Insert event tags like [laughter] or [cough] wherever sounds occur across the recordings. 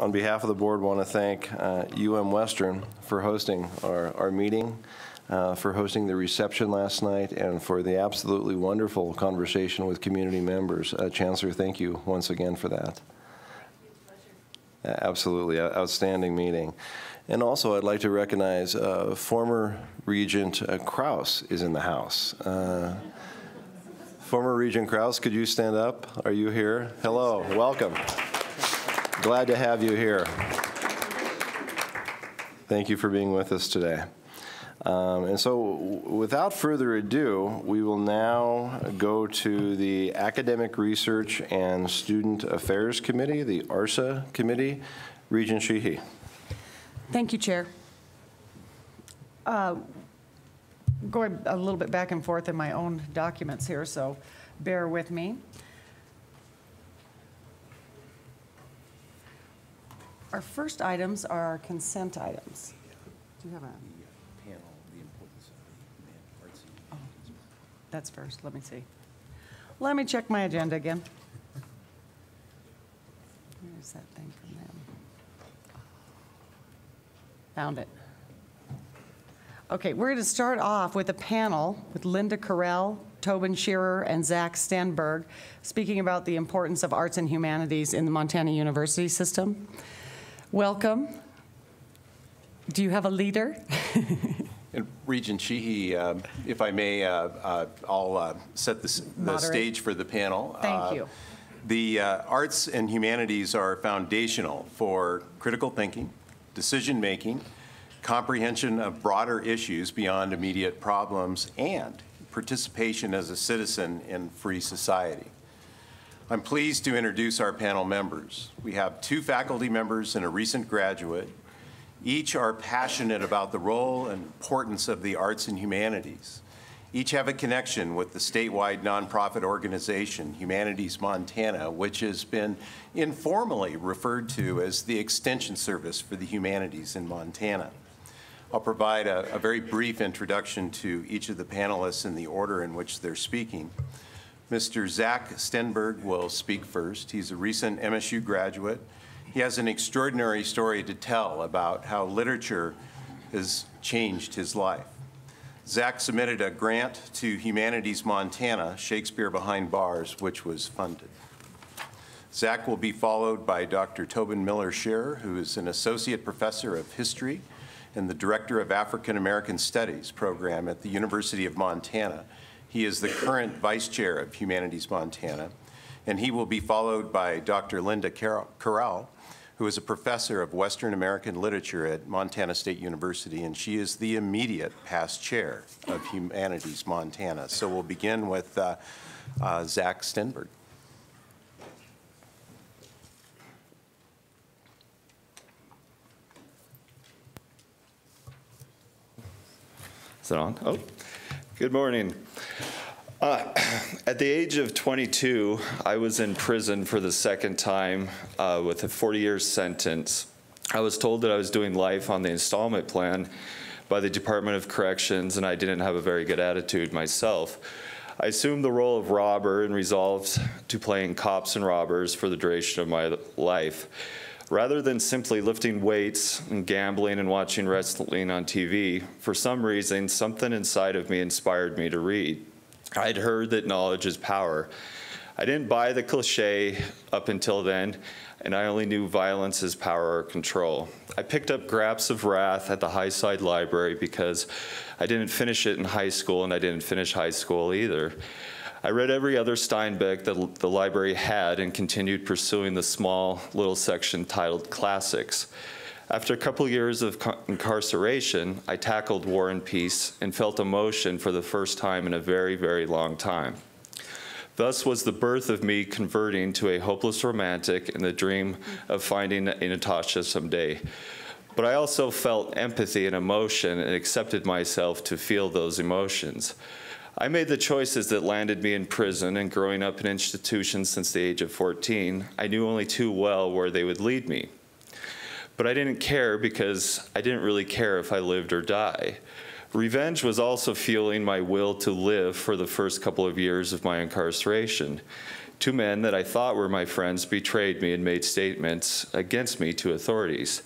on behalf of the board, want to thank uh, UM Western for hosting our, our meeting, uh, for hosting the reception last night, and for the absolutely wonderful conversation with community members. Uh, Chancellor, thank you once again for that. Absolutely, outstanding meeting. And also, I'd like to recognize uh, former Regent uh, Kraus is in the house. Uh, former Regent Kraus, could you stand up? Are you here? Hello, welcome. Glad to have you here. Thank you for being with us today. Um, and so, without further ado, we will now go to the Academic Research and Student Affairs Committee, the ARSA Committee. Regent Sheehy. Thank you, Chair. Uh, going a little bit back and forth in my own documents here, so bear with me. Our first items are our consent items. Do you have a? Uh, panel, the importance of the oh, That's first, let me see. Let me check my agenda again. Where's that thing from them? Found it. Okay, we're going to start off with a panel with Linda Karell, Tobin Shearer, and Zach Stenberg speaking about the importance of arts and humanities in the Montana University system. Welcome. Do you have a leader? [laughs] And Regent Sheehy, uh, if I may, uh, uh, I'll uh, set the, the stage for the panel. Thank uh, you. The uh, arts and humanities are foundational for critical thinking, decision making, comprehension of broader issues beyond immediate problems, and participation as a citizen in free society. I'm pleased to introduce our panel members. We have two faculty members and a recent graduate. Each are passionate about the role and importance of the arts and humanities. Each have a connection with the statewide nonprofit organization, Humanities Montana, which has been informally referred to as the Extension Service for the Humanities in Montana. I'll provide a, a very brief introduction to each of the panelists in the order in which they're speaking. Mr. Zach Stenberg will speak first. He's a recent MSU graduate. He has an extraordinary story to tell about how literature has changed his life. Zach submitted a grant to Humanities Montana, Shakespeare Behind Bars, which was funded. Zach will be followed by Dr. Tobin Miller Shearer, who is an associate professor of history and the director of African American Studies program at the University of Montana he is the current vice chair of Humanities Montana, and he will be followed by Dr. Linda Karell, who is a professor of Western American literature at Montana State University, and she is the immediate past chair of Humanities Montana. So we'll begin with uh, uh, Zach Stenberg. Is it on? Oh, good morning. Uh, [clears throat] at the age of 22, I was in prison for the second time uh, with a 40 year sentence. I was told that I was doing life on the installment plan by the Department of Corrections, and I didn't have a very good attitude myself. I assumed the role of robber and resolved to playing cops and robbers for the duration of my life. Rather than simply lifting weights and gambling and watching wrestling on TV, for some reason, something inside of me inspired me to read. I'd heard that knowledge is power. I didn't buy the cliche up until then, and I only knew violence is power or control. I picked up Grapes of Wrath at the High Side Library because I didn't finish it in high school, and I didn't finish high school either. I read every other Steinbeck that the library had and continued pursuing the small little section titled Classics. After a couple years of incarceration, I tackled War and Peace and felt emotion for the first time in a very, very long time. Thus was the birth of me converting to a hopeless romantic in the dream of finding a Natasha someday. But I also felt empathy and emotion and accepted myself to feel those emotions. I made the choices that landed me in prison and growing up in institutions since the age of 14, I knew only too well where they would lead me. But I didn't care because I didn't really care if I lived or die. Revenge was also fueling my will to live for the first couple of years of my incarceration. Two men that I thought were my friends betrayed me and made statements against me to authorities.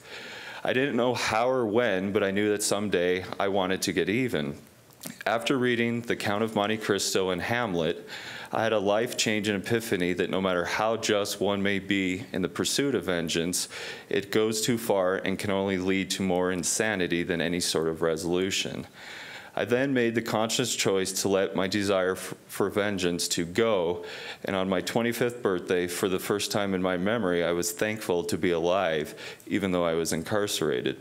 I didn't know how or when, but I knew that someday I wanted to get even. After reading The Count of Monte Cristo and Hamlet, I had a life changing epiphany that no matter how just one may be in the pursuit of vengeance, it goes too far and can only lead to more insanity than any sort of resolution. I then made the conscious choice to let my desire for vengeance to go, and on my 25th birthday, for the first time in my memory, I was thankful to be alive, even though I was incarcerated.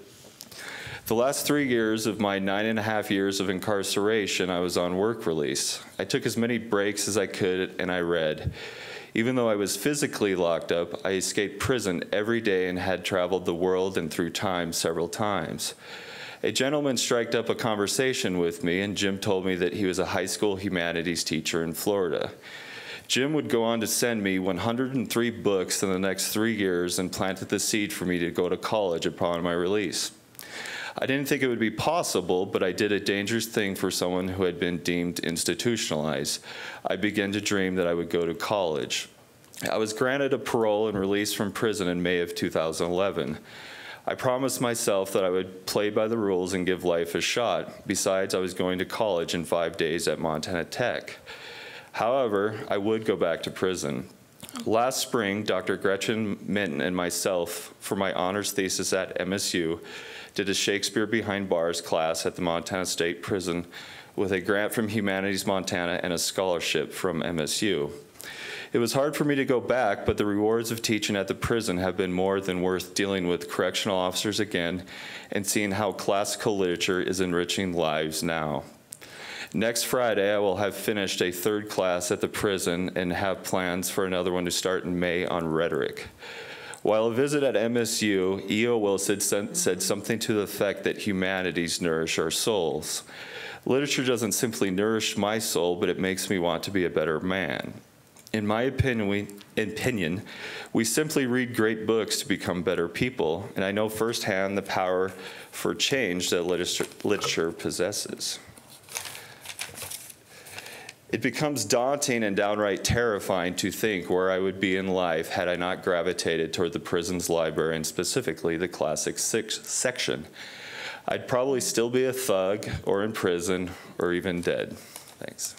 The last three years of my nine and a half years of incarceration, I was on work release. I took as many breaks as I could and I read. Even though I was physically locked up, I escaped prison every day and had traveled the world and through time several times. A gentleman struck up a conversation with me, and Jim told me that he was a high school humanities teacher in Florida. Jim would go on to send me 103 books in the next three years and planted the seed for me to go to college upon my release. I didn't think it would be possible, but I did a dangerous thing for someone who had been deemed institutionalized. I began to dream that I would go to college. I was granted a parole and released from prison in May of 2011. I promised myself that I would play by the rules and give life a shot. Besides, I was going to college in five days at Montana Tech. However, I would go back to prison. Last spring, Dr. Gretchen Minton and myself, for my honors thesis at MSU, did a Shakespeare Behind Bars class at the Montana State Prison with a grant from Humanities Montana and a scholarship from MSU. It was hard for me to go back, but the rewards of teaching at the prison have been more than worth dealing with correctional officers again and seeing how classical literature is enriching lives now. Next Friday, I will have finished a third class at the prison and have plans for another one to start in May on rhetoric. While a visit at MSU, E.O. Wilson said something to the effect that humanities nourish our souls. Literature doesn't simply nourish my soul, but it makes me want to be a better man. In my opinion, we, opinion, we simply read great books to become better people, and I know firsthand the power for change that literature, literature possesses. It becomes daunting and downright terrifying to think where I would be in life had I not gravitated toward the prison's library and specifically the classic section. I'd probably still be a thug or in prison or even dead. Thanks.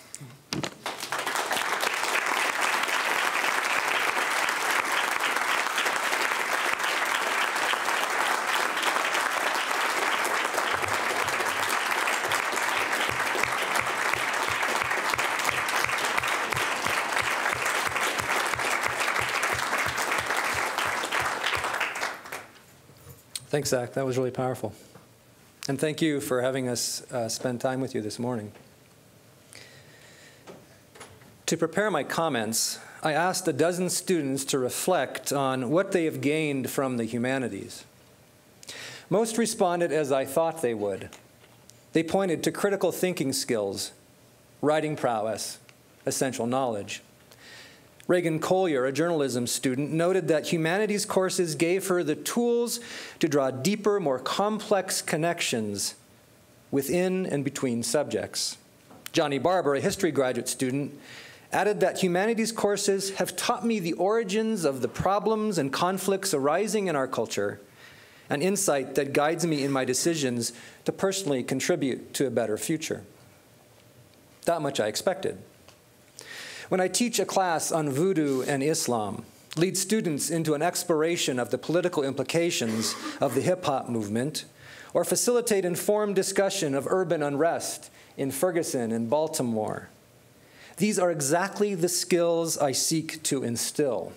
Thanks, Zach. That was really powerful. And thank you for having us uh, spend time with you this morning. To prepare my comments, I asked a dozen students to reflect on what they have gained from the humanities. Most responded as I thought they would. They pointed to critical thinking skills, writing prowess, essential knowledge. Reagan Collier, a journalism student, noted that humanities courses gave her the tools to draw deeper, more complex connections within and between subjects. Johnny Barber, a history graduate student, added that humanities courses have taught me the origins of the problems and conflicts arising in our culture, an insight that guides me in my decisions to personally contribute to a better future. That much I expected. When I teach a class on voodoo and Islam, lead students into an exploration of the political implications of the hip hop movement, or facilitate informed discussion of urban unrest in Ferguson and Baltimore. These are exactly the skills I seek to instill.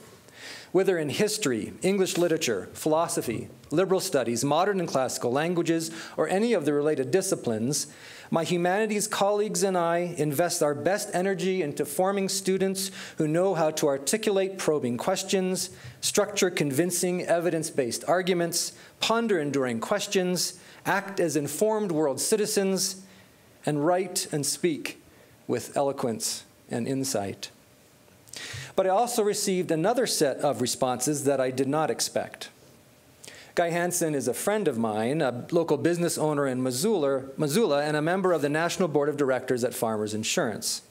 Whether in history, English literature, philosophy, liberal studies, modern and classical languages, or any of the related disciplines, my humanities colleagues and I invest our best energy into forming students who know how to articulate probing questions, structure convincing evidence based arguments, ponder enduring questions, act as informed world citizens, and write and speak with eloquence and insight. But I also received another set of responses that I did not expect. Guy Hansen is a friend of mine, a local business owner in Missoula, Missoula and a member of the National Board of Directors at Farmers Insurance.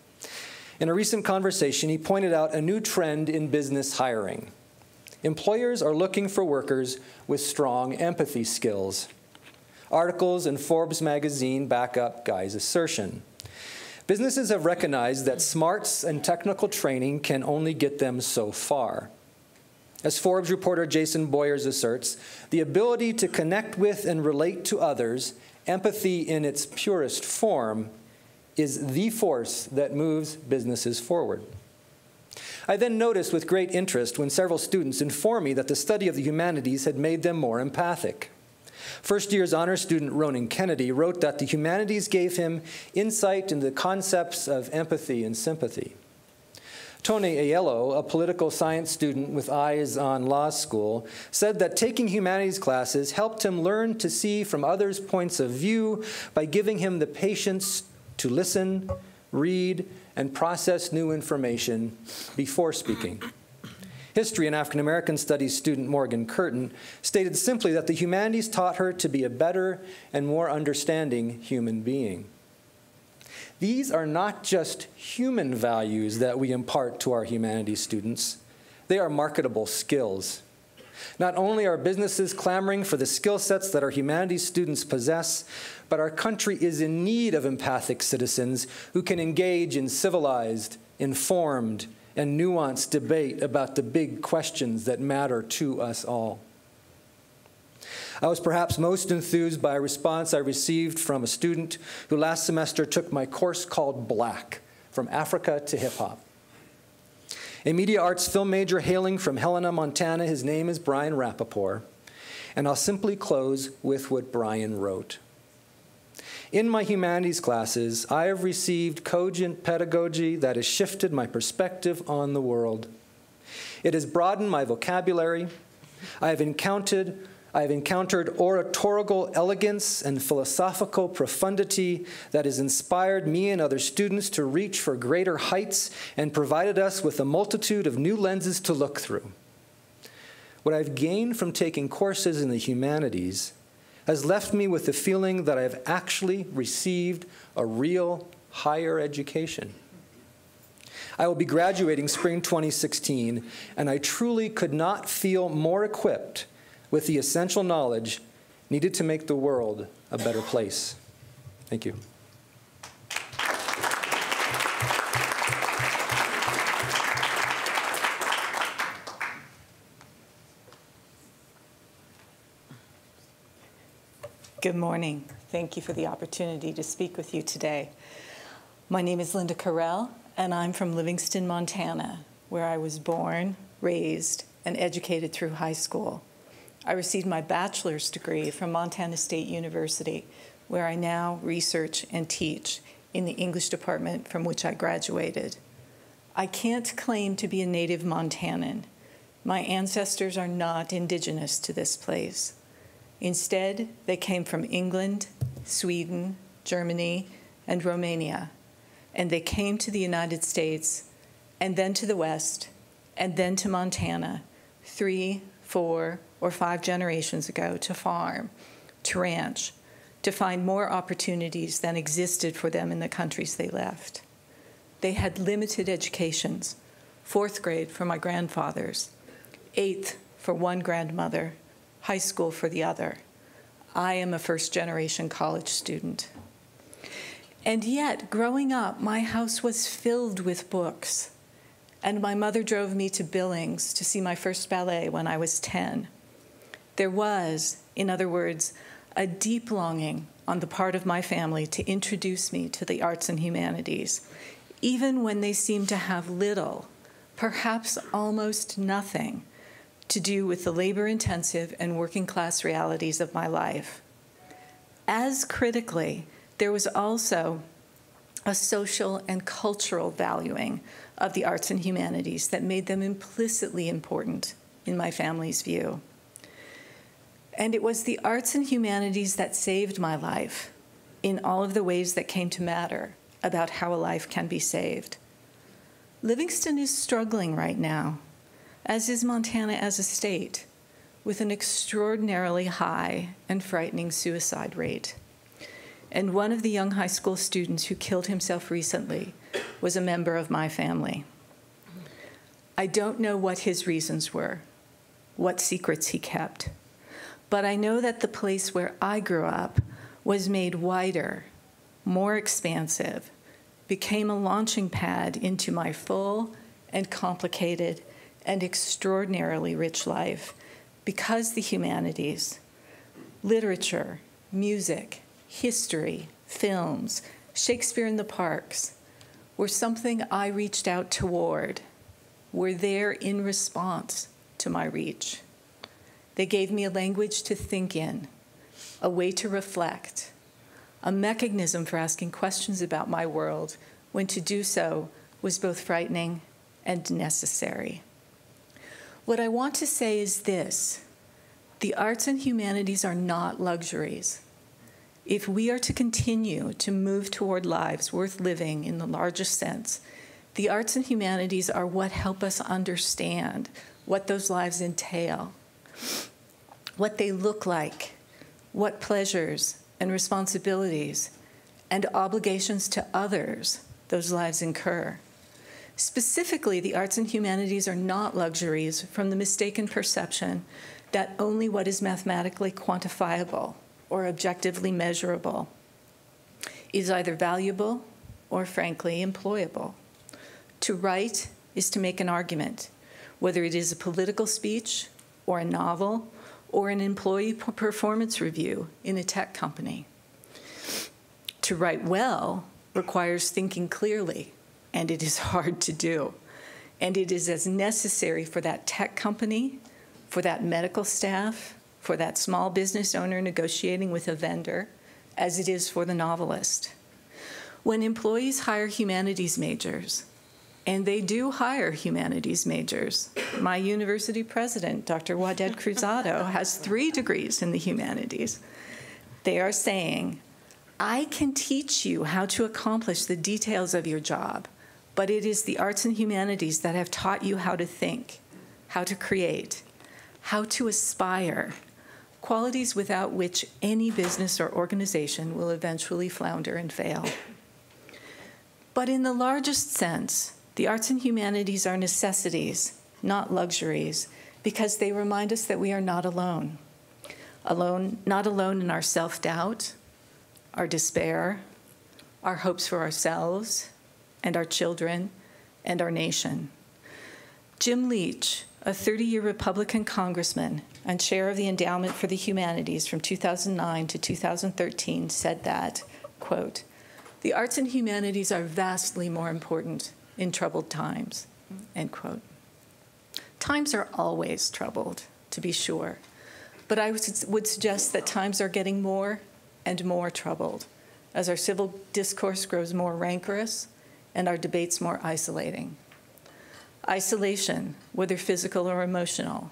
In a recent conversation, he pointed out a new trend in business hiring. Employers are looking for workers with strong empathy skills. Articles in Forbes magazine back up Guy's assertion. Businesses have recognized that smarts and technical training can only get them so far. As Forbes reporter Jason Boyers asserts, the ability to connect with and relate to others, empathy in its purest form, is the force that moves businesses forward. I then noticed with great interest when several students informed me that the study of the humanities had made them more empathic. First year's honor student Ronan Kennedy wrote that the humanities gave him insight into the concepts of empathy and sympathy. Tony Aiello, a political science student with eyes on law school, said that taking humanities classes helped him learn to see from others' points of view by giving him the patience to listen, read, and process new information before speaking. History and African American Studies student Morgan Curtin stated simply that the humanities taught her to be a better and more understanding human being. These are not just human values that we impart to our humanities students, they are marketable skills. Not only are businesses clamoring for the skill sets that our humanities students possess, but our country is in need of empathic citizens who can engage in civilized, informed, and nuanced debate about the big questions that matter to us all. I was perhaps most enthused by a response I received from a student who last semester took my course called Black From Africa to Hip Hop. A media arts film major hailing from Helena, Montana, his name is Brian Rappaport, and I'll simply close with what Brian wrote. In my humanities classes, I have received cogent pedagogy that has shifted my perspective on the world. It has broadened my vocabulary. I have encountered I have encountered oratorical elegance and philosophical profundity that has inspired me and other students to reach for greater heights and provided us with a multitude of new lenses to look through. What I've gained from taking courses in the humanities has left me with the feeling that I have actually received a real higher education. I will be graduating spring 2016, and I truly could not feel more equipped with the essential knowledge needed to make the world a better place. Thank you. Good morning. Thank you for the opportunity to speak with you today. My name is Linda Karell, and I'm from Livingston, Montana, where I was born, raised, and educated through high school. I received my bachelor's degree from Montana State University, where I now research and teach in the English department from which I graduated. I can't claim to be a native Montanan. My ancestors are not indigenous to this place. Instead, they came from England, Sweden, Germany, and Romania. And they came to the United States, and then to the West, and then to Montana, three, four, or five generations ago to farm, to ranch, to find more opportunities than existed for them in the countries they left. They had limited educations fourth grade for my grandfathers, eighth for one grandmother, high school for the other. I am a first generation college student. And yet, growing up, my house was filled with books. And my mother drove me to Billings to see my first ballet when I was 10. There was, in other words, a deep longing on the part of my family to introduce me to the arts and humanities, even when they seemed to have little, perhaps almost nothing, to do with the labor intensive and working class realities of my life. As critically, there was also a social and cultural valuing of the arts and humanities that made them implicitly important in my family's view. And it was the arts and humanities that saved my life in all of the ways that came to matter about how a life can be saved. Livingston is struggling right now, as is Montana as a state, with an extraordinarily high and frightening suicide rate. And one of the young high school students who killed himself recently was a member of my family. I don't know what his reasons were, what secrets he kept, but I know that the place where I grew up was made wider, more expansive, became a launching pad into my full and complicated and extraordinarily rich life because the humanities, literature, music, history, films, Shakespeare in the Parks, were something I reached out toward, were there in response to my reach. They gave me a language to think in, a way to reflect, a mechanism for asking questions about my world when to do so was both frightening and necessary. What I want to say is this the arts and humanities are not luxuries. If we are to continue to move toward lives worth living in the largest sense, the arts and humanities are what help us understand what those lives entail, what they look like, what pleasures and responsibilities and obligations to others those lives incur. Specifically, the arts and humanities are not luxuries from the mistaken perception that only what is mathematically quantifiable or objectively measurable is either valuable or, frankly, employable. To write is to make an argument, whether it is a political speech or a novel or an employee performance review in a tech company. To write well requires thinking clearly, and it is [laughs] hard to do. And it is as necessary for that tech company, for that medical staff, for that small business owner negotiating with a vendor as it is for the novelist. When employees hire humanities majors, and they do hire humanities majors. My university president, Dr. Waded Cruzado, has three degrees in the humanities. They are saying, I can teach you how to accomplish the details of your job, but it is the arts and humanities that have taught you how to think, how to create, how to aspire, qualities without which any business or organization will eventually flounder and fail. But in the largest sense, the arts and humanities are necessities, not luxuries, because they remind us that we are not alone. Alone, not alone in our self doubt, our despair, our hopes for ourselves and our children and our nation. Jim Leach, a 30 year Republican congressman and chair of the Endowment for the Humanities from 2009 to 2013, said that, quote, the arts and humanities are vastly more important in troubled times, end quote. Times are always troubled, to be sure, but I would suggest that times are getting more and more troubled as our civil discourse grows more rancorous and our debates more isolating. Isolation, whether physical or emotional,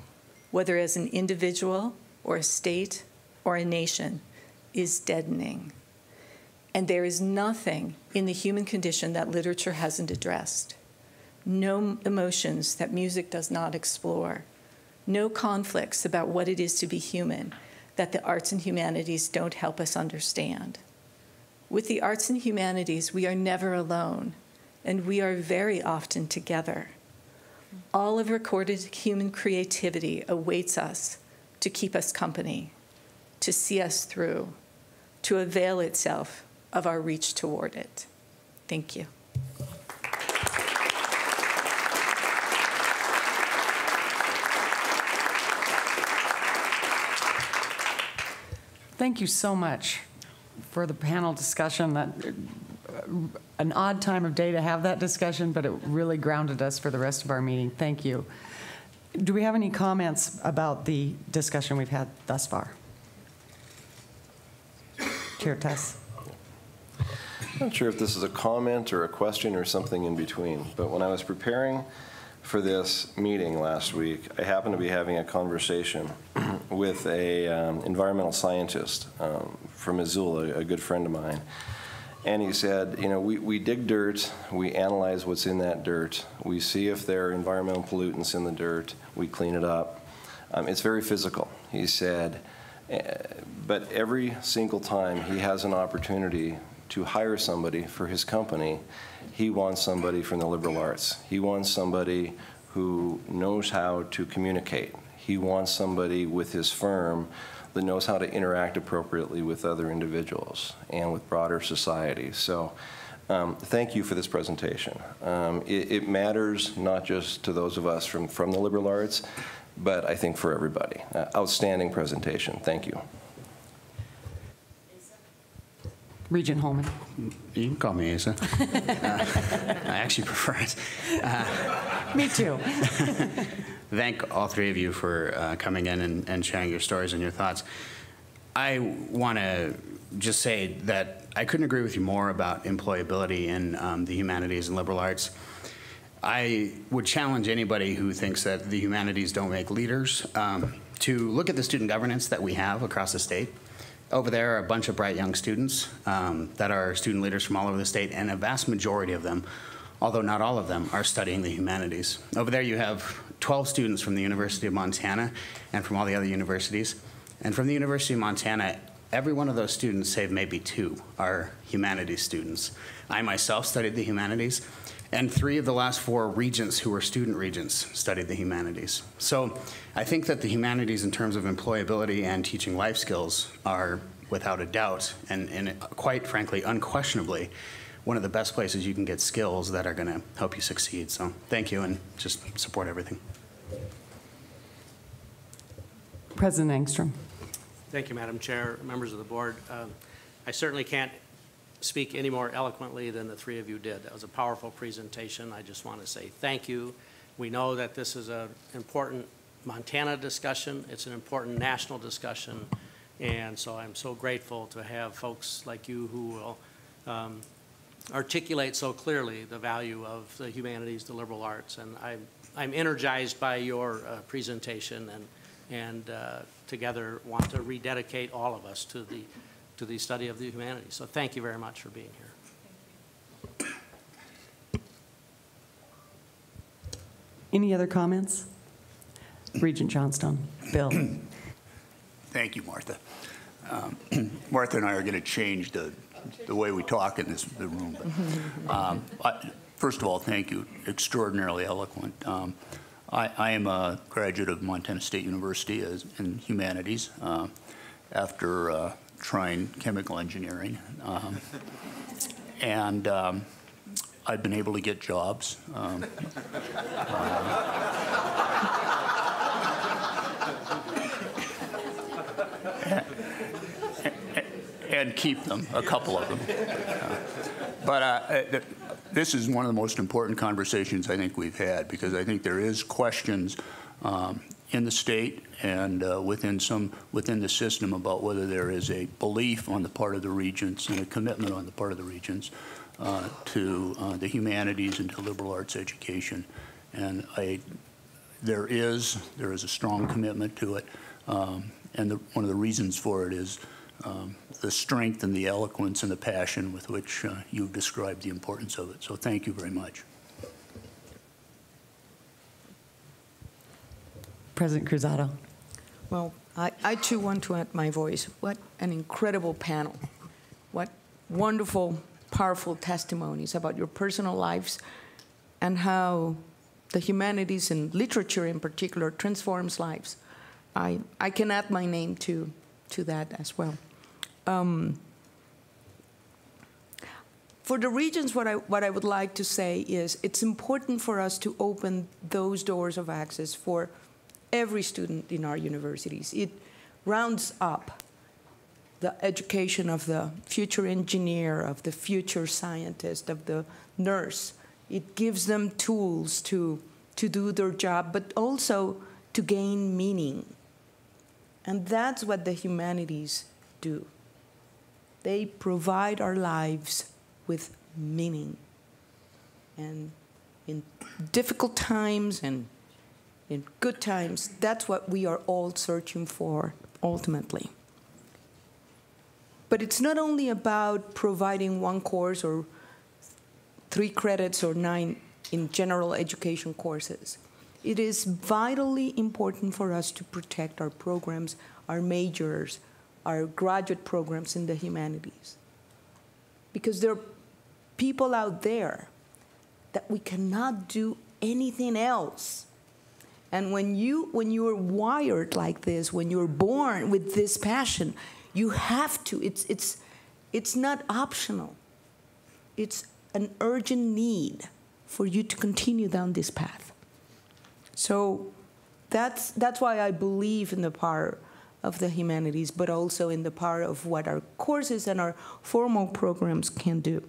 whether as an individual or a state or a nation, is deadening. And there is nothing in the human condition that literature hasn't addressed. No emotions that music does not explore. No conflicts about what it is to be human that the arts and humanities don't help us understand. With the arts and humanities, we are never alone, and we are very often together. All of recorded human creativity awaits us to keep us company, to see us through, to avail itself of our reach toward it. Thank you. Thank you so much for the panel discussion. That uh, an odd time of day to have that discussion, but it really grounded us for the rest of our meeting. Thank you. Do we have any comments about the discussion we've had thus far? Chair Tuss. I'm not sure if this is a comment or a question or something in between, but when I was preparing for this meeting last week, I happened to be having a conversation [clears throat] with a um, environmental scientist um, from Missoula, a good friend of mine. And he said, you know, we, we dig dirt, we analyze what's in that dirt, we see if there are environmental pollutants in the dirt, we clean it up. Um, it's very physical. He said, uh, but every single time he has an opportunity to hire somebody for his company, he wants somebody from the liberal arts. He wants somebody who knows how to communicate. He wants somebody with his firm that knows how to interact appropriately with other individuals and with broader society. So um, thank you for this presentation. Um, it, it matters not just to those of us from, from the liberal arts, but I think for everybody. Uh, outstanding presentation. Thank you. Regent Hohman. You can call me Asa. [laughs] Uh, I actually prefer it. Me too. [laughs] Thank all three of you for uh, coming in and, and sharing your stories and your thoughts. I want to just say that I couldn't agree with you more about employability in um, the humanities and liberal arts. I would challenge anybody who thinks that the humanities don't make leaders um, to look at the student governance that we have across the state. Over there are a bunch of bright young students um, that are student leaders from all over the state, and a vast majority of them, although not all of them, are studying the humanities. Over there you have 12 students from the University of Montana and from all the other universities. And from the University of Montana, every one of those students, save maybe two, are humanities students. I myself studied the humanities, and three of the last four regents who were student regents studied the humanities. So I think that the humanities in terms of employability and teaching life skills are without a doubt, and, and quite frankly, unquestionably, one of the best places you can get skills that are going to help you succeed. So thank you, and just support everything. President Engstrom. Thank you, Madam Chair, members of the board. Um, I certainly can't speak any more eloquently than the three of you did. That was a powerful presentation. I just want to say thank you. We know that this is an important Montana discussion. It's an important national discussion. And so I'm so grateful to have folks like you who will um, articulate so clearly the value of the humanities, the liberal arts. And I'm, I'm energized by your uh, presentation and, and uh, together want to rededicate all of us to the, to the study of the humanities. So thank you very much for being here. Any other comments? Regent Johnstone. Bill. Thank you, Martha. Um, [clears throat] Martha and I are going to change the, the way we talk in this the room. But, um, I, first of all, thank you. Extraordinarily eloquent. Um, I, I, am a graduate of Montana State University as, in humanities uh, after uh, trying chemical engineering. Um, and um, I've been able to get jobs. Um, uh, and keep them, a couple of them. Uh, but uh, this is one of the most important conversations I think we've had because I think there is questions um, in the state and uh, within some within the system about whether there is a belief on the part of the regents and a commitment on the part of the regents uh, to uh, the humanities and to liberal arts education. And I, there is there is a strong commitment to it, um, and the, one of the reasons for it is um, the strength and the eloquence and the passion with which uh, you've described the importance of it. So thank you very much. President Cruzado. Well, I, I too want to add my voice. What an incredible panel. What wonderful, powerful testimonies about your personal lives and how the humanities and literature in particular transforms lives. I, I can add my name to, to that as well. Um, for the regents, what I, what I would like to say is it's important for us to open those doors of access for every student in our universities. It rounds up the education of the future engineer, of the future scientist, of the nurse. It gives them tools to, to do their job, but also to gain meaning. And that's what the humanities do. They provide our lives with meaning. And in difficult times and in good times, that's what we are all searching for ultimately. But it's not only about providing one course or three credits or nine in general education courses. It is vitally important for us to protect our programs, our majors, our graduate programs in the humanities. because there are people out there that we cannot do anything else. And when you when you are wired like this, when you're born with this passion, you have to. It's it's it's not optional. It's an urgent need for you to continue down this path. So that's that's why I believe in the power of the humanities, but also in the power of what our courses and our formal programs can do.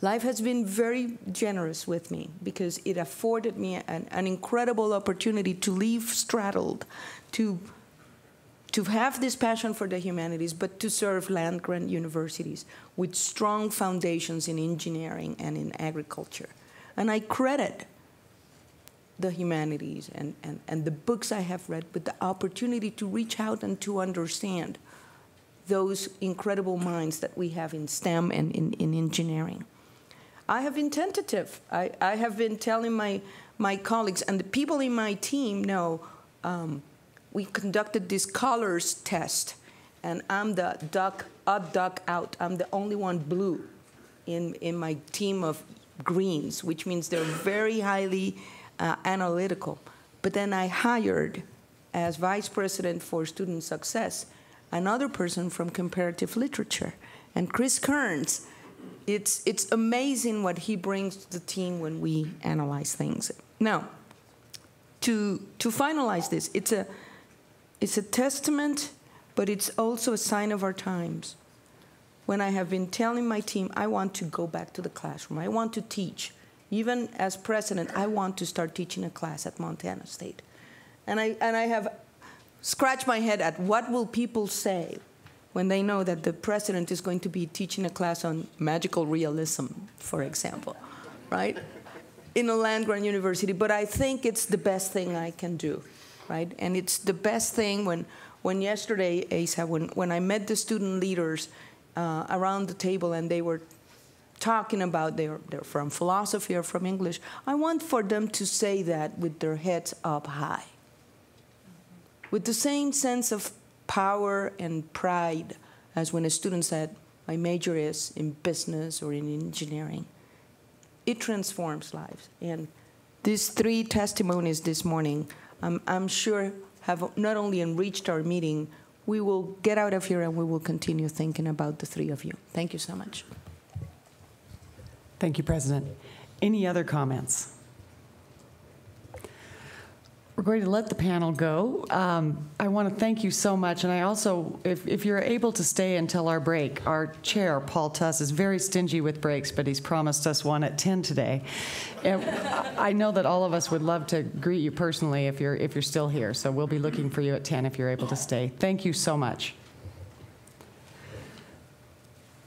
Life has been very generous with me because it afforded me an, an incredible opportunity to leave straddled, to, to have this passion for the humanities, but to serve land grant universities with strong foundations in engineering and in agriculture. And I credit the humanities and, and, and the books I have read with the opportunity to reach out and to understand those incredible minds that we have in STEM and in, in engineering. I have been tentative. I, I have been telling my, my colleagues, and the people in my team know um, we conducted this colors test, and I'm the duck up, duck out. I'm the only one blue in, in my team of greens, which means they're very highly uh, analytical. But then I hired, as vice president for student success, another person from comparative literature. And Chris Kearns, it's, it's amazing what he brings to the team when we analyze things. Now, to, to finalize this, it's a, it's a testament, but it's also a sign of our times. When I have been telling my team, I want to go back to the classroom, I want to teach. Even as president, I want to start teaching a class at Montana State. And I, and I have scratched my head at what will people say when they know that the president is going to be teaching a class on magical realism, for example, right? In a land grant university. But I think it's the best thing I can do, right? And it's the best thing when, when yesterday, Asa, when, when I met the student leaders uh, around the table and they were talking about they're, they're from philosophy or from English, I want for them to say that with their heads up high. With the same sense of power and pride as when a student said, My major is in business or in engineering. It transforms lives. And these three testimonies this morning, um, I'm sure, have not only enriched our meeting, we will get out of here and we will continue thinking about the three of you. Thank you so much. Thank you, President. Any other comments? We're going to let the panel go. Um, I want to thank you so much, and I also, if, if you're able to stay until our break, our chair, Paul Tuss, is very stingy with breaks, but he's promised us one at 10 today. And [laughs] I know that all of us would love to greet you personally if you're, if you're still here, so we'll be looking for you at 10 if you're able to stay. Thank you so much.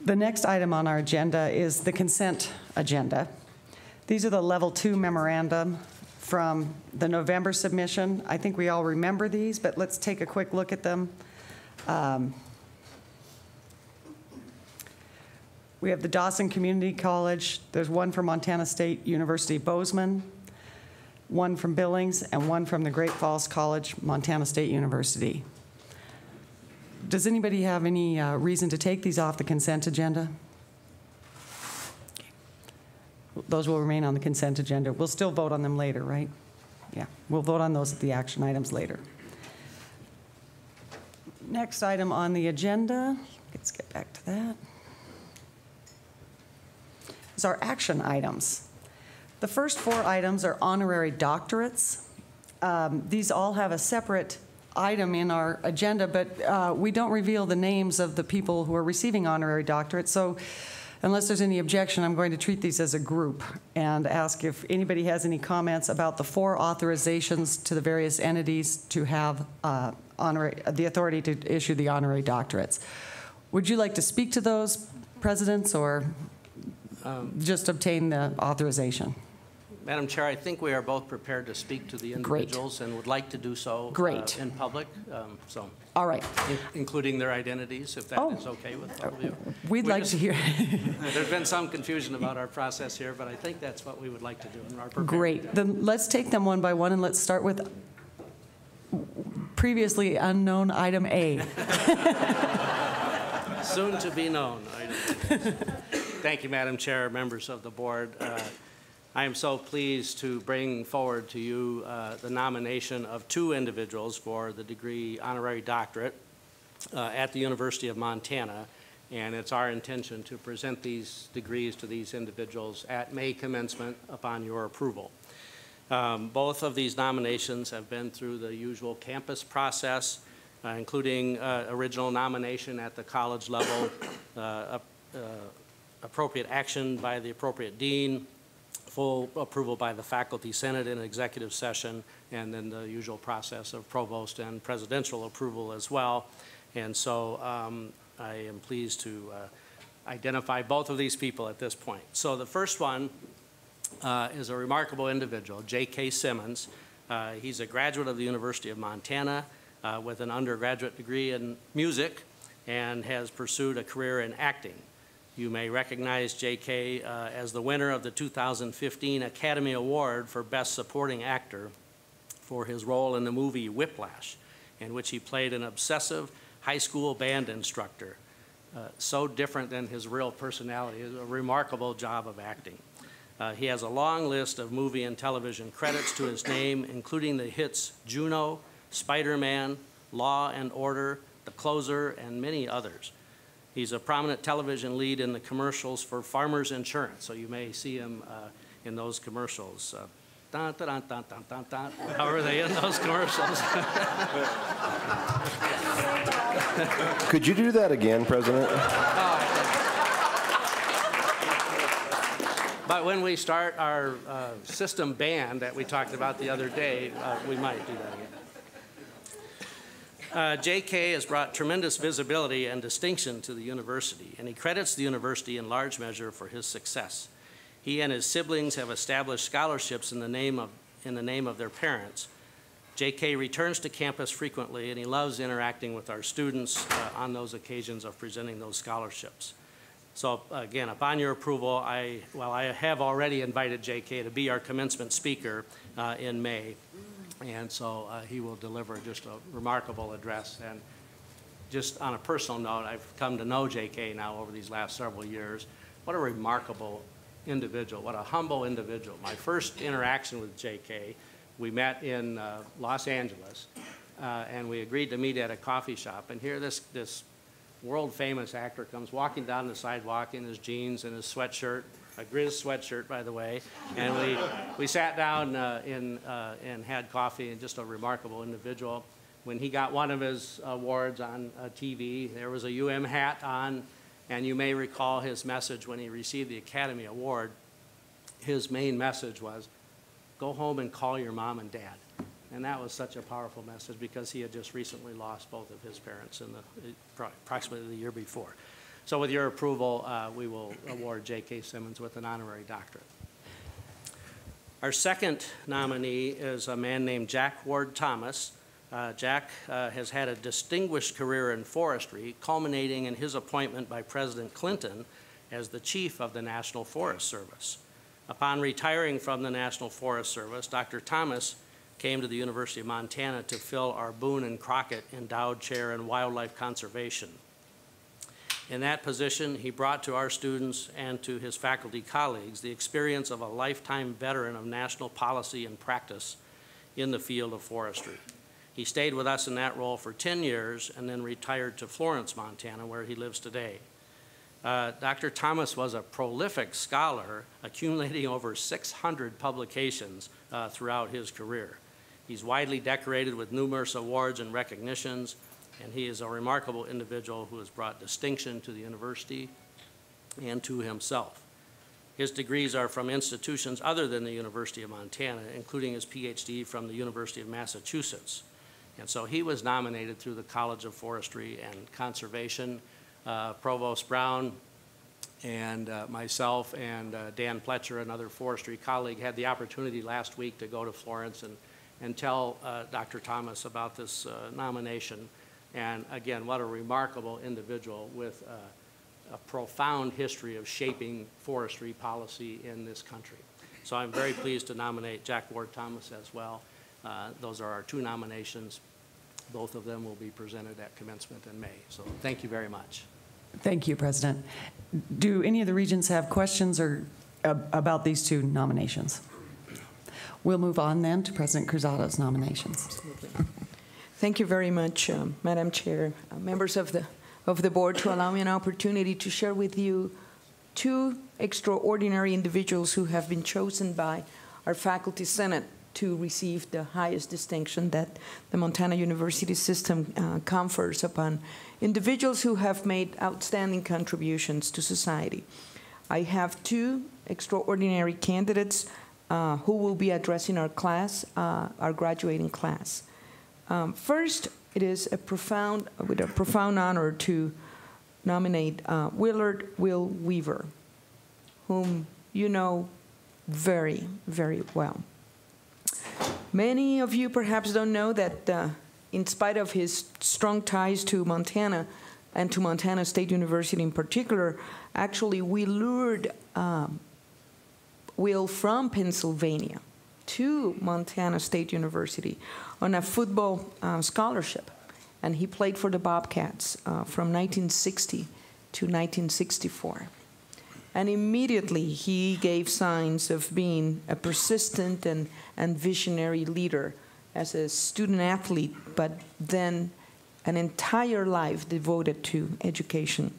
The next item on our agenda is the consent agenda. These are the level two memorandum from the November submission. I think we all remember these, but let's take a quick look at them. Um, we have the Dawson Community College. There's one from Montana State University Bozeman, one from Billings, and one from the Great Falls College, Montana State University. Does anybody have any uh, reason to take these off the consent agenda? Those will remain on the consent agenda. We'll still vote on them later, right? Yeah, we'll vote on those at the action items later. Next item on the agenda, let's get back to that, is our action items. The first four items are honorary doctorates. Um, These all have a separate item in our agenda, but uh, we don't reveal the names of the people who are receiving honorary doctorates. So unless there's any objection, I'm going to treat these as a group and ask if anybody has any comments about the four authorizations to the various entities to have uh, honorary, the authority to issue the honorary doctorates. Would you like to speak to those presidents or just obtain the authorization? Madam Chair, I think we are both prepared to speak to the Great. individuals and would like to do so. uh, Great. In public, um, so, All right. in- including their identities, if that Oh. is okay with all of you. We'd We like just- to hear. [laughs] There's been some confusion about our process here, but I think that's what we would like to do in our. Great. Then let's take them one by one, and let's start with previously unknown item A. [laughs] Soon to be known. [laughs] Thank you, Madam Chair, members of the board. Uh, I am so pleased to bring forward to you uh, the nomination of two individuals for the degree honorary doctorate uh, at the University of Montana. And it's our intention to present these degrees to these individuals at May commencement upon your approval. Um, Both of these nominations have been through the usual campus process, uh, including uh, original nomination at the college level, uh, uh, appropriate action by the appropriate dean, full approval by the faculty senate in executive session, and then the usual process of provost and presidential approval as well. And so um, I am pleased to uh, identify both of these people at this point. So the first one uh, is a remarkable individual, J.K. Simmons. Uh, He's a graduate of the University of Montana uh, with an undergraduate degree in music and has pursued a career in acting. You may recognize J.K. uh, as the winner of the 2015 Academy Award for Best Supporting Actor for his role in the movie Whiplash, in which he played an obsessive high school band instructor. Uh, So different than his real personality, a remarkable job of acting. Uh, He has a long list of movie and television credits to his name, including the hits Juno, Spider-Man, Law and Order, The Closer, and many others. He's a prominent television lead in the commercials for Farmers Insurance, so you may see him uh, in those commercials. Uh, dun, dun, dun, dun, dun, dun, dun. How are they in those commercials? [laughs] Could you do that again, President? But when we start our uh, system band that we talked about the other day, uh, we might do that again. Uh, JK has brought tremendous visibility and distinction to the university, and he credits the university in large measure for his success. He and his siblings have established scholarships in the name of, in the name of their parents. JK returns to campus frequently, and he loves interacting with our students uh, on those occasions of presenting those scholarships. So again, upon your approval, I, well, I have already invited JK to be our commencement speaker uh, in May. And so uh, he will deliver just a remarkable address. And just on a personal note, I've come to know JK now over these last several years. What a remarkable individual, what a humble individual. My first interaction with JK, we met in uh, Los Angeles, uh, and we agreed to meet at a coffee shop. And here this, this world-famous actor comes walking down the sidewalk in his jeans and his sweatshirt, a Grizz sweatshirt, by the way. And we, we sat down uh, in, uh, and had coffee, and just a remarkable individual. When he got one of his awards on uh, TV, there was a UM hat on, and you may recall his message when he received the Academy Award. His main message was, go home and call your mom and dad. And that was such a powerful message because he had just recently lost both of his parents in the, approximately the year before. So with your approval, uh, we will award J.K. Simmons with an honorary doctorate. Our second nominee is a man named Jack Ward Thomas. Uh, Jack uh, has had a distinguished career in forestry, culminating in his appointment by President Clinton as the chief of the National Forest Service. Upon retiring from the National Forest Service, Dr. Thomas came to the University of Montana to fill our Boone and Crockett Endowed Chair in Wildlife Conservation. In that position, he brought to our students and to his faculty colleagues the experience of a lifetime veteran of national policy and practice in the field of forestry. He stayed with us in that role for 10 years and then retired to Florence, Montana, where he lives today. Uh, Dr. Thomas was a prolific scholar, accumulating over 600 publications uh, throughout his career. He's widely decorated with numerous awards and recognitions, and he is a remarkable individual who has brought distinction to the university and to himself. His degrees are from institutions other than the University of Montana, including his PhD from the University of Massachusetts. And so he was nominated through the College of Forestry and Conservation. Uh, Provost Brown and uh, myself and uh, Dan Pletscher, another forestry colleague, had the opportunity last week to go to Florence and, and tell uh, Dr. Thomas about this uh, nomination. And again, what a remarkable individual with uh, a profound history of shaping forestry policy in this country. So I'm very pleased to nominate Jack Ward Thomas as well. Uh, those are our two nominations. Both of them will be presented at commencement in May. So thank you very much. Thank you, President. Do any of the regents have questions or uh, about these two nominations? We'll move on then to President Cruzado's nominations. Thank you very much, um, Madam Chair, uh, members of the, of the board, to allow me an opportunity to share with you two extraordinary individuals who have been chosen by our Faculty Senate to receive the highest distinction that the Montana University system uh, confers upon individuals who have made outstanding contributions to society. I have two extraordinary candidates uh, who will be addressing our class, uh, our graduating class. Um, first, it is a profound, with a profound honor to nominate uh, Willard Will Weaver, whom you know very, very well. Many of you perhaps don't know that uh, in spite of his strong ties to Montana and to Montana State University in particular, actually we lured um, Will from Pennsylvania to Montana State University on a football uh, scholarship. And he played for the Bobcats uh, from 1960 to 1964. And immediately he gave signs of being a persistent and, and visionary leader as a student athlete, but then an entire life devoted to education.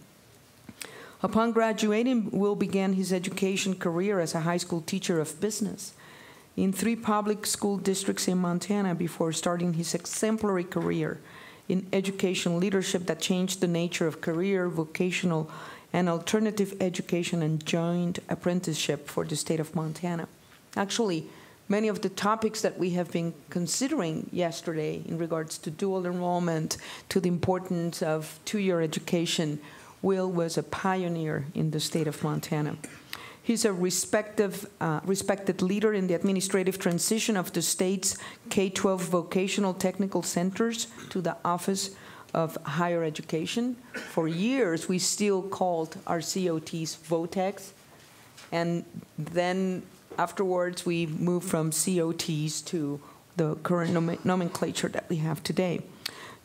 Upon graduating, Will began his education career as a high school teacher of business in three public school districts in Montana before starting his exemplary career in education leadership that changed the nature of career, vocational, and alternative education and joint apprenticeship for the state of Montana. Actually, many of the topics that we have been considering yesterday in regards to dual enrollment, to the importance of two-year education, Will was a pioneer in the state of Montana. He's a respective, uh, respected leader in the administrative transition of the state's K-12 vocational technical centers to the Office of Higher Education. For years, we still called our COTs VOTEX, and then afterwards, we moved from COTs to the current nom nomenclature that we have today.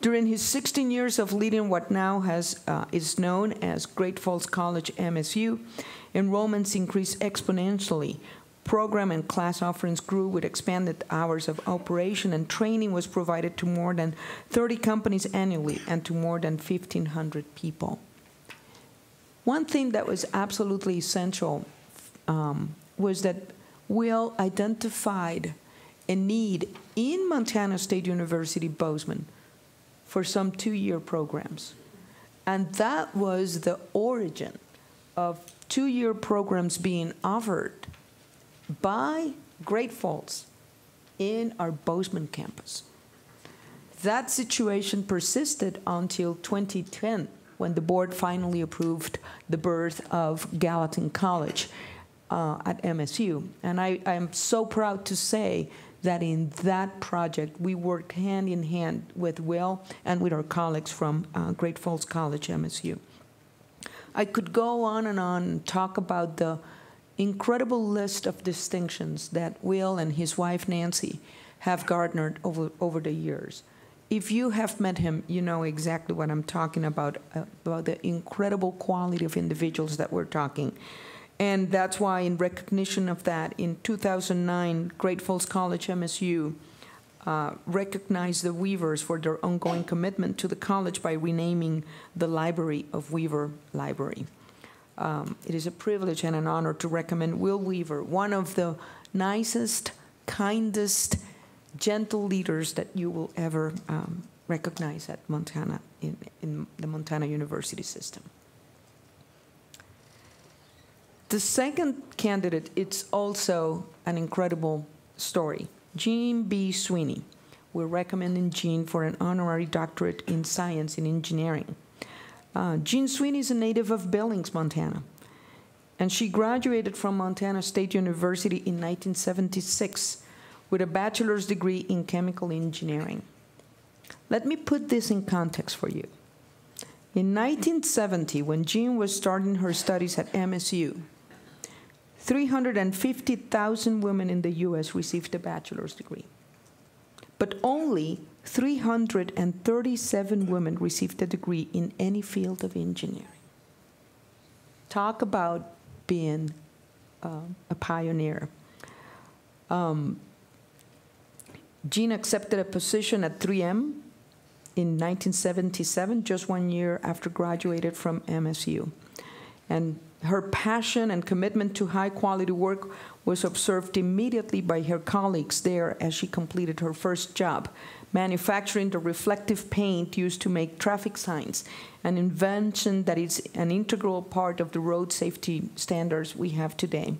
During his 16 years of leading what now has, uh, is known as Great Falls College MSU, enrollments increased exponentially. Program and class offerings grew with expanded hours of operation, and training was provided to more than 30 companies annually and to more than 1,500 people. One thing that was absolutely essential um, was that Will identified a need in Montana State University Bozeman for some two-year programs. And that was the origin of two-year programs being offered by Great Falls in our Bozeman campus. That situation persisted until 2010 when the board finally approved the birth of Gallatin College uh, at MSU. And I, am so proud to say that in that project, we worked hand in hand with Will and with our colleagues from uh, Great Falls College, MSU. I could go on and on and talk about the incredible list of distinctions that Will and his wife Nancy have garnered over, over the years. If you have met him, you know exactly what I'm talking about, uh, about the incredible quality of individuals that we're talking. And that's why, in recognition of that, in 2009, Great Falls College MSU uh, recognized the Weavers for their ongoing commitment to the college by renaming the library of Weaver Library. Um, it is a privilege and an honor to recommend Will Weaver, one of the nicest, kindest, gentle leaders that you will ever um, recognize at Montana, in, in the Montana University system. The second candidate, it's also an incredible story. Jean B. Sweeney. We're recommending Jean for an honorary doctorate in science and engineering. Uh, Jean Sweeney is a native of Billings, Montana, and she graduated from Montana State University in 1976 with a bachelor's degree in chemical engineering. Let me put this in context for you. In 1970, when Jean was starting her studies at MSU, 350,000 women in the US received a bachelor's degree, but only 337 women received a degree in any field of engineering. Talk about being um, a pioneer. Um, Jean accepted a position at 3M in 1977, just one year after graduated from MSU. And her passion and commitment to high quality work was observed immediately by her colleagues there as she completed her first job, manufacturing the reflective paint used to make traffic signs, an invention that is an integral part of the road safety standards we have today.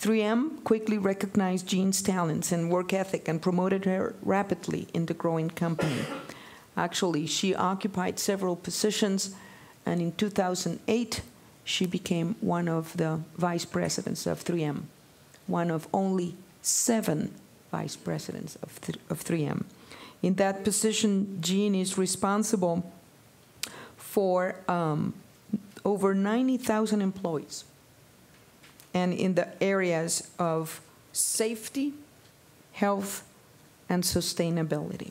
3M quickly recognized Jean's talents and work ethic and promoted her rapidly in the growing company. Actually, she occupied several positions, and in 2008, she became one of the vice presidents of 3M, one of only seven vice presidents of, of 3M. In that position, Jean is responsible for um, over 90,000 employees and in the areas of safety, health, and sustainability.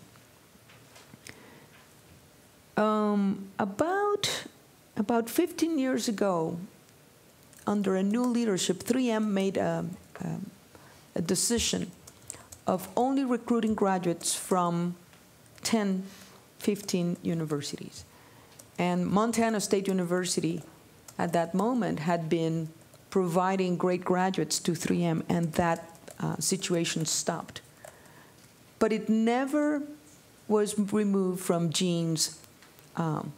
Um, about, about 15 years ago, under a new leadership, 3M made a, a, a decision of only recruiting graduates from 10, 15 universities. And Montana State University at that moment had been providing great graduates to 3M, and that uh, situation stopped. But it never was removed from Jean's um,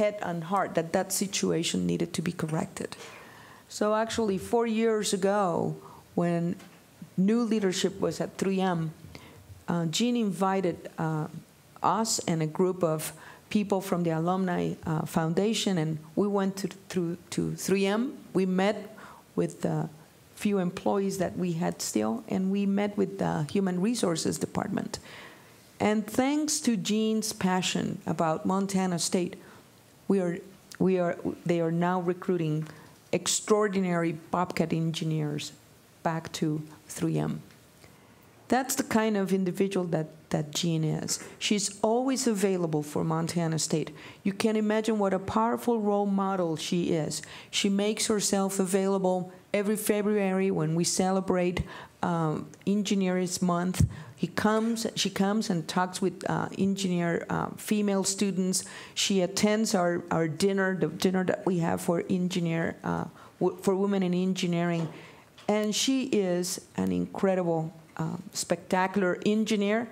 head and heart that that situation needed to be corrected. So actually, four years ago, when new leadership was at 3M, uh, Jean invited uh, us and a group of people from the Alumni uh, Foundation, and we went to, through, to 3M. We met with a few employees that we had still, and we met with the Human Resources Department. And thanks to Jean's passion about Montana State, we are, we are, they are now recruiting extraordinary Bobcat engineers back to 3M. That's the kind of individual that, that Jean is. She's always available for Montana State. You can imagine what a powerful role model she is. She makes herself available every February when we celebrate um, Engineers Month. He comes, she comes and talks with uh, engineer uh, female students. She attends our, our dinner, the dinner that we have for engineer, uh, for women in engineering. And she is an incredible um, spectacular engineer,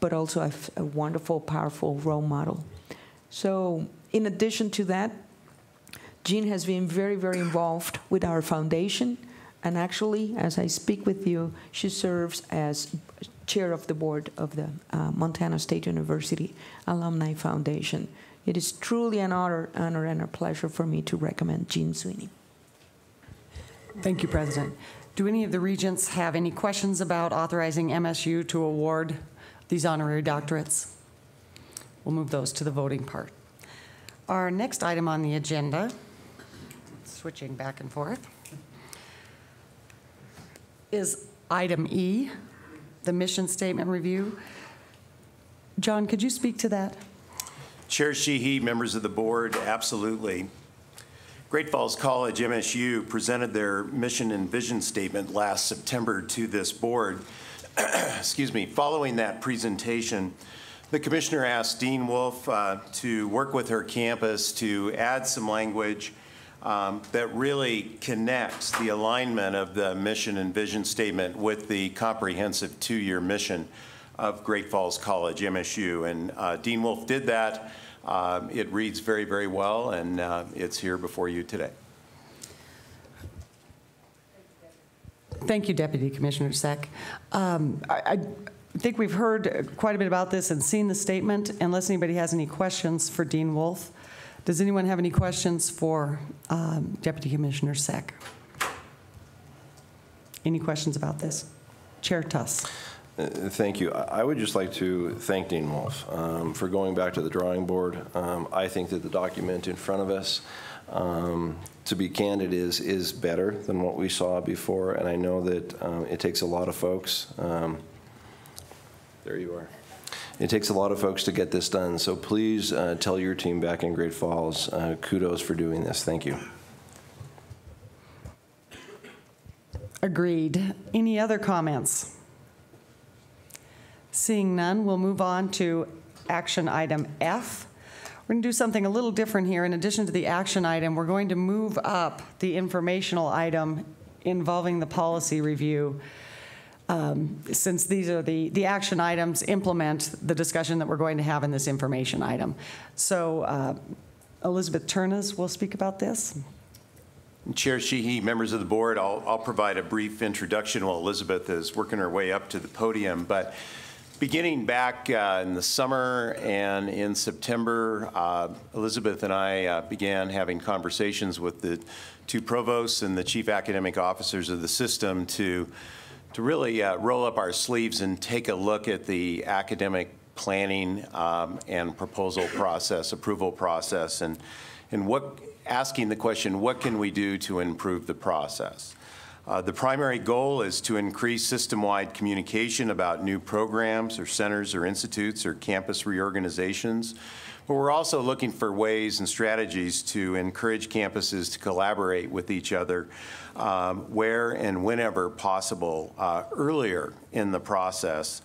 but also a, a, wonderful, powerful role model. So, in addition to that, Jean has been very, very involved with our foundation. And actually, as I speak with you, she serves as chair of the board of the uh, Montana State University Alumni Foundation. It is truly an honor, honor and a pleasure for me to recommend Jean Sweeney. Thank you, President. Do any of the regents have any questions about authorizing MSU to award these honorary doctorates? We'll move those to the voting part. Our next item on the agenda, switching back and forth, is item E, the mission statement review. John, could you speak to that? Chair Sheehy, members of the board, absolutely. Great Falls College, MSU, presented their mission and vision statement last September to this board. [clears throat] Excuse me. Following that presentation, the commissioner asked Dean Wolff uh, to work with her campus to add some language um, that really connects the alignment of the mission and vision statement with the comprehensive two-year mission of Great Falls College, MSU. And uh, Dean Wolff did that. Uh, it reads very, very well, and uh, it's here before you today. Thank you, Deputy Commissioner Sack. Um, I, I, think we've heard quite a bit about this and seen the statement. Unless anybody has any questions for Dean Wolff, does anyone have any questions for um, Deputy Commissioner Sack? Any questions about this? Chair Tuss. Uh, thank you. I would just like to thank Dean Wolff um, for going back to the drawing board. Um, I think that the document in front of us, um, to be candid, is is better than what we saw before, and I know that um, it takes a lot of folks. Um, there you are. It takes a lot of folks to get this done. So please uh, tell your team back in Great Falls uh, kudos for doing this. Thank you. Agreed. Any other comments? Seeing none, we'll move on to action item F. We're going to do something a little different here. In addition to the action item, we're going to move up the informational item involving the policy review um, Since these are the, the action items implement the discussion that we're going to have in this information item. So uh, Elizabeth Turnes will speak about this. Chair Sheehy, members of the board, I'll, I'll provide a brief introduction while Elizabeth is working her way up to the podium. But beginning back uh, in the summer and in September, uh, Elizabeth and I uh, began having conversations with the two provosts and the chief academic officers of the system to, to really uh, roll up our sleeves and take a look at the academic planning um, and proposal process, approval process, and, and what, asking the question, what can we do to improve the process? Uh, the primary goal is to increase system-wide communication about new programs or centers or institutes or campus reorganizations. But we're also looking for ways and strategies to encourage campuses to collaborate with each other um, where and whenever possible uh, earlier in the process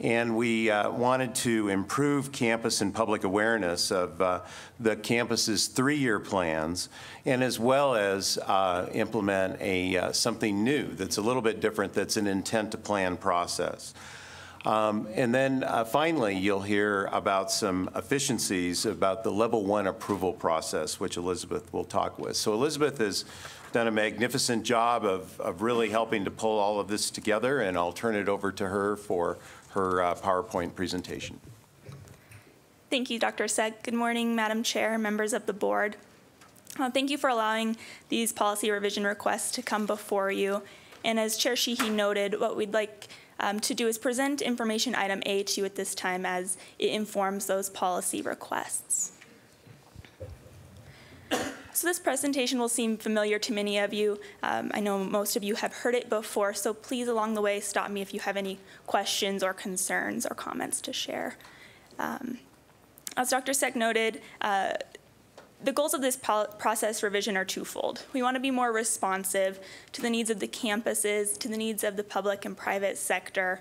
and we uh, wanted to improve campus and public awareness of uh, the campus's three-year plans, and as well as uh, implement a uh, something new that's a little bit different. That's an intent to plan process. Um, and then uh, finally, you'll hear about some efficiencies about the level one approval process, which Elizabeth will talk with. So Elizabeth has done a magnificent job of, of really helping to pull all of this together, and I'll turn it over to her for her uh, PowerPoint presentation. Thank you, Dr. Seck. Good morning, Madam Chair, members of the board. Uh, thank you for allowing these policy revision requests to come before you. And as Chair Sheehy noted, what we'd like um, to do is present information item A to you at this time as it informs those policy requests. So this presentation will seem familiar to many of you. Um, I know most of you have heard it before, so please along the way stop me if you have any questions or concerns or comments to share. Um, as Dr. Seck noted, uh, the goals of this process revision are twofold. We want to be more responsive to the needs of the campuses, to the needs of the public and private sector.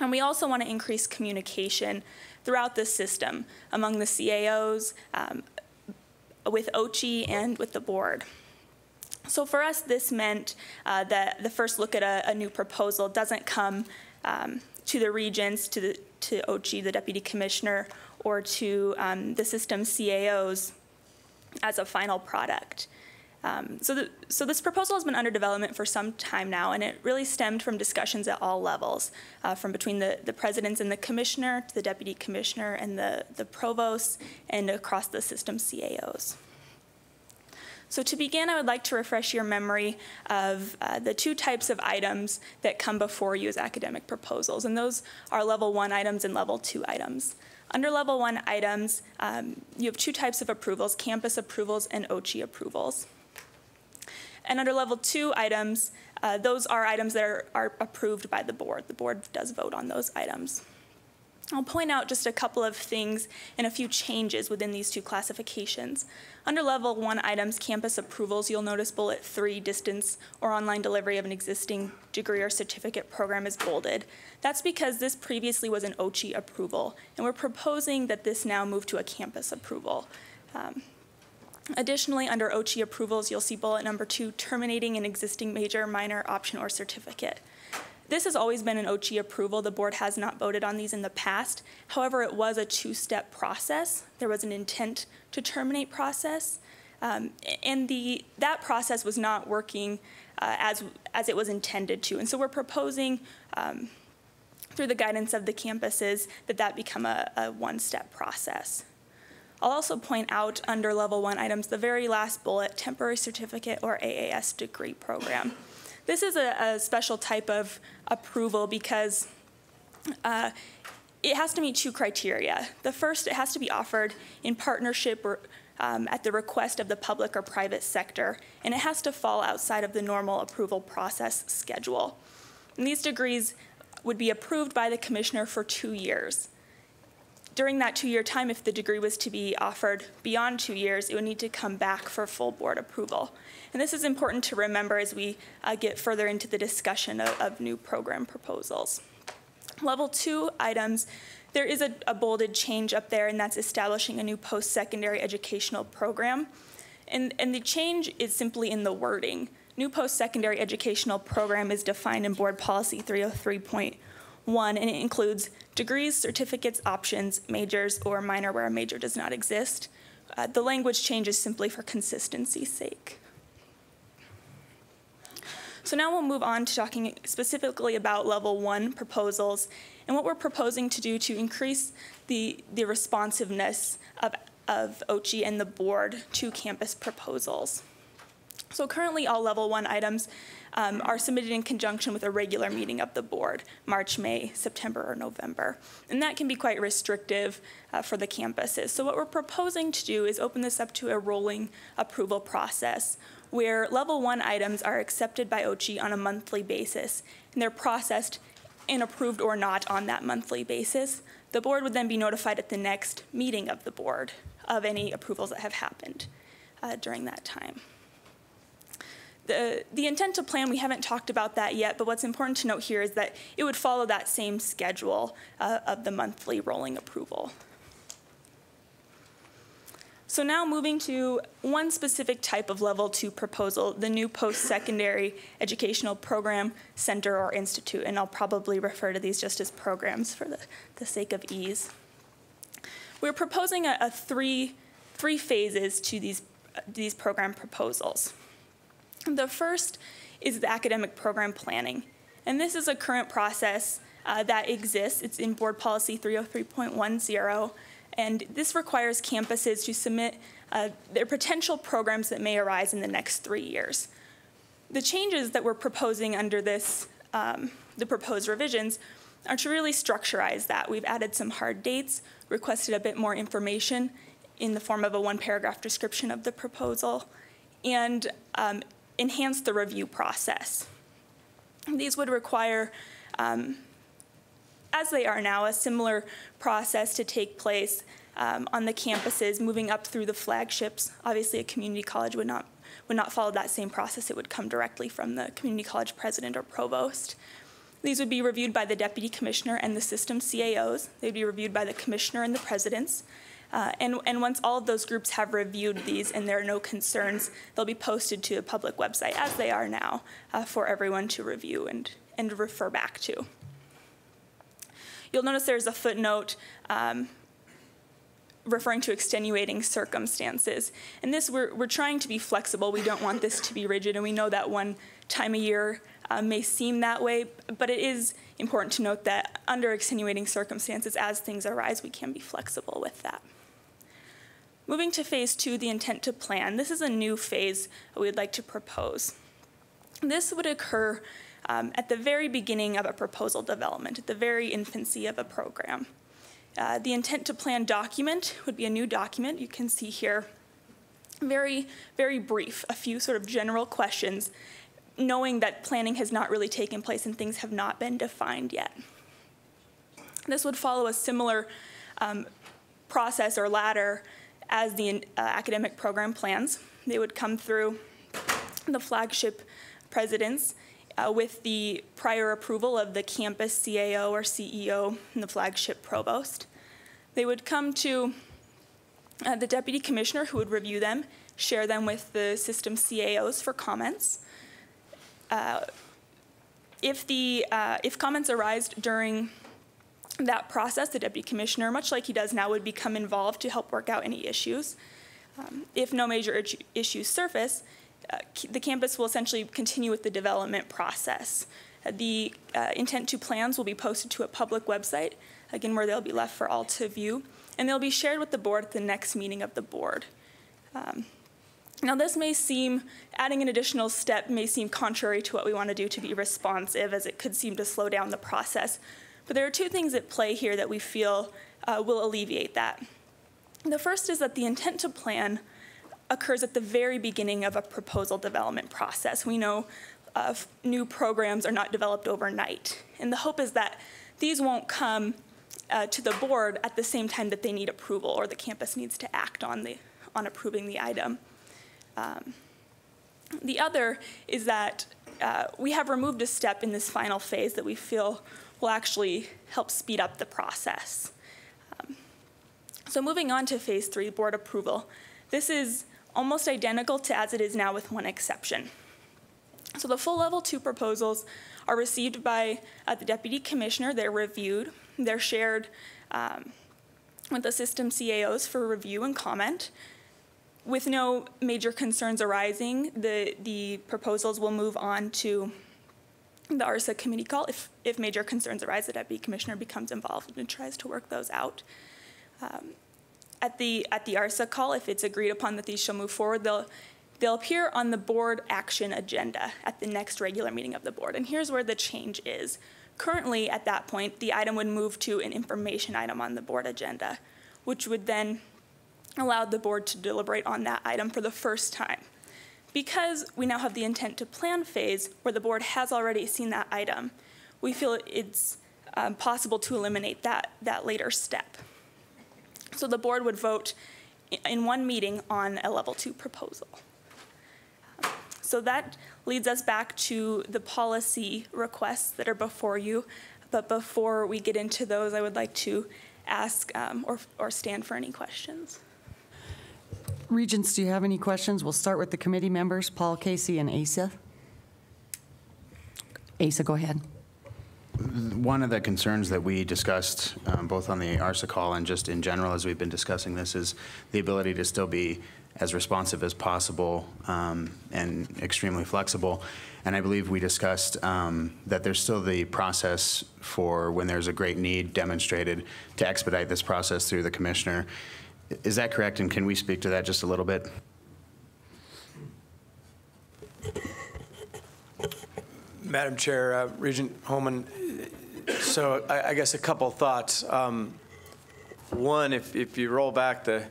And we also want to increase communication throughout the system among the CAOs, um, with OCHE and with the board. So for us, this meant uh, that the first look at a, a new proposal doesn't come um, to the regents, to, the, to OCHE, the deputy commissioner, or to um, the system CAOs as a final product. Um, so, the, so this proposal has been under development for some time now, and it really stemmed from discussions at all levels, uh, from between the, the presidents and the commissioner to the deputy commissioner and the, the provost, and across the system CAOs. So to begin, I would like to refresh your memory of uh, the two types of items that come before you as academic proposals, and those are level one items and level two items. Under level one items, um, you have two types of approvals, campus approvals and OCHE approvals. And under level two items, uh, those are items that are, are approved by the board. The board does vote on those items. I'll point out just a couple of things and a few changes within these two classifications. Under level one items, campus approvals, you'll notice bullet three, distance or online delivery of an existing degree or certificate program is bolded. That's because this previously was an OCHE approval, and we're proposing that this now move to a campus approval. Um, Additionally, under OCHE approvals, you'll see bullet number two, terminating an existing major, minor, option, or certificate. This has always been an OCHE approval. The board has not voted on these in the past. However, it was a two-step process. There was an intent to terminate process, um, and the, that process was not working uh, as, as it was intended to. And so we're proposing, um, through the guidance of the campuses, that that become a, a one-step process. I'll also point out under level one items, the very last bullet, temporary certificate or AAS degree program. This is a, a special type of approval because uh, it has to meet two criteria. The first, it has to be offered in partnership or um, at the request of the public or private sector, and it has to fall outside of the normal approval process schedule. And these degrees would be approved by the commissioner for two years. during that two-year time, if the degree was to be offered beyond two years, it would need to come back for full board approval. And this is important to remember as we uh, get further into the discussion of, of, new program proposals. Level two items, there is a, a bolded change up there, and that's establishing a new post-secondary educational program. And, and the change is simply in the wording. New post-secondary educational program is defined in Board Policy 303.1, and it includes degrees, certificates, options, majors, or minor where a major does not exist. Uh, the language change is simply for consistency's sake. So now we'll move on to talking specifically about level one proposals and what we're proposing to do to increase the, the responsiveness of, of OCHE and the board to campus proposals. So currently all level one items um, are submitted in conjunction with a regular meeting of the board, March, May, September, or November. And that can be quite restrictive uh, for the campuses. So what we're proposing to do is open this up to a rolling approval process where level one items are accepted by OCHE on a monthly basis, and they're processed and approved or not on that monthly basis. The board would then be notified at the next meeting of the board of any approvals that have happened uh, during that time. The, the intent to plan, we haven't talked about that yet, but what's important to note here is that it would follow that same schedule uh, of the monthly rolling approval. So now moving to one specific type of level two proposal, the new post-secondary educational program, center, or institute, and I'll probably refer to these just as programs for the, the sake of ease. We're proposing a, a three, three phases to these, uh, these program proposals. The first is the academic program planning. And this is a current process uh, that exists. It's in Board Policy 303.10. And this requires campuses to submit uh, their potential programs that may arise in the next three years. The changes that we're proposing under this, um, the proposed revisions, are to really structureize that. We've added some hard dates, requested a bit more information in the form of a one paragraph description of the proposal, and um, enhance the review process. These would require, um, as they are now, a similar process to take place um, on the campuses, moving up through the flagships. Obviously, a community college would not would not follow that same process. It would come directly from the community college president or provost. These would be reviewed by the deputy commissioner and the system CAOs. They'd be reviewed by the commissioner and the presidents. Uh, and, and once all of those groups have reviewed these and there are no concerns, they'll be posted to a public website, as they are now, uh, for everyone to review and, and refer back to. You'll notice there's a footnote um, referring to extenuating circumstances. And this, we're, we're trying to be flexible. We don't want this to be rigid, and we know that one time a year uh, may seem that way, but it is important to note that under extenuating circumstances, as things arise, we can be flexible with that. Moving to phase two, the intent to plan. This is a new phase we'd like to propose. This would occur um, at the very beginning of a proposal development, at the very infancy of a program. Uh, the intent to plan document would be a new document. You can see here, very, very brief, a few sort of general questions, knowing that planning has not really taken place and things have not been defined yet. This would follow a similar um, process or ladder as the uh, academic program plans. They would come through the flagship presidents uh, with the prior approval of the campus CAO or CEO and the flagship provost. They would come to uh, the deputy commissioner who would review them, share them with the system CAOs for comments. Uh, if, the, uh, if comments arise during that process, the deputy commissioner, much like he does now, would become involved to help work out any issues. Um, if no major issues surface, uh, the campus will essentially continue with the development process. Uh, the uh, intent to plans will be posted to a public website, again, where they'll be left for all to view, and they'll be shared with the board at the next meeting of the board. Um, now, this may seem, adding an additional step may seem contrary to what we want to do to be responsive, as it could seem to slow down the process. But there are two things at play here that we feel uh, will alleviate that. The first is that the intent to plan occurs at the very beginning of a proposal development process. We know uh, new programs are not developed overnight. And the hope is that these won't come uh, to the board at the same time that they need approval or the campus needs to act on the on approving the item. Um, the other is that uh, we have removed a step in this final phase that we feel will actually help speed up the process. Um, so moving on to phase three, board approval. This is almost identical to as it is now with one exception. So the full level two proposals are received by uh, the deputy commissioner. They're reviewed. They're shared um, with the system CAOs for review and comment. With no major concerns arising, the, the proposals will move on to the ARSA committee call. If, if major concerns arise, the deputy commissioner becomes involved and tries to work those out. Um, at the at the ARSA call, if it's agreed upon that these shall move forward, they'll they'll appear on the board action agenda at the next regular meeting of the board. And here's where the change is. Currently, at that point, the item would move to an information item on the board agenda, which would then allow the board to deliberate on that item for the first time. Because we now have the intent to plan phase where the board has already seen that item, we feel it's um, possible to eliminate that, that later step. So the board would vote in one meeting on a level two proposal. So that leads us back to the policy requests that are before you. But before we get into those, I would like to ask um, or, or stand for any questions. Regents, do you have any questions? We'll start with the committee members, Paul, Casey, and Asa. Asa, go ahead. One of the concerns that we discussed, um, both on the ARSA call and just in general as we've been discussing this, is the ability to still be as responsive as possible um, and extremely flexible. And I believe we discussed um, that there's still the process for when there's a great need demonstrated to expedite this process through the commissioner. Is that correct? And can we speak to that just a little bit? Madam Chair, uh, Regent Hohman, so I, I guess a couple thoughts. Um, one, if, if you roll back the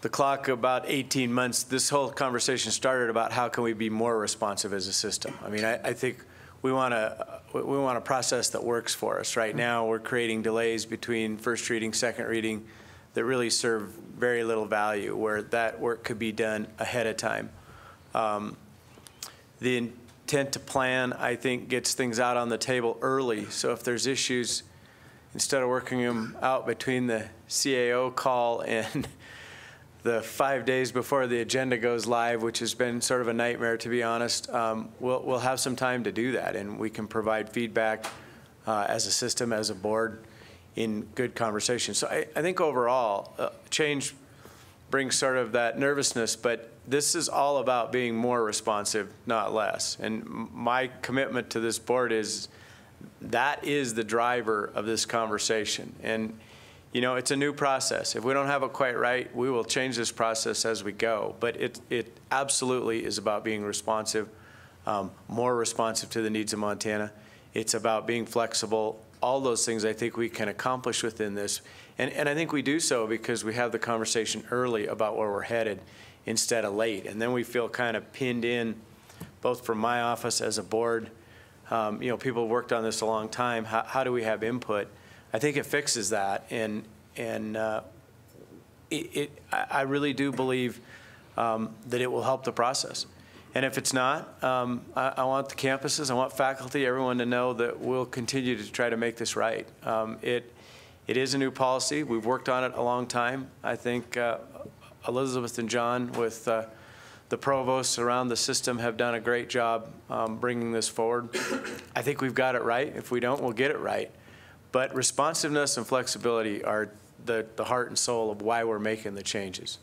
the clock about 18 months, this whole conversation started about how can we be more responsive as a system. I mean, I, I think we want to we want a process that works for us. Right now, we're creating delays between first reading, second reading, that really serve very little value. Where that work could be done ahead of time. Um, the intent to plan, I think, gets things out on the table early. So if there's issues, instead of working them out between the CAO call [laughs] and the five days before the agenda goes live, which has been sort of a nightmare, to be honest, um, we'll, we'll have some time to do that, and we can provide feedback uh, as a system, as a board, in good conversation. So I, I think overall, uh, change brings sort of that nervousness, but this is all about being more responsive, not less. And my commitment to this board is that is the driver of this conversation. And you know, it's a new process. If we don't have it quite right, we will change this process as we go. But it, it absolutely is about being responsive, um, more responsive to the needs of Montana. It's about being flexible. All those things I think we can accomplish within this. And, and I think we do so because we have the conversation early about where we're headed instead of late. And then we feel kind of pinned in, both from my office as a board. Um, you know, people have worked on this a long time. How, how do we have input? I think it fixes that, and and uh, it, it, I really do believe um, that it will help the process. And if it's not, um, I, I, want the campuses, I want faculty, everyone to know that we'll continue to try to make this right. Um, it it is a new policy. We've worked on it a long time. I think uh, Elizabeth and John with uh, the provosts around the system have done a great job um, bringing this forward. I think we've got it right. If we don't, we'll get it right. But responsiveness and flexibility are the, the heart and soul of why we're making the changes.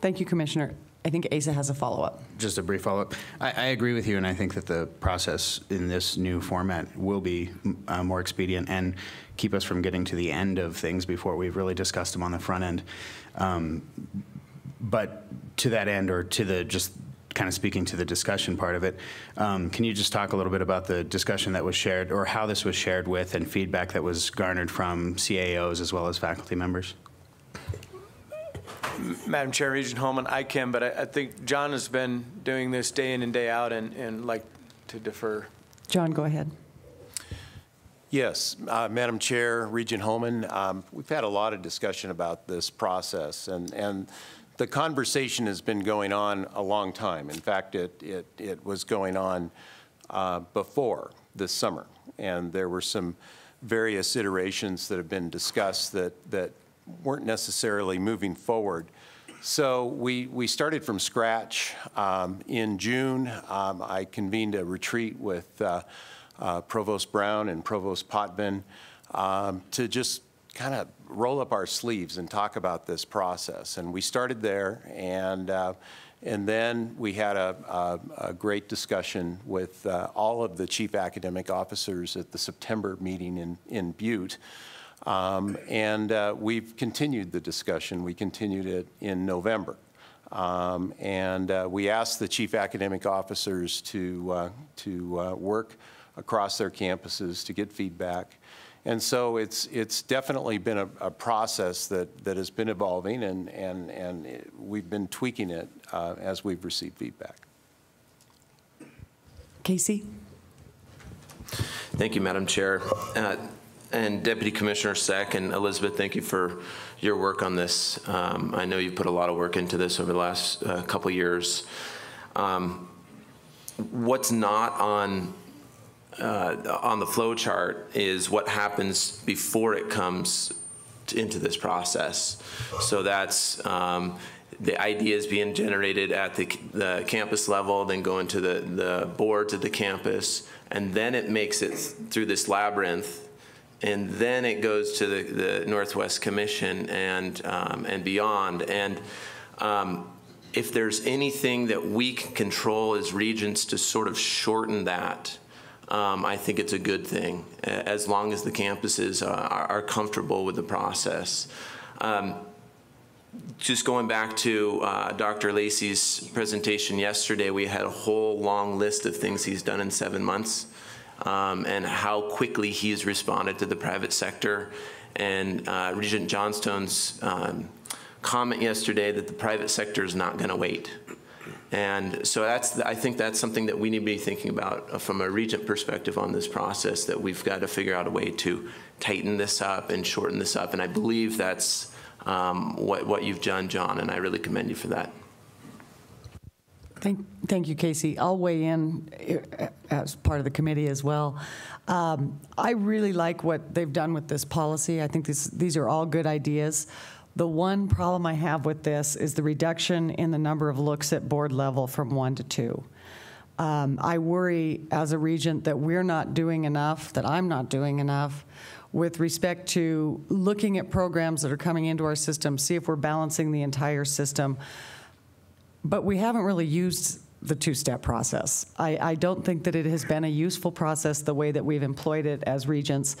Thank you, Commissioner. I think Asa has a follow-up. Just a brief follow-up. I, I, agree with you, and I think that the process in this new format will be uh, more expedient and keep us from getting to the end of things before we've really discussed them on the front end. Um, but to that end, or to the just kind of speaking to the discussion part of it, um, can you just talk a little bit about the discussion that was shared or how this was shared with and feedback that was garnered from CAOs as well as faculty members? Madam Chair, Regent Hohman, I can, but I, I, think John has been doing this day in and day out and, and like to defer. John, go ahead. Yes, uh, Madam Chair, Regent Hohman, um, we've had a lot of discussion about this process, and, and the conversation has been going on a long time. In fact, it, it, it was going on uh, before this summer, and there were some various iterations that have been discussed that, that weren't necessarily moving forward. So we, we started from scratch. Um, in June, um, I convened a retreat with uh, uh, Provost Brown and Provost Potvin um, to just kind of roll up our sleeves and talk about this process. And we started there, and uh, and then we had a, a, a great discussion with uh, all of the chief academic officers at the September meeting in in Butte. Um, and uh, we've continued the discussion. We continued it in November. Um, and uh, we asked the chief academic officers to, uh, to uh, work across their campuses to get feedback. And so it's, it's definitely been a, a process that, that has been evolving, and, and, and it, we've been tweaking it uh, as we've received feedback. Casey? Thank you, Madam Chair. Uh, and Deputy Commissioner Sack and Elizabeth, thank you for your work on this. Um, I know you've put a lot of work into this over the last uh, couple years. Um, what's not on uh, on the flow chart is what happens before it comes into this process. So that's um, the ideas being generated at the, the campus level, then going to the, the boards at the campus, and then it makes it through this labyrinth and then it goes to the, the Northwest Commission and um, and beyond. And um, if there's anything that we can control as regents to sort of shorten that, um, I think it's a good thing, as long as the campuses are, are comfortable with the process. Um, just going back to uh, Dr. Lacey's presentation yesterday, we had a whole long list of things he's done in seven months um, and how quickly he's responded to the private sector. And uh, Regent Johnstone's um, comment yesterday that the private sector is not going to wait. And so that's, I think that's something that we need to be thinking about uh, from a regent perspective on this process, that we've got to figure out a way to tighten this up and shorten this up. And I believe that's um, what, what you've done, John, and I really commend you for that. Thank, thank you, Casey. I'll weigh in uh, as part of the committee as well. Um, I really like what they've done with this policy. I think this, these are all good ideas. The one problem I have with this is the reduction in the number of looks at board level from one to two. Um, I worry as a regent that we're not doing enough, that I'm not doing enough with respect to looking at programs that are coming into our system, see if we're balancing the entire system. But we haven't really used the two-step process. I, I, don't think that it has been a useful process the way that we've employed it as regents.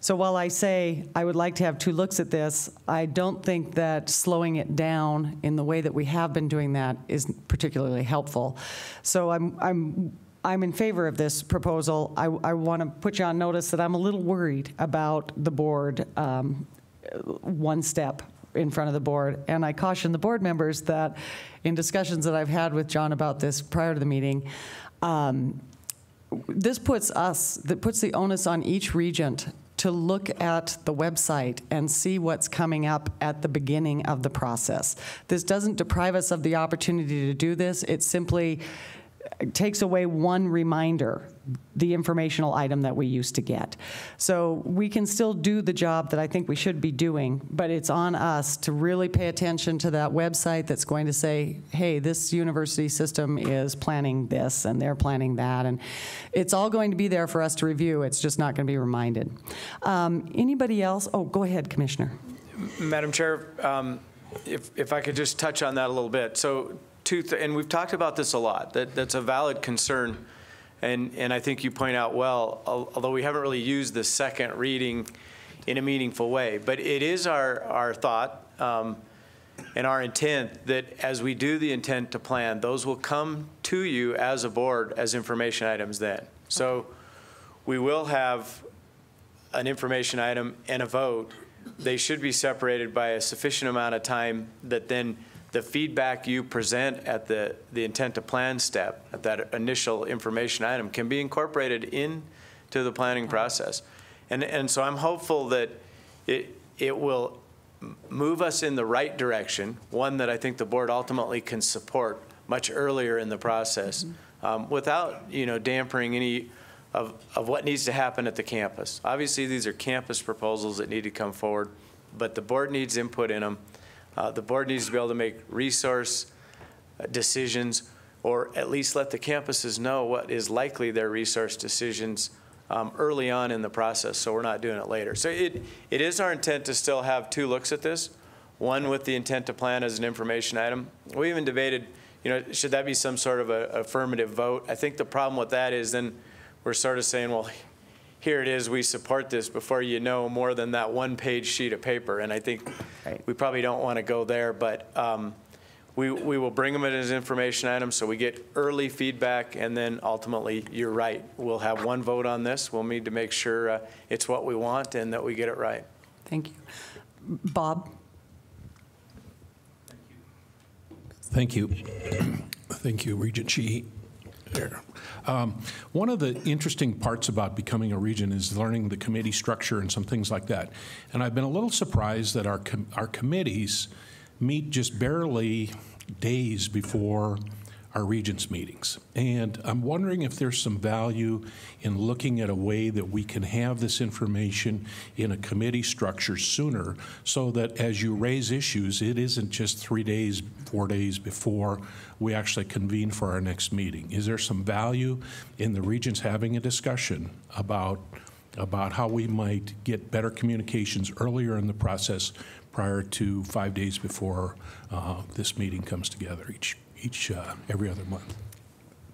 So while I say I would like to have two looks at this, I don't think that slowing it down in the way that we have been doing that is particularly helpful. So I'm, I'm I'm in favor of this proposal. I, I want to put you on notice that I'm a little worried about the board um, one step in front of the board. And I caution the board members that in discussions that I've had with John about this prior to the meeting, um, this puts us, that puts the onus on each regent to look at the website and see what's coming up at the beginning of the process. This doesn't deprive us of the opportunity to do this. It simply takes away one reminder, the informational item that we used to get. So we can still do the job that I think we should be doing, but it's on us to really pay attention to that website that's going to say, hey, this university system is planning this and they're planning that. And it's all going to be there for us to review. It's just not going to be reminded. Um, anybody else? Oh, go ahead, Commissioner. Madam Chair, um, if, if I could just touch on that a little bit. So two, and we've talked about this a lot, that, that's a valid concern. And, and I think you point out well, although we haven't really used the second reading in a meaningful way, but it is our, our thought um, and our intent that as we do the intent to plan, those will come to you as a board as information items then. So we will have an information item and a vote. They should be separated by a sufficient amount of time that then the feedback you present at the, the intent to plan step, at that initial information item, can be incorporated into the planning process. And, and so I'm hopeful that it, it will move us in the right direction, one that I think the board ultimately can support much earlier in the process, um, without, you know, dampering any of, of what needs to happen at the campus. Obviously, these are campus proposals that need to come forward, but the board needs input in them. Uh, The board needs to be able to make resource uh, decisions, or at least let the campuses know what is likely their resource decisions um, early on in the process, so we're not doing it later. So it, it is our intent to still have two looks at this, one with the intent to plan as an information item. We even debated, you know, should that be some sort of a affirmative vote? I think the problem with that is then we're sort of saying, well, here it is, we support this before you know more than that one-page sheet of paper. And I think we probably don't want to go there, but um, we, we will bring them in as information items so we get early feedback, and then ultimately, you're right, we'll have one vote on this. We'll need to make sure uh, it's what we want and that we get it right. Thank you. Bob? Thank you. Thank you, Regent Sheehy. There. Um, One of the interesting parts about becoming a region is learning the committee structure and some things like that. And I've been a little surprised that our, com- our committees meet just barely days before our regents meetings. And I'm wondering if there's some value in looking at a way that we can have this information in a committee structure sooner so that as you raise issues, it isn't just three days, four days before we actually convene for our next meeting. Is there some value in the regents having a discussion about about how we might get better communications earlier in the process prior to five days before uh, this meeting comes together each, each, uh, every other month.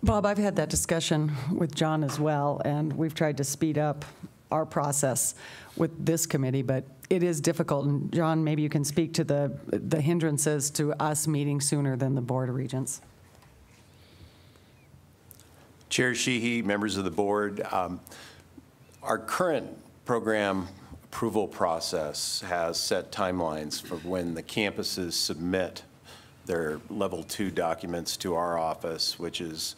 Bob, I've had that discussion with John as well, and we've tried to speed up our process with this committee, but it is difficult. And John, maybe you can speak to the, the hindrances to us meeting sooner than the Board of Regents. Chair Sheehy, members of the board, um, our current program approval process has set timelines for when the campuses submit their level two documents to our office, which is,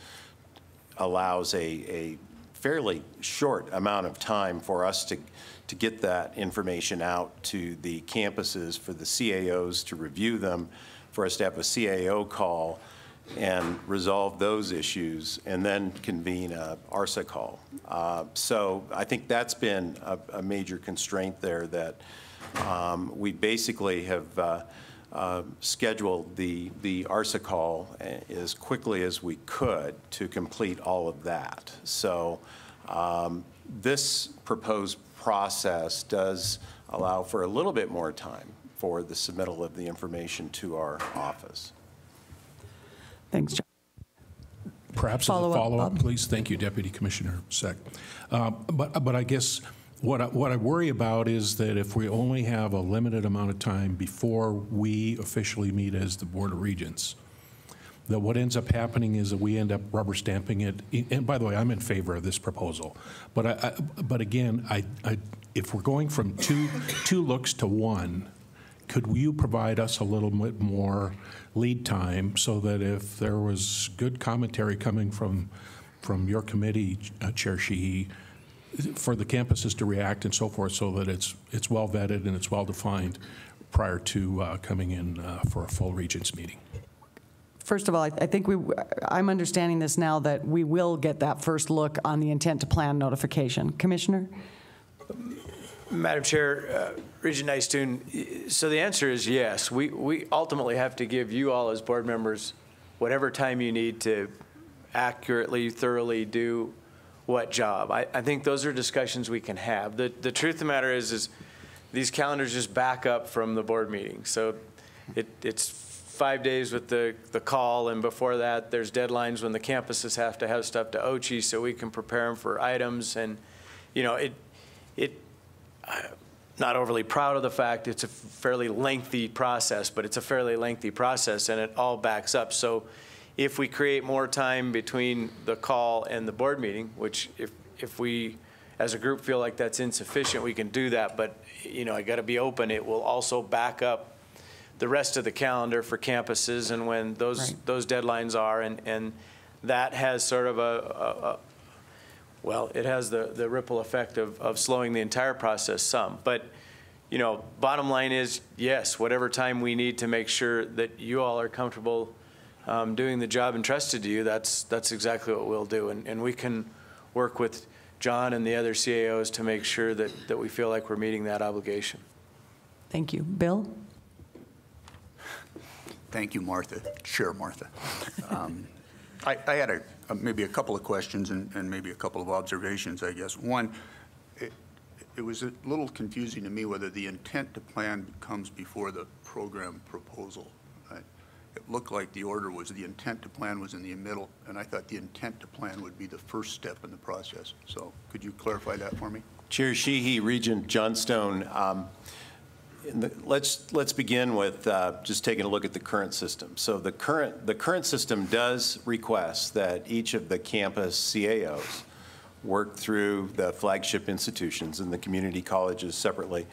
allows a, a fairly short amount of time for us to, to get that information out to the campuses, for the CAOs to review them, for us to have a CAO call and resolve those issues, and then convene a ARSA call. Uh, So I think that's been a, a major constraint there, that um, we basically have uh, uh, scheduled the, the ARSA call as quickly as we could to complete all of that. So um, this proposed process does allow for a little bit more time for the submittal of the information to our office. Thanks, John. Perhaps as a Follow-up, follow-up, please. Thank you, Deputy Commissioner Seck. Uh, But, but I guess what I, what I worry about is that if we only have a limited amount of time before we officially meet as the Board of Regents, that what ends up happening is that we end up rubber stamping it. And by the way, I'm in favor of this proposal. But I, I- but again, I, I, if we're going from two, two looks to one, could you provide us a little bit more lead time so that if there was good commentary coming from, from your committee, uh, Chair Sheehy, for the campuses to react and so forth, so that it's, it's well vetted and it's well defined prior to uh, coming in uh, for a full Regents meeting? First of all, I I think we, I'm understanding this now that we will get that first look on the intent to plan notification. Commissioner? Madam Chair, uh, Regent Nystuen, so the answer is yes. We, we ultimately have to give you all as board members whatever time you need to accurately, thoroughly do what job. I, I think those are discussions we can have. The, the truth of the matter is, is these calendars just back up from the board meeting. So it, it's five days with the, the call, and before that, there's deadlines when the campuses have to have stuff to OCHE so we can prepare them for items. And, you know, it, it, I'm not overly proud of the fact it's a fairly lengthy process, but it's a fairly lengthy process, and it all backs up. So if we create more time between the call and the board meeting, which if, if we, as a group, feel like that's insufficient, we can do that. But, you know, I got to be open. It will also back up the rest of the calendar for campuses and when those, Right. those deadlines are. And, and that has sort of a, a, a well, it has the, the ripple effect of, of slowing the entire process some. But, you know, bottom line is, yes, whatever time we need to make sure that you all are comfortable um, doing the job entrusted to you, that's, that's exactly what we'll do. And, and we can work with John and the other CAOs to make sure that, that we feel like we're meeting that obligation. Thank you. Bill? Thank you, Martha, Chair Martha. Um, I, I had a, a- maybe a couple of questions and, and maybe a couple of observations, I guess. One, it, it was a little confusing to me whether the intent to plan comes before the program proposal. It looked like the order was the intent to plan was in the middle, and I thought the intent to plan would be the first step in the process. So could you clarify that for me? Chair Sheehy, Regent Johnstone, um, the- let's, let's begin with uh, just taking a look at the current system. So the current, the current system does request that each of the campus CAOs work through the flagship institutions and the community colleges separately,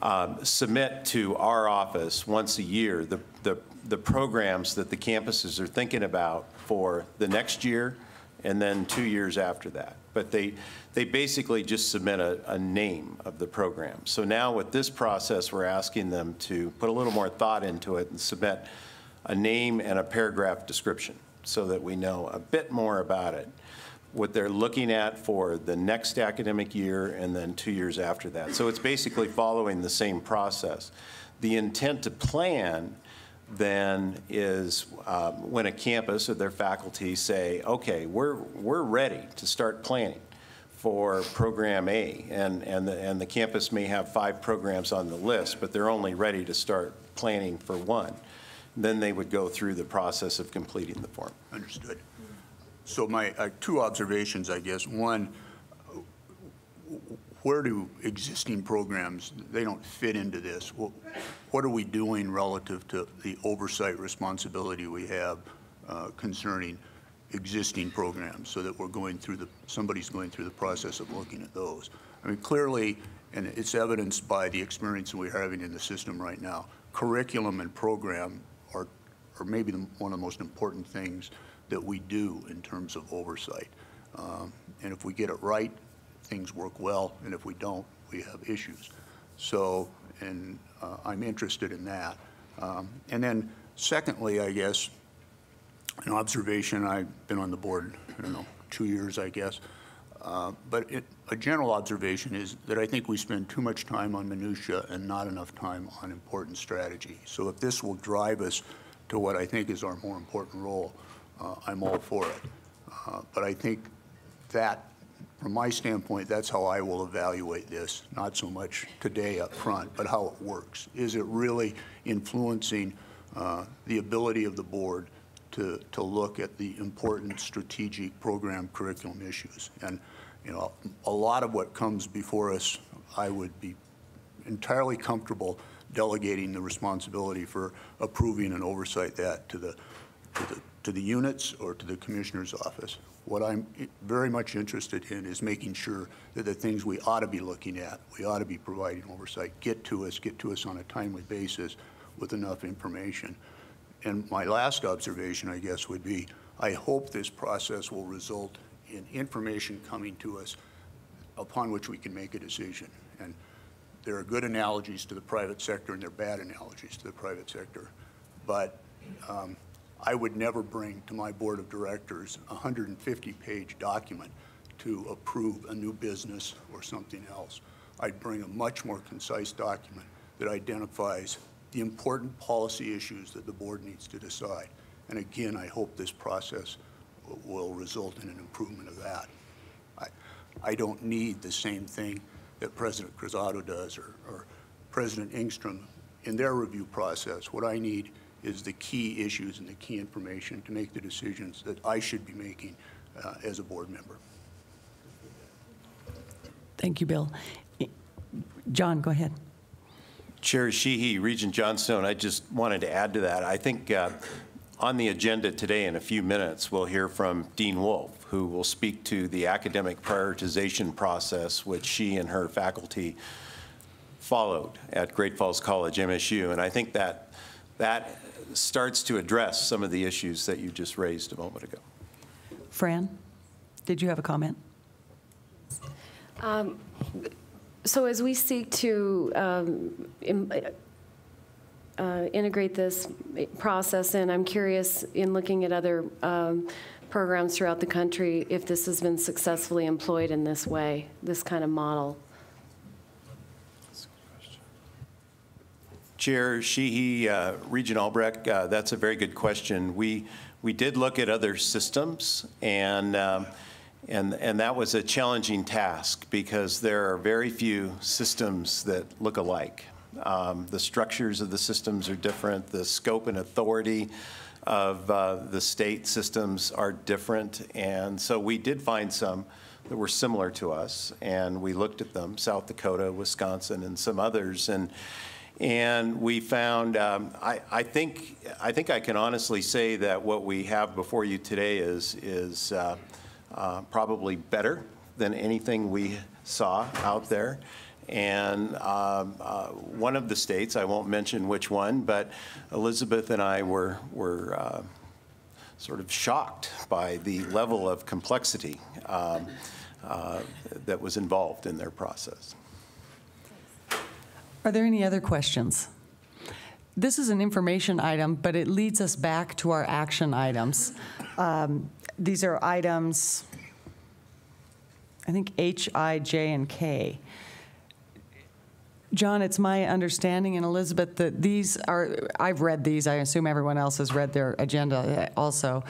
um, submit to our office once a year the, the, the programs that the campuses are thinking about for the next year and then two years after that. But they, they basically just submit a, a name of the program. So now with this process, we're asking them to put a little more thought into it and submit a name and a paragraph description so that we know a bit more about it, what they're looking at for the next academic year and then two years after that. So it's basically following the same process. The intent to plan then is um, when a campus or their faculty say, okay, we're, we're ready to start planning for program A, and, and, the, and the campus may have five programs on the list, but they're only ready to start planning for one. Then they would go through the process of completing the form. Understood. So my, uh, two observations, I guess. One, where do existing programs, they don't fit into this? Wh- What are we doing relative to the oversight responsibility we have uh, concerning existing programs so that we're going through the, somebody's going through the process of looking at those? I mean, clearly, and it's evidenced by the experience we're having in the system right now, curriculum and program are, are maybe the, one of the most important things that we do in terms of oversight. Um, And if we get it right, things work well, and if we don't, we have issues. So, and uh, I'm interested in that. Um, And then secondly, I guess, an observation, I've been on the board, I don't know, two years, I guess. Uh, But it, a general observation is that I think we spend too much time on minutia and not enough time on important strategy. So if this will drive us to what I think is our more important role, uh, I'm all for it. Uh, But I think that, from my standpoint, that's how I will evaluate this, not so much today up front, but how it works. Is it really influencing uh, the ability of the board to, to look at the important strategic program curriculum issues? And, you know, a lot of what comes before us, I would be entirely comfortable delegating the responsibility for approving and oversight that to the, to the, to the units or to the commissioner's office. What I'm very much interested in is making sure that the things we ought to be looking at, we ought to be providing oversight, get to us, get to us on a timely basis with enough information. And my last observation, I guess, would be, I hope this process will result in information coming to us upon which we can make a decision. And there are good analogies to the private sector and there are bad analogies to the private sector. But um, I would never bring to my board of directors a 150-page document to approve a new business or something else. I'd bring a much more concise document that identifies the important policy issues that the board needs to decide. And again, I hope this process will result in an improvement of that. I, I don't need the same thing that President Cruzado does or, or President Engstrom in their review process. What I need is the key issues and the key information to make the decisions that I should be making uh, as a board member. Thank you, Bill. John, go ahead. Chair Sheehy, Regent Johnstone, I just wanted to add to that. I think uh, on the agenda today, in a few minutes, we'll hear from Dean Wolff, who will speak to the academic prioritization process, which she and her faculty followed at Great Falls College, MSU. And I think that that starts to address some of the issues that you just raised a moment ago. Fran, did you have a comment? Um, So as we seek to um, im- uh, integrate this process in, I'm curious, in looking at other um, programs throughout the country, if this has been successfully employed in this way, this kind of model. Chair Sheehy, uh, Regent Albrecht, uh, that's a very good question. We, we did look at other systems, and, um, and, and that was a challenging task because there are very few systems that look alike. Um, The structures of the systems are different, the scope and authority of uh, the state systems are different, and so we did find some that were similar to us, and we looked at them, South Dakota, Wisconsin, and some others, and, and we found, um, I, I think, I think I can honestly say that what we have before you today is, is uh, uh, probably better than anything we saw out there. And um, uh, one of the states, I won't mention which one, but Elizabeth and I were, were uh, sort of shocked by the level of complexity um, uh, that was involved in their process. Are there any other questions? This is an information item, but it leads us back to our action items. Um, These are items, I think H, I, J, and K. John, it's my understanding, and Elizabeth, that these are, I've read these, I assume everyone else has read their agenda also.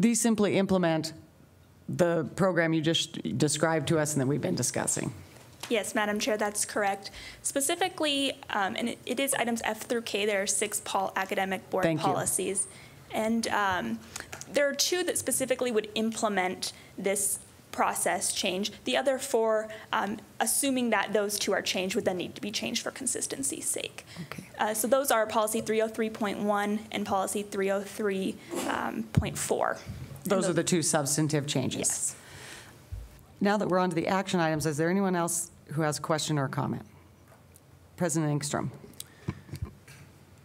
These simply implement the program you just described to us and that we've been discussing. Yes, Madam Chair, that's correct. Specifically, um, and it- it is items F through K, there are six pol- academic board Thank you. policies. And um, there are two that specifically would implement this process change. The other four, um, assuming that those two are changed, would then need to be changed for consistency's sake. Uh, So those are policy 303.1 and policy 303.4. Those are the two substantive changes? Yes. Now that we're on to the action items, is there anyone else who has a question or a comment? President Engstrom.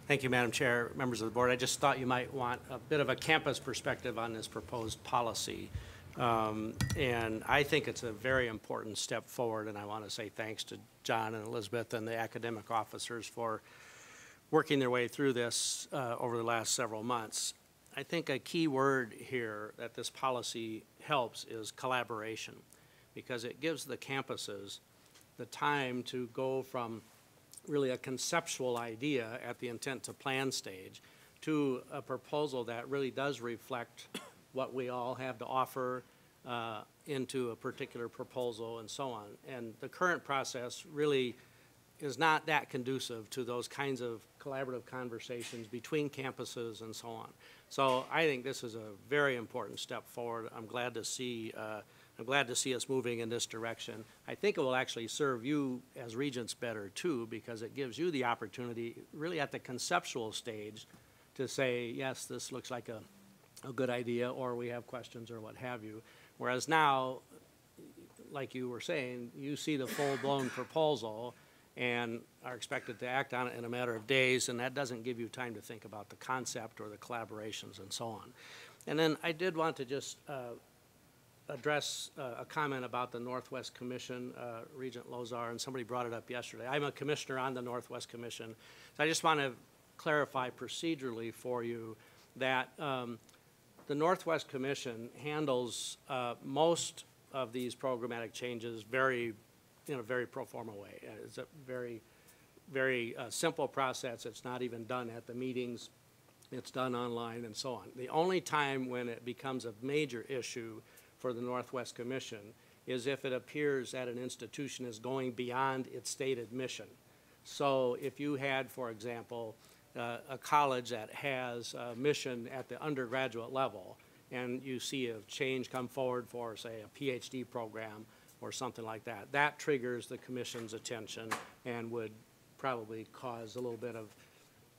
Thank you, Madam Chair, members of the board. I just thought you might want a bit of a campus perspective on this proposed policy. Um, And I think it's a very important step forward, and I want to say thanks to John and Elizabeth and the academic officers for working their way through this uh, over the last several months. I think a key word here that this policy helps is collaboration, because it gives the campuses the time to go from really a conceptual idea at the intent to plan stage to a proposal that really does reflect [coughs] what we all have to offer uh, into a particular proposal and so on. And the current process really is not that conducive to those kinds of collaborative conversations between campuses and so on. So I think this is a very important step forward. I'm glad to see, uh, I'm glad to see us moving in this direction. I think it will actually serve you as regents better too, because it gives you the opportunity, really at the conceptual stage, to say, yes, this looks like a, a good idea, or we have questions, or what have you. Whereas now, like you were saying, you see the full-blown proposal and are expected to act on it in a matter of days, and that doesn't give you time to think about the concept or the collaborations and so on. And then I did want to just uh, address uh, a comment about the Northwest Commission, uh, Regent Lozar, and somebody brought it up yesterday. I'm a commissioner on the Northwest Commission, so I just want to clarify procedurally for you that um, the Northwest Commission handles uh, most of these programmatic changes very, in a very pro forma way. It's a very, very uh, simple process. It's not even done at the meetings. It's done online and so on. The only time when it becomes a major issue for the Northwest Commission is if it appears that an institution is going beyond its stated mission. So if you had, for example, uh, a college that has a mission at the undergraduate level, and you see a change come forward for, say, a PhD program or something like that, that triggers the commission's attention and would probably cause a little bit of,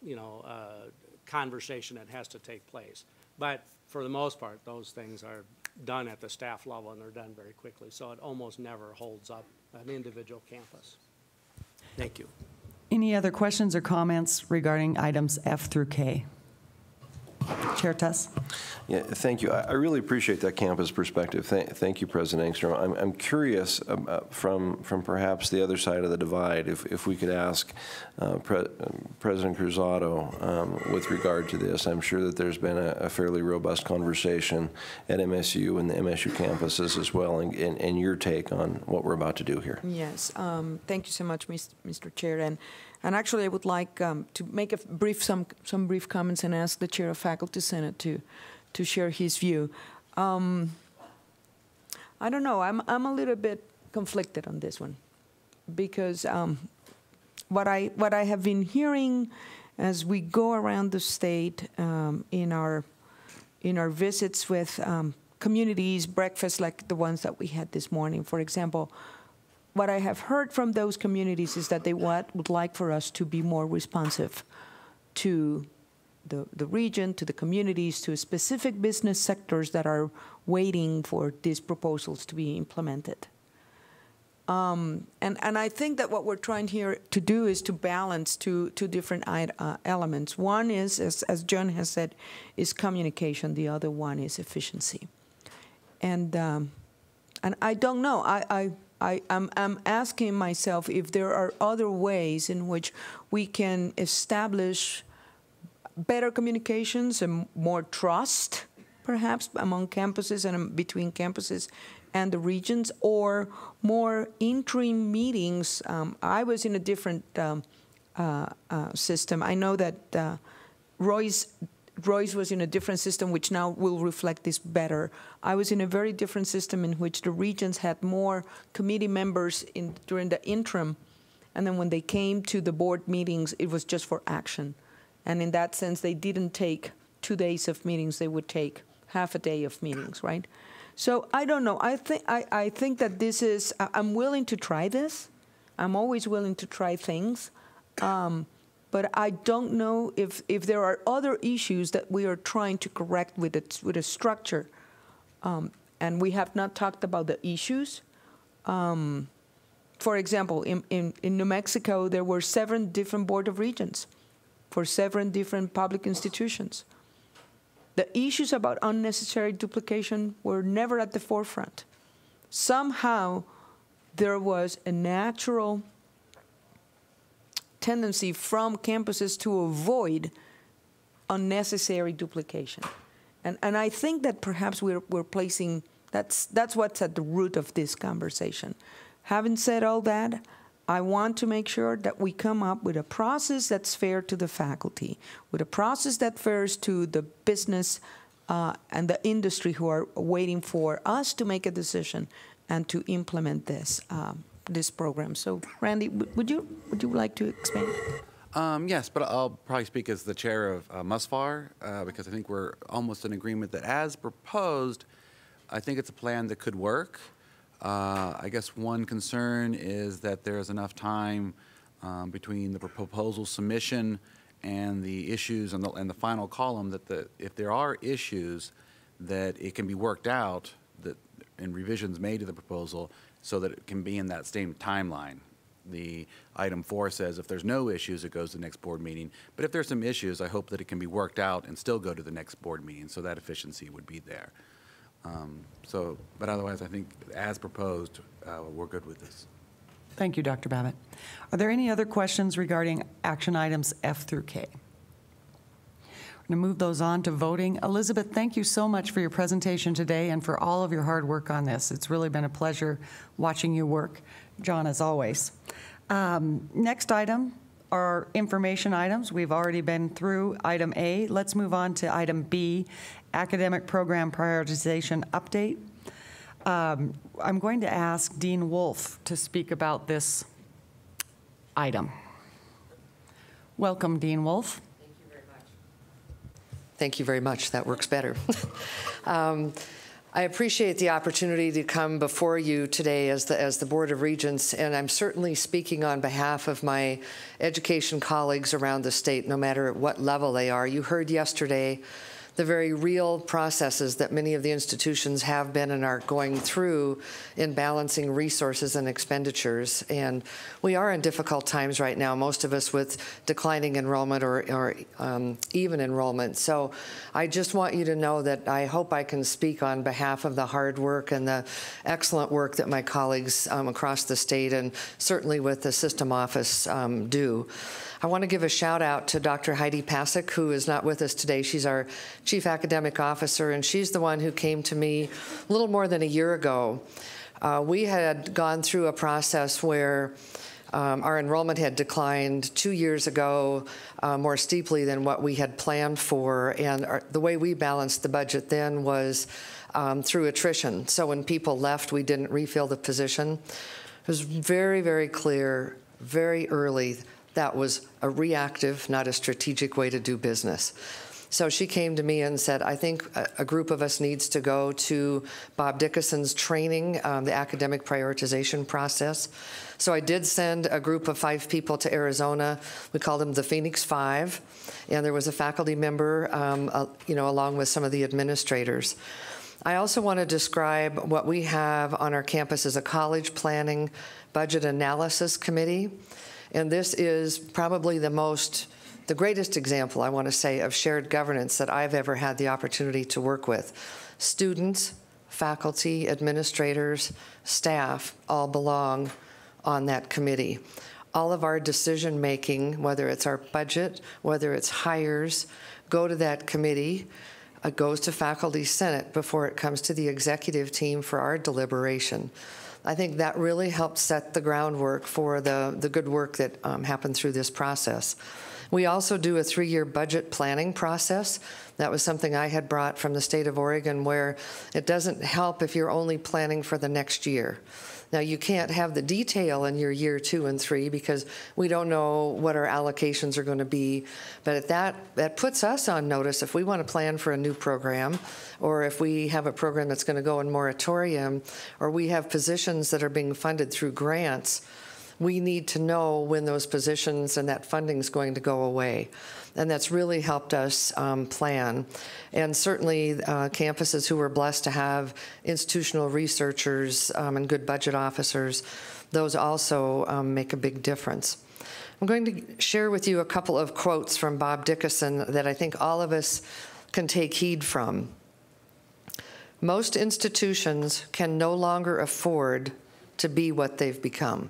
you know, uh, conversation that has to take place. But for the most part, those things are done at the staff level, and they're done very quickly, so it almost never holds up an individual campus. Thank you. Any other questions or comments regarding items F through K? Chair Tuss. Yeah, thank you. I I really appreciate that campus perspective. Thank thank you, President Engstrom. I'm I'm curious um, uh, from from perhaps the other side of the divide, if if we could ask uh, Pre- President Cruzado um, with regard to this. I'm sure that there's been a a fairly robust conversation at MSU and the MSU campuses as well, and- and and your take on what we're about to do here. Yes, um, thank you so much, Mr. Chair. And, and actually, I would like um, to make a brief, some, some brief comments and ask the Chair of Faculty Senate to, to share his view. Um, I don't know, I'm, I'm a little bit conflicted on this one because um, what, I, what I have been hearing as we go around the state um, in, our, in our visits with um, communities, breakfasts like the ones that we had this morning, for example, what I have heard from those communities is that they want, would like for us to be more responsive to the, the region, to the communities, to specific business sectors that are waiting for these proposals to be implemented. Um, and, and I think that what we're trying here to do is to balance two, two different uh, elements. One is, as, as John has said, is communication. The other one is efficiency. And, um, and I don't know. I, I, I, I'm, I'm asking myself if there are other ways in which we can establish better communications and more trust, perhaps, among campuses and between campuses and the regions, or more interim meetings. Um, I was in a different um, uh, uh, system. I know that uh, Royce Royce was in a different system, which now will reflect this better. I was in a very different system in which the regions had more committee members in, during the interim, and then when they came to the board meetings, it was just for action. And in that sense, they didn't take two days of meetings; they would take half a day of meetings, right? So I don't know. I think I, I think that this is. I- I'm willing to try this. I'm always willing to try things. Um, but I don't know if, if there are other issues that we are trying to correct with it, with a structure. Um, and we have not talked about the issues. Um, for example, in, in, in New Mexico, there were seven different board of regents for seven different public institutions. The issues about unnecessary duplication were never at the forefront. Somehow, there was a natural tendency from campuses to avoid unnecessary duplication. And, and I think that perhaps we're, we're placing, that's, that's what's at the root of this conversation. Having said all that, I want to make sure that we come up with a process that's fair to the faculty, with a process that fares to the business uh, and the industry who are waiting for us to make a decision and to implement this um, this program. So, Randy, would you would you like to expand? Um, yes, but I'll probably speak as the chair of uh, MUSFAR uh, because I think we're almost in agreement that, as proposed, I think it's a plan that could work. Uh, I guess one concern is that there is enough time um, between the proposal submission and the issues and the, and the final column that the, if there are issues, that it can be worked out that and revisions made to the proposal so that it can be in that same timeline. The item four says if there's no issues, it goes to the next board meeting. But if there's some issues, I hope that it can be worked out and still go to the next board meeting, so that efficiency would be there. Um, So, but otherwise, I think as proposed, uh, we're good with this. Thank you, Dr. Babbitt. Are there any other questions regarding action items F through K? Going to move those on to voting. Elizabeth, thank you so much for your presentation today and for all of your hard work on this. It's really been a pleasure watching you work. John, as always. Um, Next item are information items. We've already been through item A. Let's move on to item B, academic program prioritization update. Um, I'm going to ask Dean Wolff to speak about this item. Welcome, Dean Wolff. Thank you very much. That works better. [laughs] um, I appreciate the opportunity to come before you today as the, as the Board of Regents, and I'm certainly speaking on behalf of my education colleagues around the state, no matter at what level they are. You heard yesterday the very real processes that many of the institutions have been and are going through in balancing resources and expenditures. And we are in difficult times right now, most of us with declining enrollment or, or um, even enrollment. So I just want you to know that I hope I can speak on behalf of the hard work and the excellent work that my colleagues um, across the state and certainly with the system office um, do. I want to give a shout out to Dr. Heidi Pasek, who is not with us today. She's our chief academic officer, and she's the one who came to me a little more than a year ago. Uh, we had gone through a process where um, our enrollment had declined two years ago uh, more steeply than what we had planned for, and our, the way we balanced the budget then was um, through attrition. So when people left, we didn't refill the position. It was very, very clear, very early that was a reactive, not a strategic way to do business. So she came to me and said, I think a, group of us needs to go to Bob Dickeson's training, um, the academic prioritization process. So I did send a group of five people to Arizona. We called them the Phoenix Five, and there was a faculty member, um, uh, you know, along with some of the administrators. I also want to describe what we have on our campus as a college planning budget analysis committee. And this is probably the most, the greatest example, I want to say, of shared governance that I've ever had the opportunity to work with. Students, faculty, administrators, staff all belong on that committee. All of our decision making, whether it's our budget, whether it's hires, go to that committee. It goes to faculty senate before it comes to the executive team for our deliberation. I think that really helped set the groundwork for the, the good work that um, happened through this process. We also do a three year budget planning process. That was something I had brought from the state of Oregon where it doesn't help if you're only planning for the next year. Now, you can't have the detail in your year two and three because we don't know what our allocations are going to be. But that, that puts us on notice if we want to plan for a new program or if we have a program that's going to go in moratorium or we have positions that are being funded through grants we need to know when those positions and that funding is going to go away. And that's really helped us um, plan. And certainly, uh, campuses who were blessed to have institutional researchers um, and good budget officers, those also um, make a big difference. I'm going to share with you a couple of quotes from Bob Dickeson that I think all of us can take heed from. Most institutions can no longer afford to be what they've become.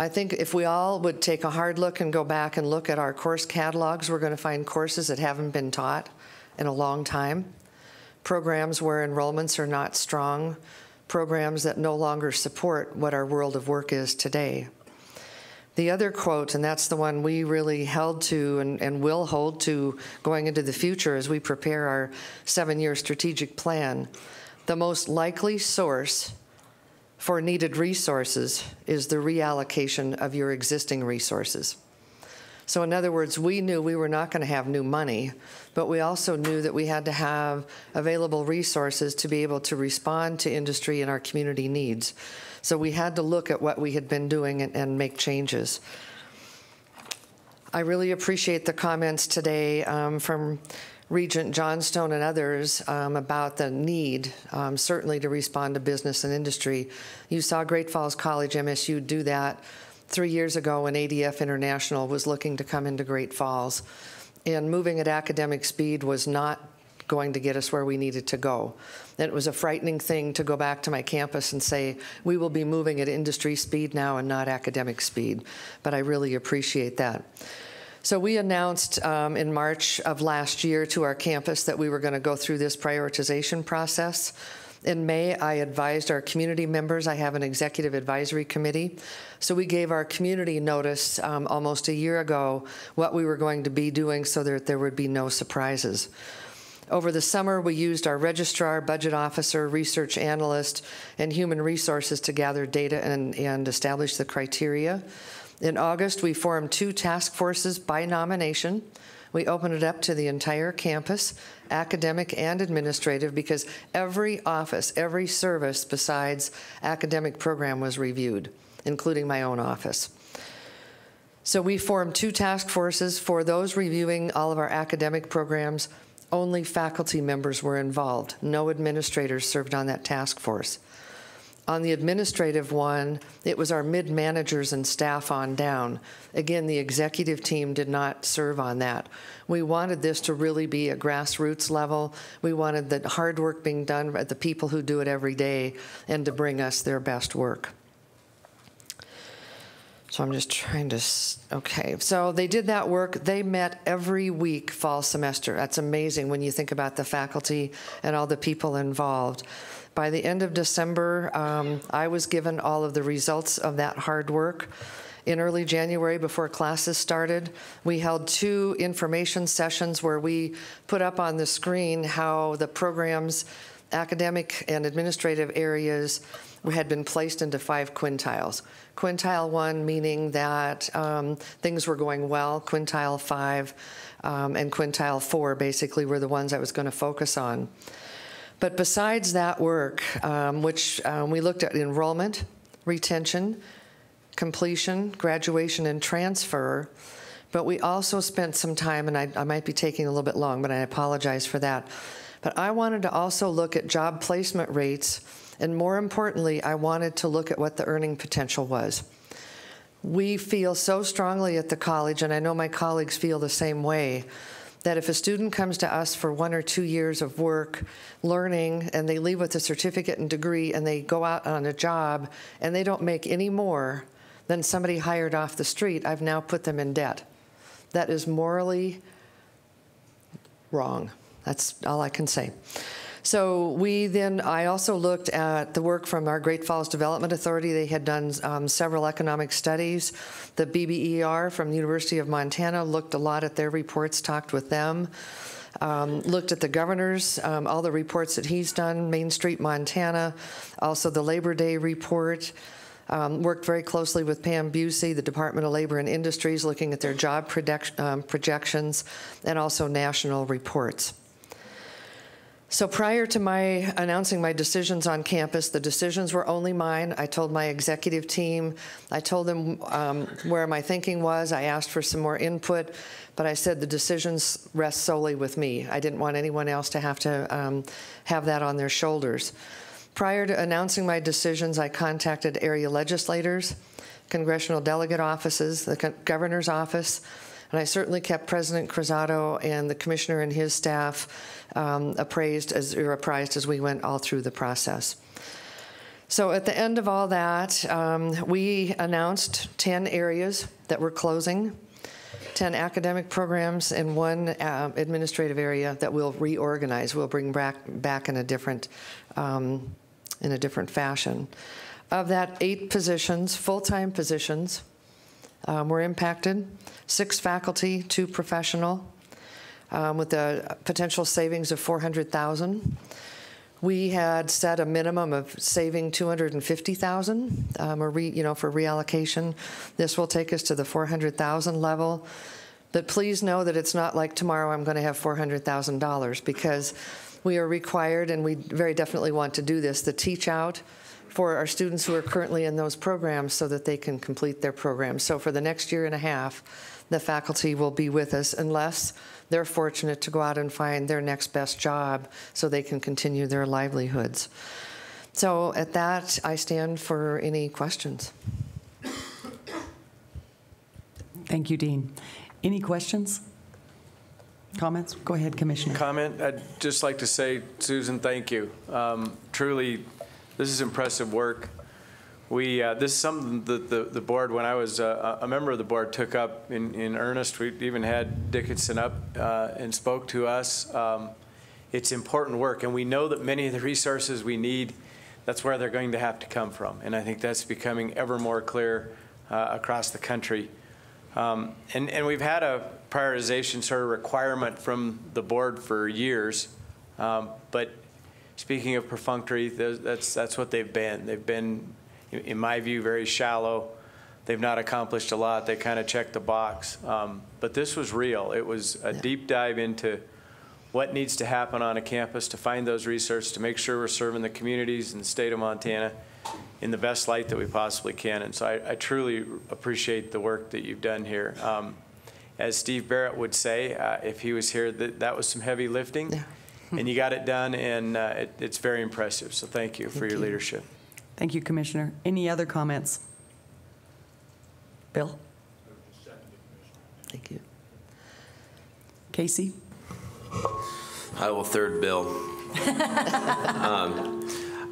I think if we all would take a hard look and go back and look at our course catalogs, we're going to find courses that haven't been taught in a long time, programs where enrollments are not strong, programs that no longer support what our world of work is today. The other quote, and that's the one we really held to and, and will hold to going into the future as we prepare our seven year strategic plan. The most likely source for needed resources is the reallocation of your existing resources. So, in other words, we knew we were not going to have new money, but we also knew that we had to have available resources to be able to respond to industry and our community needs. So, we had to look at what we had been doing and, and make changes. I really appreciate the comments today um, from Regent Johnstone and others um, about the need, um, certainly, to respond to business and industry. You saw Great Falls College, MSU, do that three years ago when ADF International was looking to come into Great Falls. And moving at academic speed was not going to get us where we needed to go. It was a frightening thing to go back to my campus and say, we will be moving at industry speed now and not academic speed. But I really appreciate that. So we announced um, in March of last year to our campus that we were going to go through this prioritization process. In May, I advised our community members. I have an executive advisory committee. So we gave our community notice um, almost a year ago what we were going to be doing so that there would be no surprises. Over the summer, we used our registrar, budget officer, research analyst, and human resources to gather data and, and establish the criteria. In August, we formed two task forces by nomination. We opened it up to the entire campus, academic and administrative, because every office, every service besides academic program was reviewed, including my own office. So we formed two task forces for those reviewing all of our academic programs. Only faculty members were involved. No administrators served on that task force. On the administrative one, it was our mid-managers and staff on down. Again, the executive team did not serve on that. We wanted this to really be a grassroots level. We wanted the hard work being done by the people who do it every day and to bring us their best work. So I'm just trying to, okay. So they did that work. They met every week fall semester. That's amazing when you think about the faculty and all the people involved. By the end of December, um, I was given all of the results of that hard work. In early January, before classes started, we held two information sessions where we put up on the screen how the programs, academic and administrative areas, had been placed into five quintiles. Quintile one meaning that um, things were going well, quintile five um, and quintile four basically were the ones I was going to focus on. But besides that work, um, which um, we looked at enrollment, retention, completion, graduation, and transfer, but we also spent some time, and I, I might be taking a little bit long, but I apologize for that. But I wanted to also look at job placement rates and more importantly, I wanted to look at what the earning potential was. We feel so strongly at the college, and I know my colleagues feel the same way, that if a student comes to us for one or two years of work, learning, and they leave with a certificate and degree, and they go out on a job, and they don't make any more than somebody hired off the street, I've now put them in debt. That is morally wrong. That's all I can say. So we then, I also looked at the work from our Great Falls Development Authority. They had done um, several economic studies. The BBER from the University of Montana looked a lot at their reports, talked with them. Um, looked at the governor's, um, all the reports that he's done, Main Street, Montana, also the Labor Day report. Um, worked very closely with Pam Bucy, the Department of Labor and Industries, looking at their job um, projections and also national reports. So prior to my announcing my decisions on campus, the decisions were only mine. I told my executive team, I told them um, where my thinking was. I asked for some more input, but I said the decisions rest solely with me. I didn't want anyone else to have to um, have that on their shoulders. Prior to announcing my decisions, I contacted area legislators, congressional delegate offices, the governor's office, and I certainly kept President Cruzado and the commissioner and his staff um, appraised as, or apprised as we went all through the process. So at the end of all that, um, we announced 10 areas that were closing, 10 academic programs, and one uh, administrative area that we'll reorganize. We'll bring back, back in a different um, in a different fashion. Of that, eight positions, full-time positions, um, were impacted. Six faculty, two professional, um, with a potential savings of 400,000. We had set a minimum of saving 250,000, um, or you know, for reallocation. This will take us to the 400,000 level. But please know that it's not like tomorrow I'm going to have $400,000 because we are required, and we very definitely want to do this, the teach out for our students who are currently in those programs so that they can complete their programs. So for the next year and a half, the faculty will be with us unless they're fortunate to go out and find their next best job so they can continue their livelihoods. So at that, I stand for any questions. Thank you, Dean. Any questions? Comments? Go ahead, Commissioner. Comment? I'd just like to say, Susan, thank you. Um, truly, this is impressive work. We, uh, this is something that the, the board, when I was uh, a member of the board, took up in, in earnest. We even had Dickeson up uh, and spoke to us. Um, it's important work, and we know that many of the resources we need, that's where they're going to have to come from. And I think that's becoming ever more clear uh, across the country. Um, and, and we've had a prioritization sort of requirement from the board for years, um, but speaking of perfunctory, that's, that's what they've been. They've been, in my view, very shallow. They've not accomplished a lot. They kind of checked the box. Um, but this was real. It was a deep dive into what needs to happen on a campus to find those resources, to make sure we're serving the communities in the state of Montana, in the best light that we possibly can. And so I, I truly appreciate the work that you've done here. Um, as Steve Barrett would say, uh, if he was here, that, that was some heavy lifting. and you got it done, and uh, it, it's very impressive. So thank you for your you. leadership. Thank you, Commissioner. Any other comments? Bill? Thank you. Casey? I will third Bill. [laughs] Um,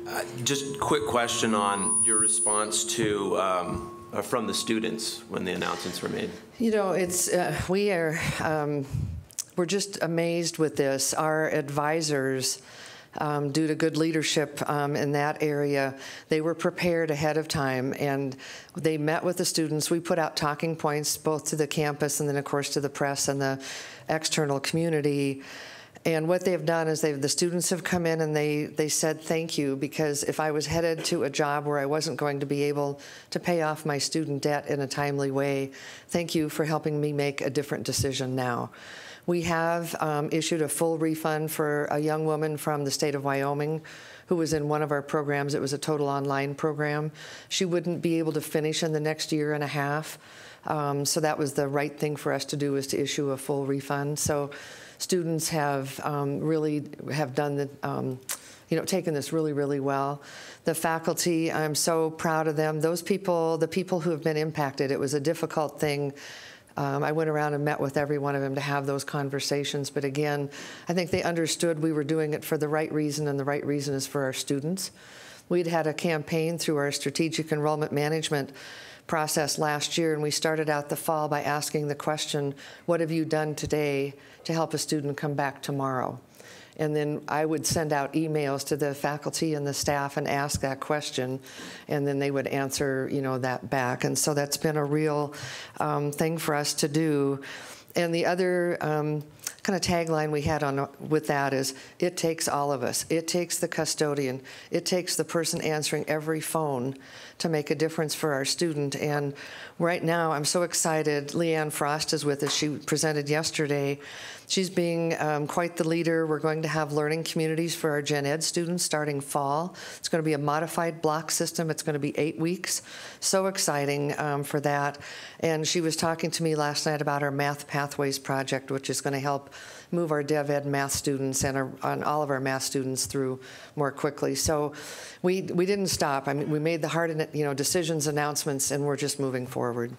uh, Just quick question on your response to, um, uh, from the students when the announcements were made. You know, it's, uh, we are, um, we're just amazed with this. Our advisors, um, due to good leadership um, in that area, they were prepared ahead of time and they met with the students. We put out talking points both to the campus and then, of course, to the press and the external community. And what they've done is they've, the students have come in and they, they said thank you because if I was headed to a job where I wasn't going to be able to pay off my student debt in a timely way, thank you for helping me make a different decision now. We have um, issued a full refund for a young woman from the state of Wyoming who was in one of our programs. It was a total online program. She wouldn't be able to finish in the next year and a half. Um, so that was the right thing for us to do was to issue a full refund. So students have um, really have done the, um, you know, taken this really, really well. The faculty, I'm so proud of them. Those people, the people who have been impacted, it was a difficult thing. Um, I went around and met with every one of them to have those conversations. But again, I think they understood we were doing it for the right reason, and the right reason is for our students. We'd had a campaign through our strategic enrollment management process last year, and we started out the fall by asking the question, What have you done today to help a student come back tomorrow? And then I would send out emails to the faculty and the staff and ask that question, and then they would answer, you know, that back. And so that's been a real um, thing for us to do. And the other um, kind of tagline we had on with that is, "It takes all of us. It takes the custodian. It takes the person answering every phone to make a difference for our student." And right now, I'm so excited. Leanne Frost is with us. She presented yesterday. She's being um, quite the leader. We're going to have learning communities for our gen ed students starting fall. It's going to be a modified block system. It's going to be eight weeks. So exciting um, for that. And she was talking to me last night about our Math Pathways project, which is going to help move our Dev Ed math students and, our, and all of our math students through more quickly. So we, we didn't stop. I mean, we made the hard you know, decisions, announcements, and we're just moving forward.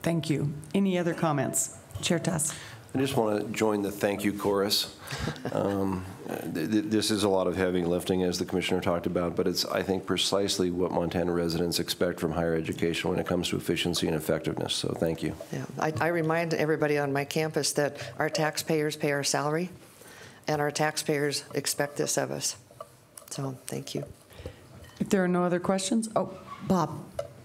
Thank you. Any other comments? Chair Tuss. I just want to join the thank you chorus. [laughs] Um, th- th- This is a lot of heavy lifting, as the commissioner talked about, but it's, I think, precisely what Montana residents expect from higher education when it comes to efficiency and effectiveness. So thank you. Yeah, I, I remind everybody on my campus that our taxpayers pay our salary, and our taxpayers expect this of us. So, thank you. If there are no other questions, oh, Bob.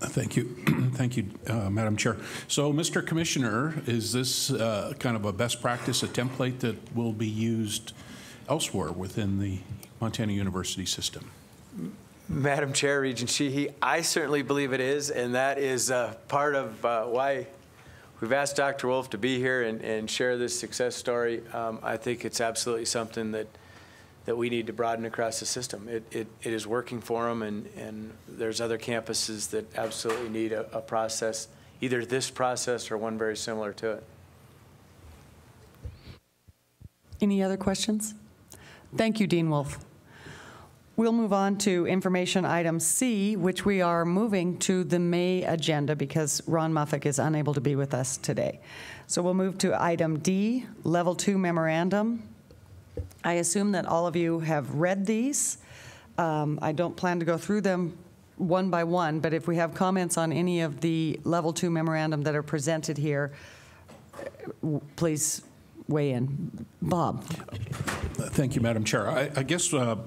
Thank you. [clears throat] Thank you, uh, Madam Chair. So, Mr. Commissioner, is this uh, kind of a best practice, a template that will be used elsewhere within the Montana University system? Madam Chair, Regent Sheehy, I certainly believe it is, and that is uh, part of uh, why we've asked Dr. Wolff to be here and, and share this success story. Um, I think it's absolutely something that that we need to broaden across the system. It, it, it is working for them, and, and there's other campuses that absolutely need a, a process, either this process or one very similar to it. Any other questions? Thank you, Dean Wolff. We'll move on to information item C, which we are moving to the May agenda because Ron Muffick is unable to be with us today. So we'll move to item D, Level 2 Memorandum. I assume that all of you have read these. Um, I don't plan to go through them one by one, but if we have comments on any of the Level 2 memorandum that are presented here, please weigh in. Bob? Thank you, Madam Chair. I, I guess uh,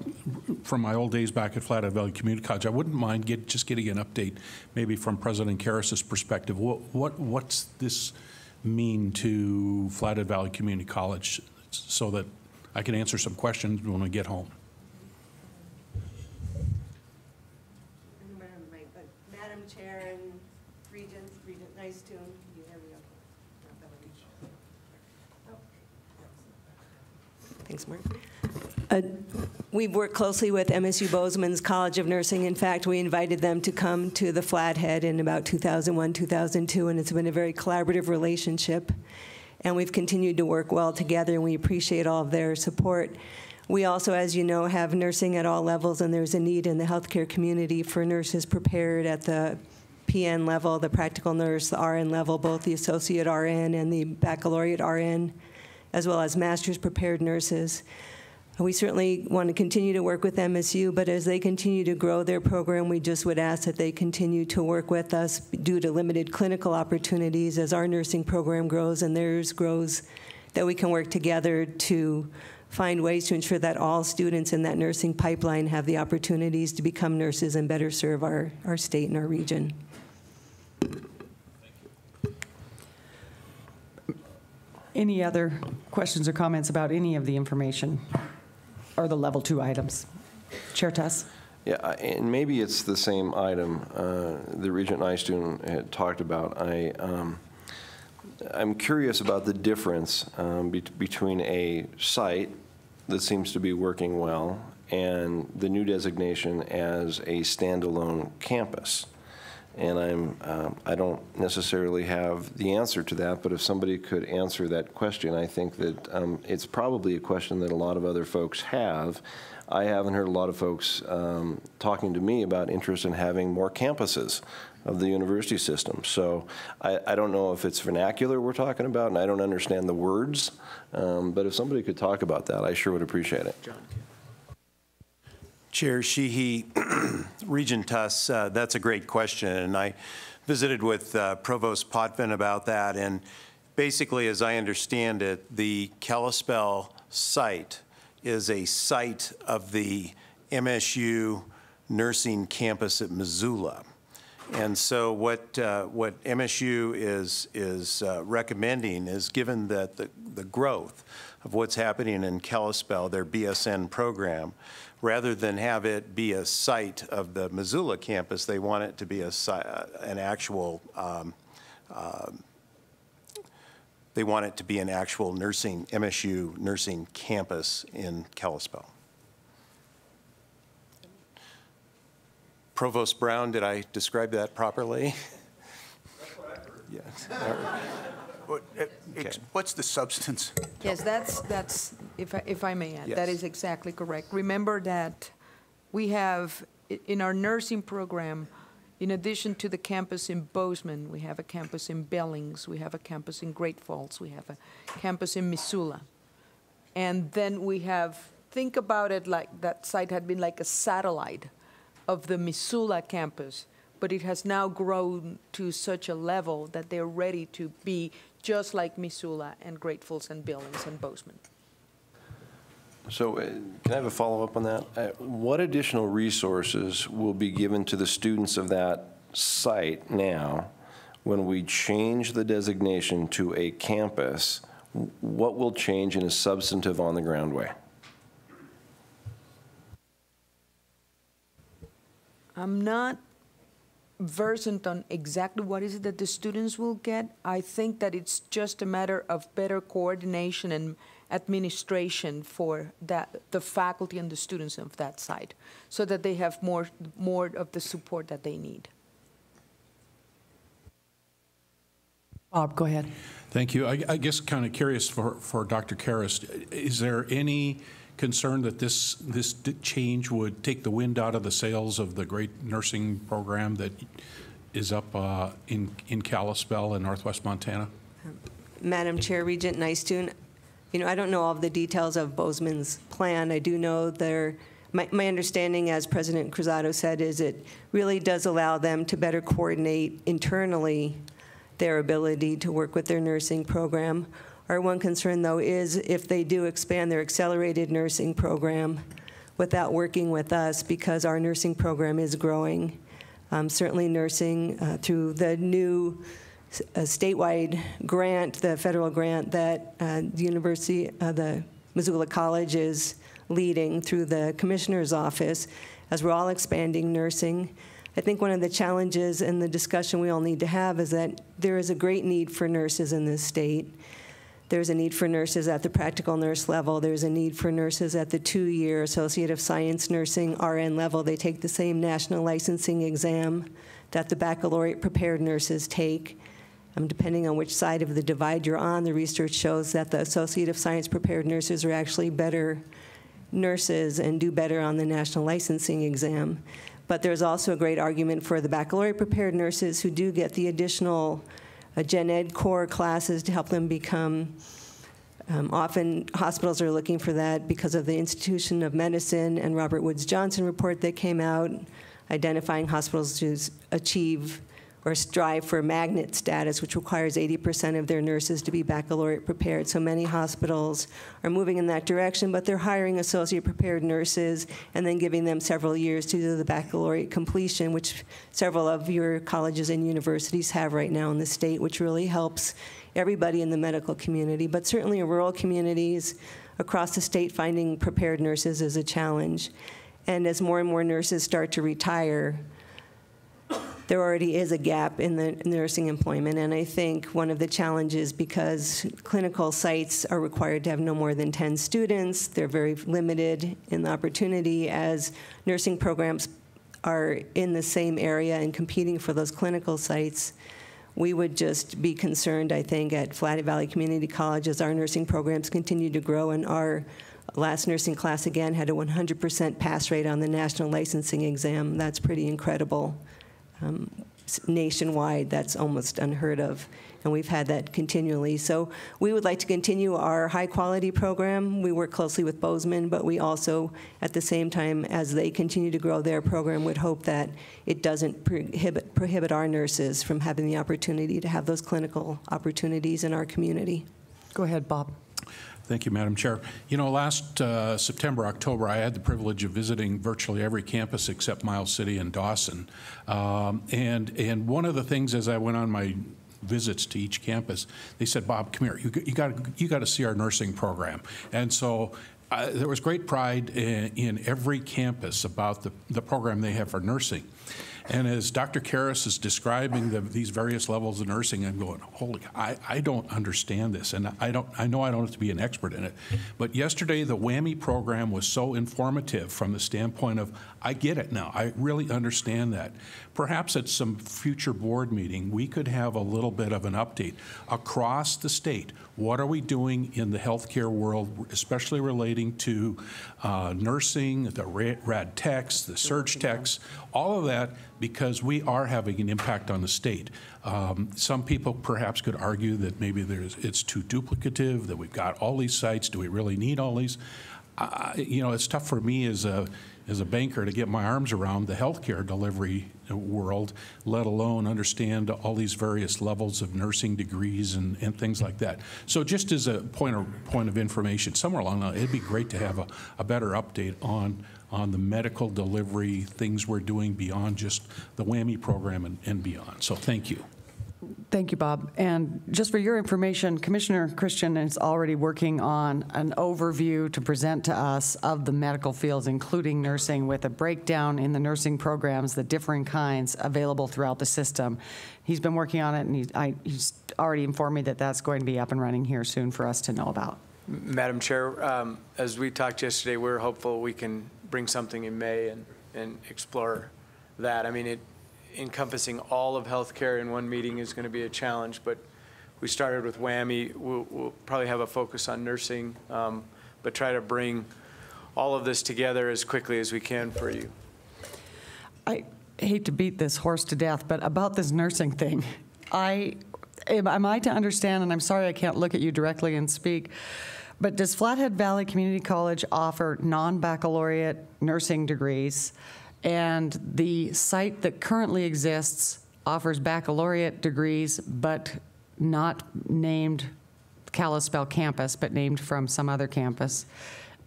from my old days back at Flathead Valley Community College, I wouldn't mind get, just getting an update, maybe from President Karas's perspective. What, what, what's this mean to Flathead Valley Community College so that I can answer some questions when we get home? Madam Chair and Regent, Regent Nystuen, can you hear me okay? Thanks, Mark. Uh, We've worked closely with MSU Bozeman's College of Nursing. In fact, we invited them to come to the Flathead in about 2001, 2002, and it's been a very collaborative relationship. And we've continued to work well together, and we appreciate all of their support. We also, as you know, have nursing at all levels, and there's a need in the healthcare community for nurses prepared at the PN level, the practical nurse, the RN level, both the associate RN and the baccalaureate RN, as well as master's prepared nurses. We certainly want to continue to work with MSU, but as they continue to grow their program, we just would ask that they continue to work with us due to limited clinical opportunities as our nursing program grows and theirs grows, that we can work together to find ways to ensure that all students in that nursing pipeline have the opportunities to become nurses and better serve our, our state and our region. Any other questions or comments about any of the information or the level two items? Chair Tuss? Yeah, and maybe it's the same item uh, the Regent Nystuen had talked about. I, um, I'm curious about the difference um, be- between a site that seems to be working well and the new designation as a standalone campus. And I'm, um, I don't necessarily have the answer to that, but if somebody could answer that question, I think that um, it's probably a question that a lot of other folks have. I haven't heard a lot of folks um, talking to me about interest in having more campuses of the university system. So I, I don't know if it's vernacular we're talking about, and I don't understand the words, um, but if somebody could talk about that, I sure would appreciate it. John. Chair Sheehy, [clears throat] Regent Tuss, uh, that's a great question, and I visited with uh, Provost Potvin about that, and basically, as I understand it, the Kalispell site is a site of the MSU nursing campus at Missoula. And so what, uh, what MSU is, is uh, recommending is, given that the, the growth of what's happening in Kalispell, their BSN program, rather than have it be a site of the Missoula campus, they want it to be a, uh, an actual, um, um, they want it to be an actual nursing, MSU nursing campus in Kalispell. Provost Brown, did I describe that properly? [laughs] Yes. What- uh, it- it's- What's the substance? Yes, that's, that's, if I, if I may add, that Yes. is exactly correct. Remember that we have, i- in our nursing program, in addition to the campus in Bozeman, we have a campus in Billings, we have a campus in Great Falls, we have a campus in Missoula. And then we have, think about it like that site had been like a satellite of the Missoula campus, but it has now grown to such a level that they're ready to be just like Missoula and Great Falls and Billings and Bozeman. So uh, can I have a follow-up on that? Uh, What additional resources will be given to the students of that site now when we change the designation to a campus? What will change in a substantive on-the-ground way? I'm not versant on exactly what is it that the students will get. I think that it's just a matter of better coordination and administration for that, the faculty and the students of that site, so that they have more, more of the support that they need. Bob, go ahead. Thank you. I, I guess kind of curious for, for Dr. Karas, is there any concern that this, this change would take the wind out of the sails of the great nursing program that is up uh, in, in Kalispell in northwest Montana? Madam Chair, Regent Nystuen, you know, I don't know all the details of Bozeman's plan. I do know their, my, my understanding, as President Cruzado said, is it really does allow them to better coordinate internally their ability to work with their nursing program. Our one concern, though, is if they do expand their accelerated nursing program without working with us, because our nursing program is growing. Um, Certainly nursing uh, through the new uh, statewide grant, the federal grant that uh, the University, uh, the Missoula College is leading through the Commissioner's Office, as we're all expanding nursing. I think one of the challenges and the discussion we all need to have is that there is a great need for nurses in this state. There's a need for nurses at the practical nurse level. There's a need for nurses at the two-year Associate of Science Nursing RN level. They take the same national licensing exam that the baccalaureate prepared nurses take. Um, depending on which side of the divide you're on, the research shows that the Associate of Science prepared nurses are actually better nurses and do better on the national licensing exam. But there's also a great argument for the baccalaureate prepared nurses who do get the additional uh, gen ed core classes to help them become. Um, often hospitals are looking for that because of the Institution of Medicine and Robert Woods Johnson report that came out identifying hospitals to achieve or strive for magnet status, which requires 80% of their nurses to be baccalaureate prepared. So many hospitals are moving in that direction, but they're hiring associate prepared nurses and then giving them several years to do the baccalaureate completion, which several of your colleges and universities have right now in the state, which really helps everybody in the medical community. But certainly in rural communities across the state, finding prepared nurses is a challenge. And as more and more nurses start to retire, there already is a gap in the nursing employment. And I think one of the challenges, because clinical sites are required to have no more than 10 students, they're very limited in the opportunity as nursing programs are in the same area and competing for those clinical sites. We would just be concerned, I think, at Flat Valley Community College as our nursing programs continue to grow and our last nursing class again had a 100% pass rate on the national licensing exam. That's pretty incredible um, nationwide. That's almost unheard of. And we've had that continually. So we would like to continue our high quality program. We work closely with Bozeman, but we also, at the same time, as they continue to grow their program, would hope that it doesn't prohibit, prohibit our nurses from having the opportunity to have those clinical opportunities in our community. Go ahead, Bob. Thank you, Madam Chair. You know, last uh, September, October, I had the privilege of visiting virtually every campus except Miles City and Dawson. Um, and, and one of the things as I went on my visits to each campus, they said, Bob, come here, you, you got you to see our nursing program. And so uh, there was great pride in, in every campus about the, the program they have for nursing. And as Dr. Karas is describing the, these various levels of nursing, I'm going, holy, I, I don't understand this, and I don't, I know I don't have to be an expert in it. But yesterday, the WWAMI program was so informative from the standpoint of, I get it now, I really understand that. Perhaps at some future board meeting, we could have a little bit of an update across the state. What are we doing in the healthcare world, especially relating to uh, nursing, the rad techs, the surge techs, all of that, because we are having an impact on the state. Um, Some people perhaps could argue that maybe there's, it's too duplicative, that we've got all these sites, do we really need all these? I- You know, it's tough for me as a, as a banker to get my arms around the healthcare delivery world, let alone understand all these various levels of nursing degrees and, and things like that. So just as a point of, point of information, somewhere along the line, it'd be great to have a, a better update on, on the medical delivery, things we're doing beyond just the WWAMI program and, and beyond. So thank you. Thank you, Bob. And just for your information, Commissioner Christian is already working on an overview to present to us of the medical fields, including nursing, with a breakdown in the nursing programs, the differing kinds available throughout the system. He's been working on it, and he's, I, he's already informed me that that's going to be up and running here soon for us to know about. Madam Chair, um, as we talked yesterday, we're hopeful we can bring something in May and, and explore that. I mean, it encompassing all of healthcare in one meeting is going to be a challenge, but we started with WWAMI. We'll, we'll probably have a focus on nursing, um, but try to bring all of this together as quickly as we can for you. I hate to beat this horse to death, but about this nursing thing, I, am I to understand, and I'm sorry I can't look at you directly and speak, but does Flathead Valley Community College offer non-baccalaureate nursing degrees? And the site that currently exists offers baccalaureate degrees, but not named Kalispell campus, but named from some other campus.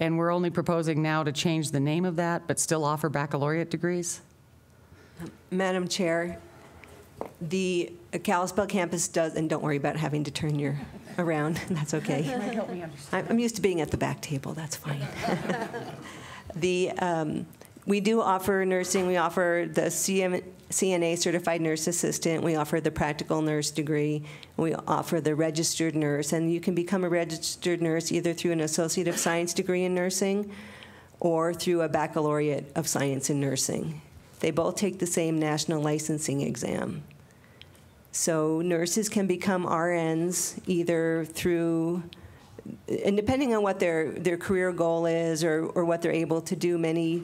And we're only proposing now to change the name of that, but still offer baccalaureate degrees? Madam Chair, the Kalispell campus does, and don't worry about having to turn your around, [laughs] that's okay. might help me understand. I'm I'm used to being at the back table, that's fine. [laughs] The, um, we do offer nursing. We offer the CM, CNA certified nurse assistant. We offer the practical nurse degree. We offer the registered nurse. And you can become a registered nurse either through an associate of science degree in nursing or through a baccalaureate of science in nursing. They both take the same national licensing exam. So nurses can become RNs either through, and depending on what their, their career goal is or, or what they're able to do, many,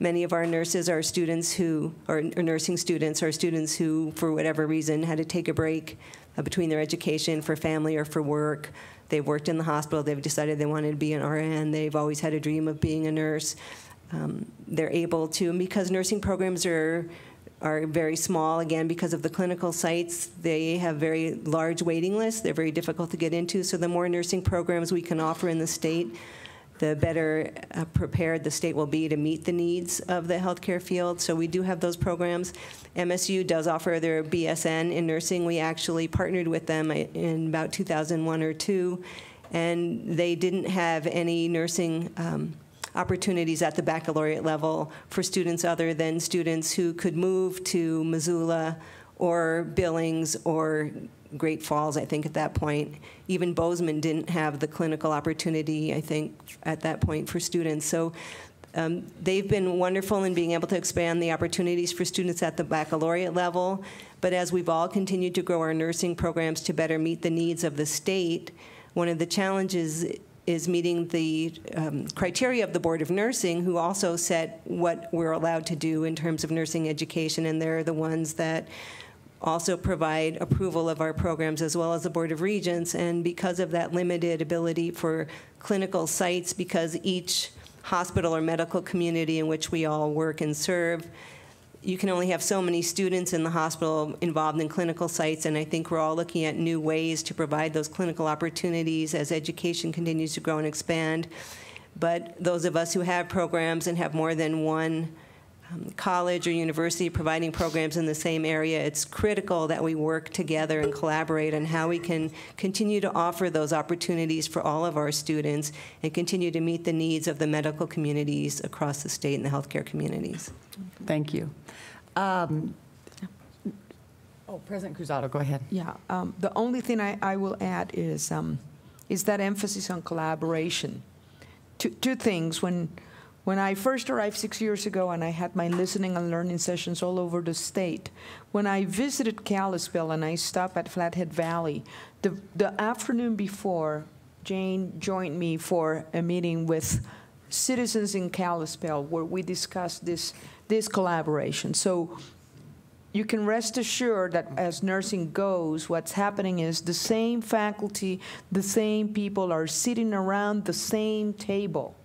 many of our nurses are students who, or, nursing students, are students who, for whatever reason, had to take a break uh, between their education for family or for work. They've worked in the hospital, they've decided they wanted to be an RN, they've always had a dream of being a nurse. Um, they're able to, and because nursing programs are are very small, again, because of the clinical sites. They have very large waiting lists. They're very difficult to get into. So the more nursing programs we can offer in the state, the better uh, prepared the state will be to meet the needs of the healthcare field. So we do have those programs. MSU does offer their BSN in nursing. We actually partnered with them in about 2001 or two, and they didn't have any nursing um, opportunities at the baccalaureate level for students other than students who could move to Missoula or Billings or Great Falls, I think, at that point. Even Bozeman didn't have the clinical opportunity, I think, at that point for students. So um, they've been wonderful in being able to expand the opportunities for students at the baccalaureate level. But as we've all continued to grow our nursing programs to better meet the needs of the state, one of the challenges is meeting the um, criteria of the Board of Nursing, who also set what we're allowed to do in terms of nursing education, and they're the ones that also provide approval of our programs as well as the Board of Regents. And because of that limited ability for clinical sites, because each hospital or medical community in which we all work and serve you can only have so many students in the hospital involved in clinical sites, and I think we're all looking at new ways to provide those clinical opportunities as education continues to grow and expand. But those of us who have programs and have more than one um, college or university providing programs in the same area, it's critical that we work together and collaborate on how we can continue to offer those opportunities for all of our students and continue to meet the needs of the medical communities across the state and the healthcare communities. Thank you. Um, Oh, President Cruzado, go ahead. Yeah, um, the only thing I, I will add is, um, is that emphasis on collaboration. Two, two things. When, when I first arrived six years ago and I had my listening and learning sessions all over the state, when I visited Kalispell and I stopped at Flathead Valley, the, the afternoon before, Jane joined me for a meeting with citizens in Kalispell where we discussed this, this collaboration. So you can rest assured that as nursing goes, what's happening is the same faculty, the same people are sitting around the same table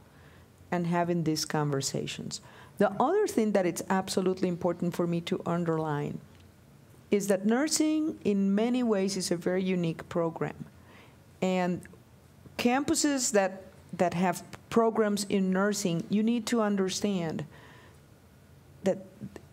and having these conversations. The other thing that it's absolutely important for me to underline is that nursing, in many ways, is a very unique program. And campuses that, that have programs in nursing, you need to understand that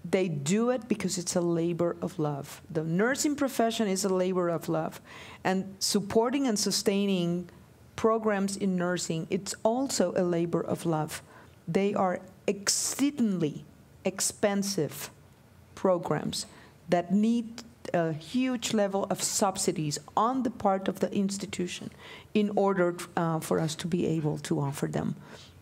they do it because it's a labor of love. The nursing profession is a labor of love. And supporting and sustaining programs in nursing, it's also a labor of love. They are exceedingly expensive programs that need a huge level of subsidies on the part of the institution in order uh, for us to be able to offer them.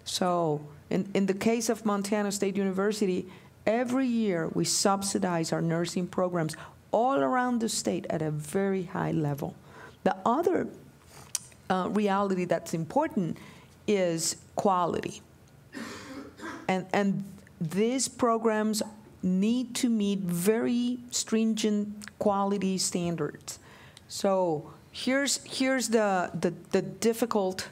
So in, in the case of Montana State University, every year we subsidize our nursing programs all around the state at a very high level. The other uh, reality that's important is quality. And, and these programs need to meet very stringent quality standards. So here's, here's the, the, the difficult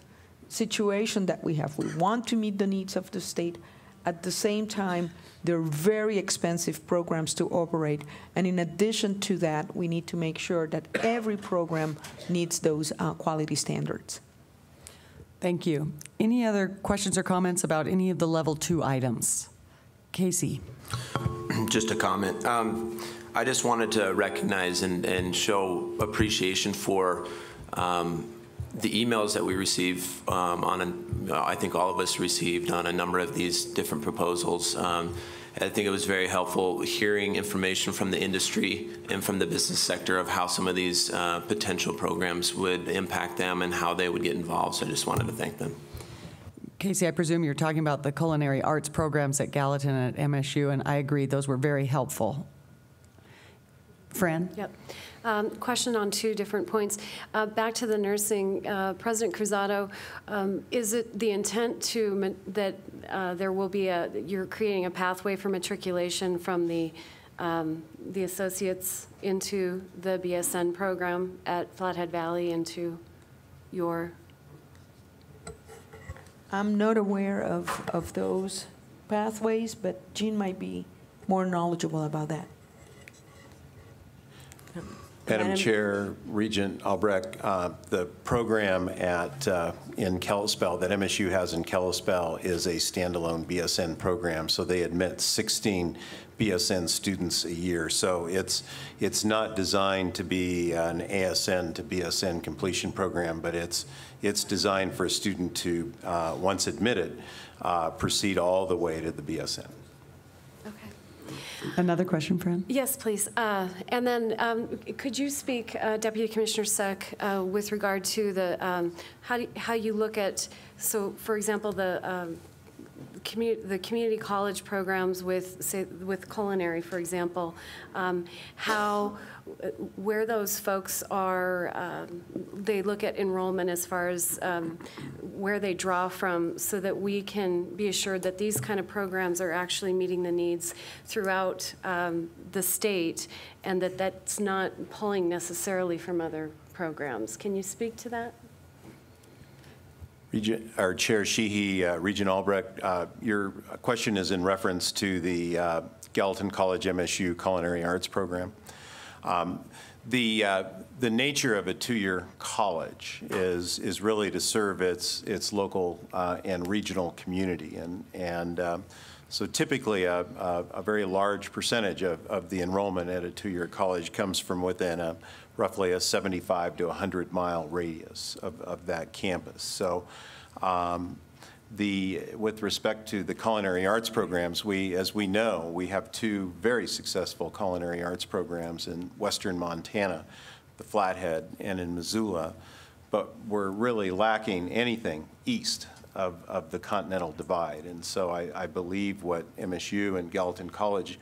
situation that we have. We want to meet the needs of the state. At the same time, they're very expensive programs to operate. And in addition to that, we need to make sure that every program needs those uh, quality standards. Thank you. Any other questions or comments about any of the level two items? Casey. [clears throat] Just a comment. Um, I just wanted to recognize and, and show appreciation for um, the emails that we receive um, on a I think all of us received on a number of these different proposals. Um, I think it was very helpful hearing information from the industry and from the business sector of how some of these uh, potential programs would impact them and how they would get involved. So I just wanted to thank them. Casey, I presume you're talking about the culinary arts programs at Gallatin and at MSU, and I agree, those were very helpful. Fran? Yep. Um, Question on two different points. Uh, Back to the nursing, uh, President Cruzado, um, is it the intent to, that uh, there will be a, you're creating a pathway for matriculation from the, um, the associates into the BSN program at Flathead Valley into your, I'm not aware of, of those pathways, but Jean might be more knowledgeable about that. Madam Madam- Chair, Regent Albrecht, uh, the program at, uh, in Kalispell, that MSU has in Kalispell is a standalone BSN program, so they admit 16 BSN students a year. So it's, it's not designed to be an ASN to BSN completion program, but it's, it's designed for a student to, uh, once admitted, uh, proceed all the way to the BSN. Another question, Fran? Yes, please. Uh, And then, um, could you speak, uh, Deputy Commissioner Cech, uh, with regard to the, um, how do- how you look at, so, for example, the um, commu- the community college programs with, say, with culinary, for example, um, how, where those folks are, um, they look at enrollment as far as um, where they draw from, so that we can be assured that these kind of programs are actually meeting the needs throughout um, the state, and that that's not pulling necessarily from other programs. Can you speak to that? Regent, our Chair Sheehy, uh, Regent Albrecht, uh, your question is in reference to the uh, Gallatin College MSU Culinary Arts Program. Um, The, uh, the nature of a two-year college is, is really to serve its, its local uh, and regional community. And, and um, so typically, a, a, a very large percentage of, of the enrollment at a two-year college comes from within a, roughly a 75 to 100 mile radius of, of that campus. So um, the, with respect to the culinary arts programs, we, as we know, we have two very successful culinary arts programs in western Montana, the Flathead and in Missoula, but we're really lacking anything east of, of the Continental Divide. And so I, I believe what MSU and Gallatin College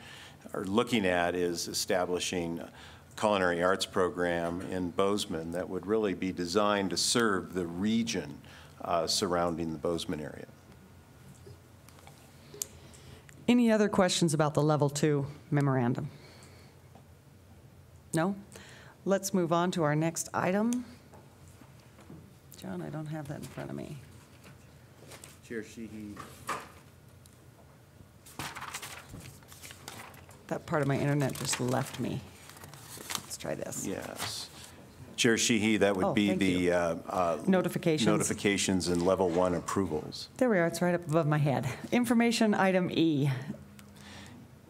are looking at is establishing a culinary arts program in Bozeman that would really be designed to serve the region uh, surrounding the Bozeman area. Any other questions about the Level 2 memorandum? No? Let's move on to our next item. John, I don't have that in front of me. Chair Sheehy. That part of my internet just left me. Let's try this. Yes. Chair Sheehy, that Oh, would be thank the you. uh, uh, Notifications. Notifications and level one approvals. There we are, it's right up above my head. Information item E.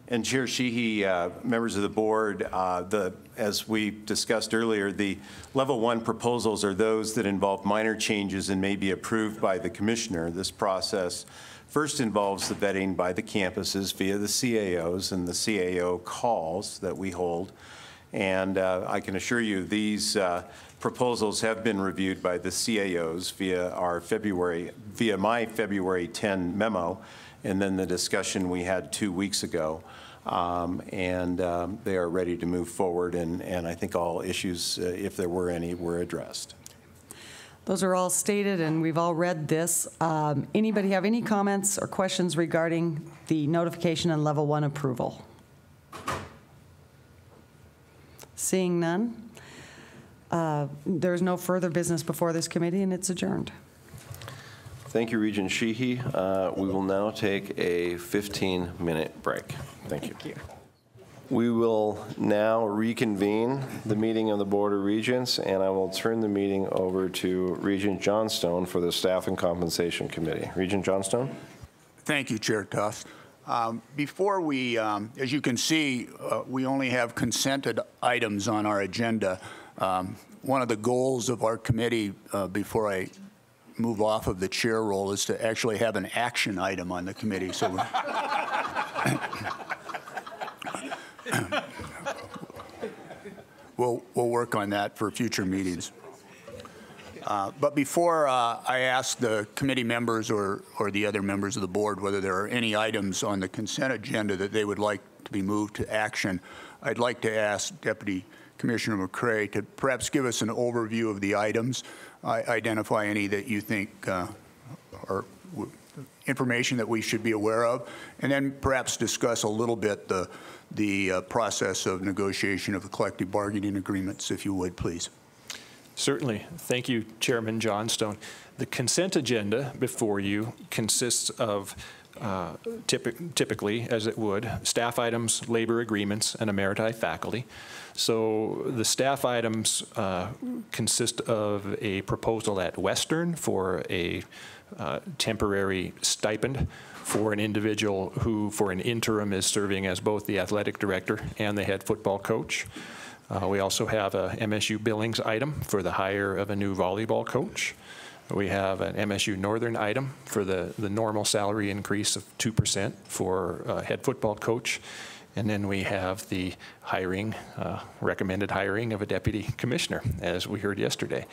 And Chair Sheehy, uh, members of the board, uh, the, as we discussed earlier, the level one proposals are those that involve minor changes and may be approved by the commissioner. This process first involves the vetting by the campuses via the CAOs and the CAO calls that we hold. And uh, I can assure you, these uh, proposals have been reviewed by the CAOs via our February, via my February 10 memo, and then the discussion we had two weeks ago. Um, And um, they are ready to move forward, and, and I think all issues, uh, if there were any, were addressed. Those are all stated, and we've all read this. Um, Anybody have any comments or questions regarding the notification and level one approval? Seeing none, uh, there is no further business before this committee, and it's adjourned. Thank you, Regent Sheehy. Uh, We will now take a 15-minute break. Thank you. Thank you. We will now reconvene the meeting of the Board of Regents, and I will turn the meeting over to Regent Johnstone for the Staff and Compensation Committee. Regent Johnstone? Thank you, Chair Tuss. Um, Before we, um, as you can see, uh, we only have consented items on our agenda. Um, One of the goals of our committee, uh, before I move off of the chair role is to actually have an action item on the committee. So [coughs] [coughs] we'll, we'll work on that for future meetings. Uh, But before uh, I ask the committee members or, or the other members of the board whether there are any items on the consent agenda that they would like to be moved to action, I'd like to ask Deputy Commissioner McRae to perhaps give us an overview of the items, I- identify any that you think uh, are information that we should be aware of, and then perhaps discuss a little bit the, the uh, process of negotiation of the collective bargaining agreements, if you would, please. Certainly. Thank you, Chairman Johnstone. The consent agenda before you consists of uh, typi- typically, as it would, staff items, labor agreements, and emeriti faculty. So the staff items uh, consist of a proposal at Western for a uh, temporary stipend for an individual who, for an interim, is serving as both the athletic director and the head football coach. Uh, We also have a MSU Billings item for the hire of a new volleyball coach. We have an MSU Northern item for the, the normal salary increase of 2% for uh, head football coach. And then we have the hiring, uh, recommended hiring of a deputy commissioner, as we heard yesterday.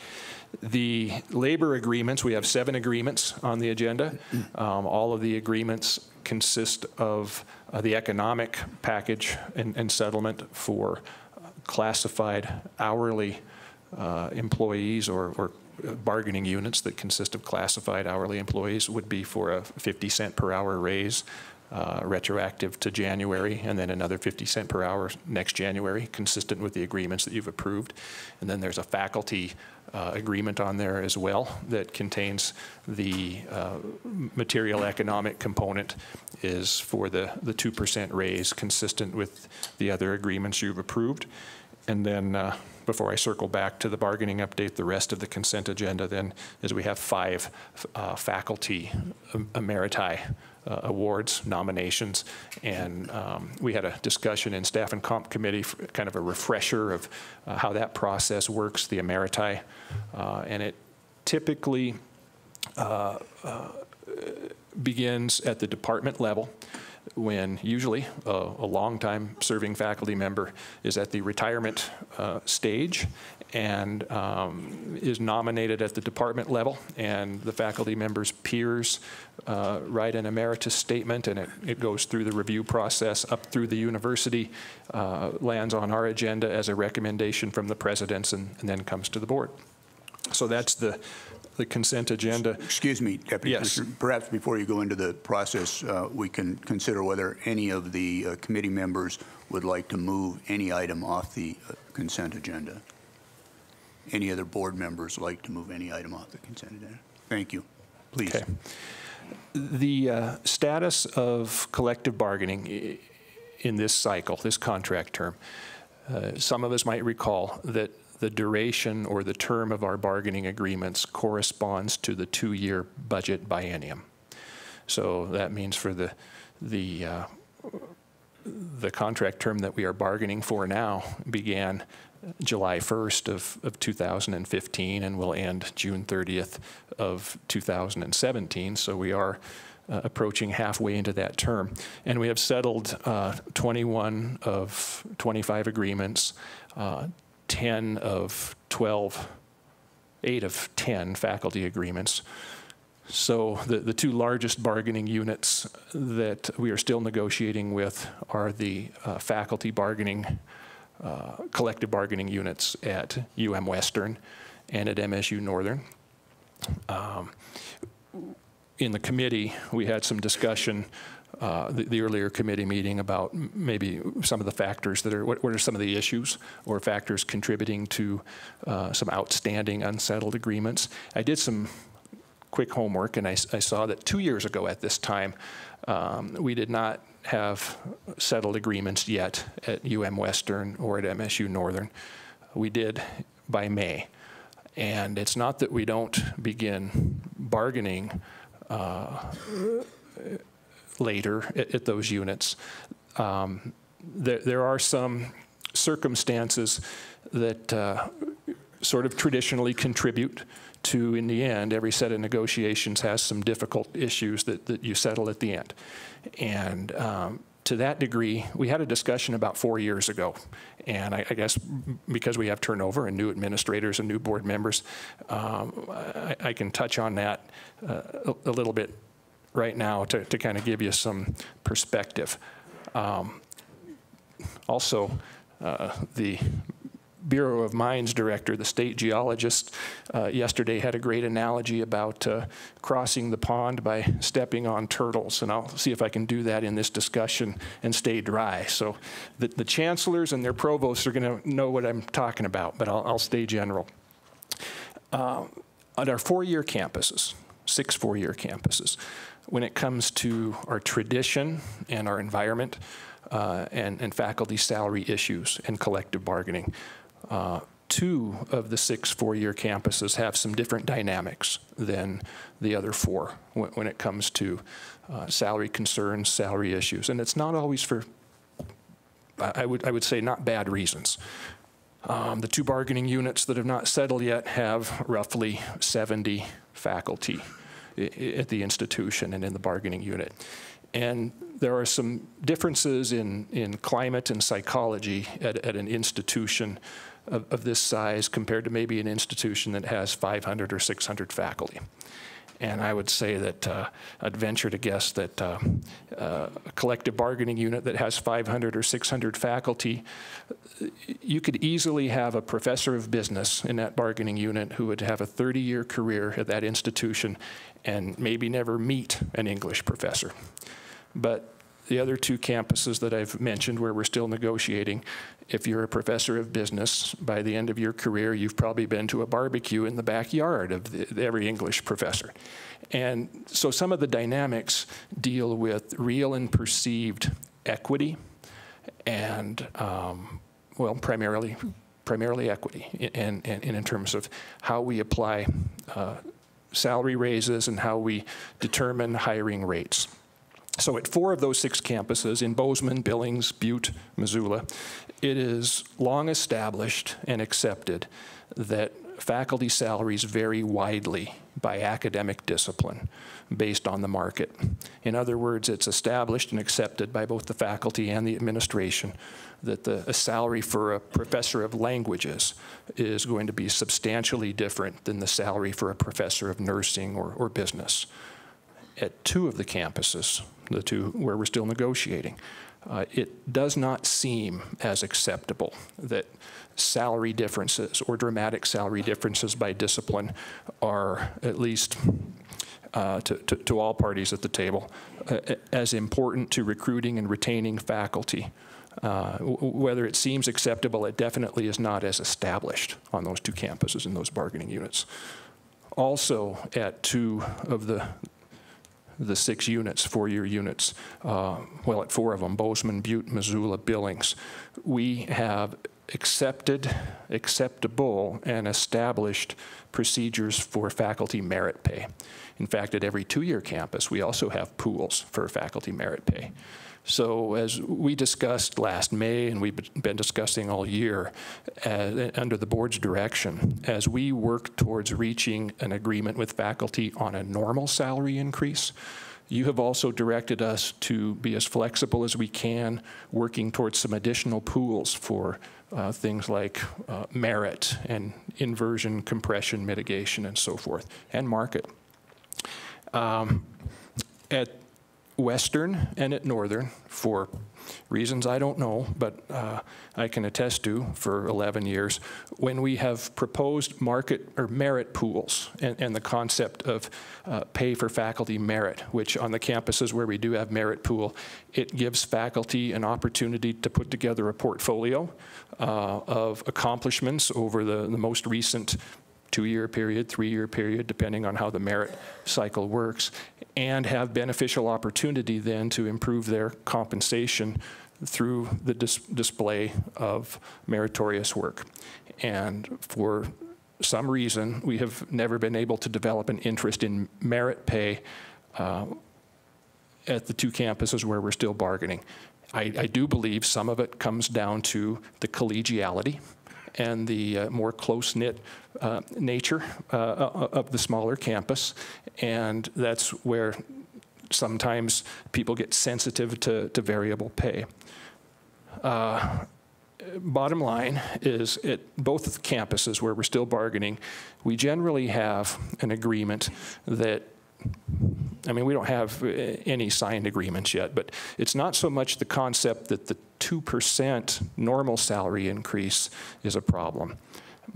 The labor agreements, we have seven agreements on the agenda. Um, All of the agreements consist of uh, the economic package and and settlement for classified hourly uh, employees or, or bargaining units that consist of classified hourly employees would be for a 50 cent per hour raise uh, retroactive to January, and then another 50 cent per hour next January, consistent with the agreements that you've approved. And then there's a faculty uh, agreement on there as well that contains the uh, material economic component is for the, the 2% raise, consistent with the other agreements you've approved. And then, uh, before I circle back to the bargaining update, the rest of the consent agenda then is we have five uh, faculty emeriti uh, awards, nominations, and um, we had a discussion in Staff and Comp Committee, kind of a refresher of uh, how that process works, the emeriti, uh, and it typically uh, begins at the department level when usually a, longtime serving faculty member is at the retirement uh, stage and um, is nominated at the department level, and the faculty member's peers uh, write an emeritus statement, and it, it goes through the review process up through the university, uh, lands on our agenda as a recommendation from the presidents, and, and then comes to the board. So that's the, the consent agenda. Excuse me, Deputy Yes. Commissioner. Perhaps before you go into the process, uh, we can consider whether any of the uh, committee members would like to move any item off the uh, consent agenda. Any other board members like to move any item off the consent agenda? Thank you. Please. Okay. The uh, status of collective bargaining in this cycle, this contract term, uh, some of us might recall that the duration or the term of our bargaining agreements corresponds to the two-year budget biennium. So that means for the, the, uh, the contract term that we are bargaining for now began July 1st of, of 2015 and will end June 30th of 2017. So we are uh, approaching halfway into that term. And we have settled uh, 21 of 25 agreements, uh, 10 of 12, 8 of 10 faculty agreements. So the, the two largest bargaining units that we are still negotiating with are the uh, faculty bargaining, uh, collective bargaining units at UM Western and at MSU Northern. Um, in the committee, we had some discussion, uh, the, the earlier committee meeting about maybe some of the factors that are, what, what are some of the issues or factors contributing to uh, some outstanding unsettled agreements. I did some quick homework, and I saw that two years ago at this time, um, we did not have settled agreements yet at UM Western or at MSU Northern. We did by May. And it's not that we don't begin bargaining uh, later at, at those units. Um, there, there are some circumstances that uh, sort of traditionally contribute to, in the end, every set of negotiations has some difficult issues that, that you settle at the end. And um, to that degree, we had a discussion about four years ago. And I, I guess because we have turnover and new administrators and new board members, um, I, I, can touch on that uh, a, a, little bit right now to, to kind of give you some perspective. Um, also, uh, the Bureau of Mines director, the state geologist, uh, yesterday had a great analogy about uh, crossing the pond by stepping on turtles. And I'll see if I can do that in this discussion and stay dry. So the, the chancellors and their provosts are going to know what I'm talking about, but I'll, I'll stay general. Uh, at our four-year campuses, six four-year campuses, when it comes to our tradition and our environment, uh, and, and, faculty salary issues and collective bargaining. Uh, two of the six four-year campuses have some different dynamics than the other four when, when it comes to uh, salary concerns, salary issues. And it's not always for, I would, I would say, not bad reasons. Um, the two bargaining units that have not settled yet have roughly 70 faculty at the institution and in the bargaining unit. And there are some differences in, in climate and psychology at, at an institution of, of this size compared to maybe an institution that has 500 or 600 faculty. And I would say that uh, I'd venture to guess that uh, uh, a collective bargaining unit that has 500 or 600 faculty, you could easily have a professor of business in that bargaining unit who would have a 30 year career at that institution and maybe never meet an English professor. But the other two campuses that I've mentioned where we're still negotiating, if you're a professor of business, by the end of your career, you've probably been to a barbecue in the backyard of the, every English professor. And so some of the dynamics deal with real and perceived equity and, um, well, primarily, primarily equity and, in terms of how we apply uh, salary raises and how we determine hiring rates. So at four of those six campuses, in Bozeman, Billings, Butte, Missoula, it is long established and accepted that faculty salaries vary widely by academic discipline based on the market. In other words, it's established and accepted by both the faculty and the administration that the, a salary for a professor of languages is going to be substantially different than the salary for a professor of nursing or, or business. At two of the campuses, the two where we're still negotiating. Uh, it does not seem as acceptable that salary differences or dramatic salary differences by discipline are at least uh, to, to, to, all parties at the table uh, as important to recruiting and retaining faculty. Uh, whether it seems acceptable, it definitely is not as established on those two campuses in those bargaining units. Also, at two of the the six units, four-year units, uh, well, at four of them, Bozeman, Butte, Missoula, Billings, we have accepted, acceptable, and established procedures for faculty merit pay. In fact, at every two-year campus, we also have pools for faculty merit pay. So as we discussed last May, and we've been discussing all year, uh, under the board's direction, as we work towards reaching an agreement with faculty on a normal salary increase, you have also directed us to be as flexible as we can, working towards some additional pools for uh, things like uh, merit and inversion, compression, mitigation, and so forth, and market. Um, at Western and at Northern for reasons I don't know, but uh, I can attest to for 11 years, when we have proposed market or merit pools and, and the concept of uh, pay for faculty merit, which on the campuses where we do have merit pool, it gives faculty an opportunity to put together a portfolio uh, of accomplishments over the, the most recent two-year period, three-year period, depending on how the merit cycle works, and have beneficial opportunity then to improve their compensation through the dis display of meritorious work. And for some reason, we have never been able to develop an interest in merit pay uh, at the two campuses where we're still bargaining. I, I, do believe some of it comes down to the collegiality and the uh, more close-knit uh, nature uh, of the smaller campus. And that's where sometimes people get sensitive to, to variable pay. Uh, bottom line is at both campuses where we're still bargaining, we generally have an agreement that I mean, we don't have uh, any signed agreements yet, but it's not so much the concept that the 2% normal salary increase is a problem,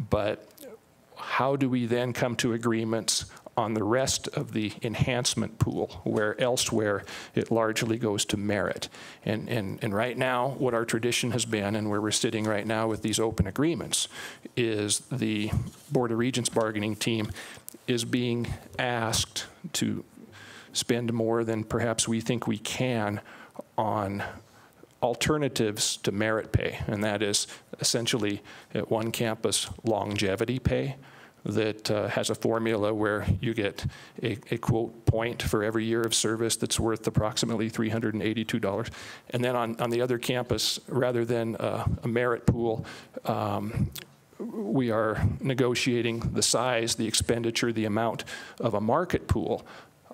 but how do we then come to agreements on the rest of the enhancement pool, where elsewhere it largely goes to merit. And, and, and right now, what our tradition has been, and where we're sitting right now with these open agreements, is the Board of Regents bargaining team is being asked to spend more than perhaps we think we can on alternatives to merit pay, and that is essentially at one campus longevity pay that uh, has a formula where you get a, a, quote point for every year of service that's worth approximately $382. And then on, on the other campus, rather than uh, a merit pool, um, we are negotiating the size, the expenditure, the amount of a market pool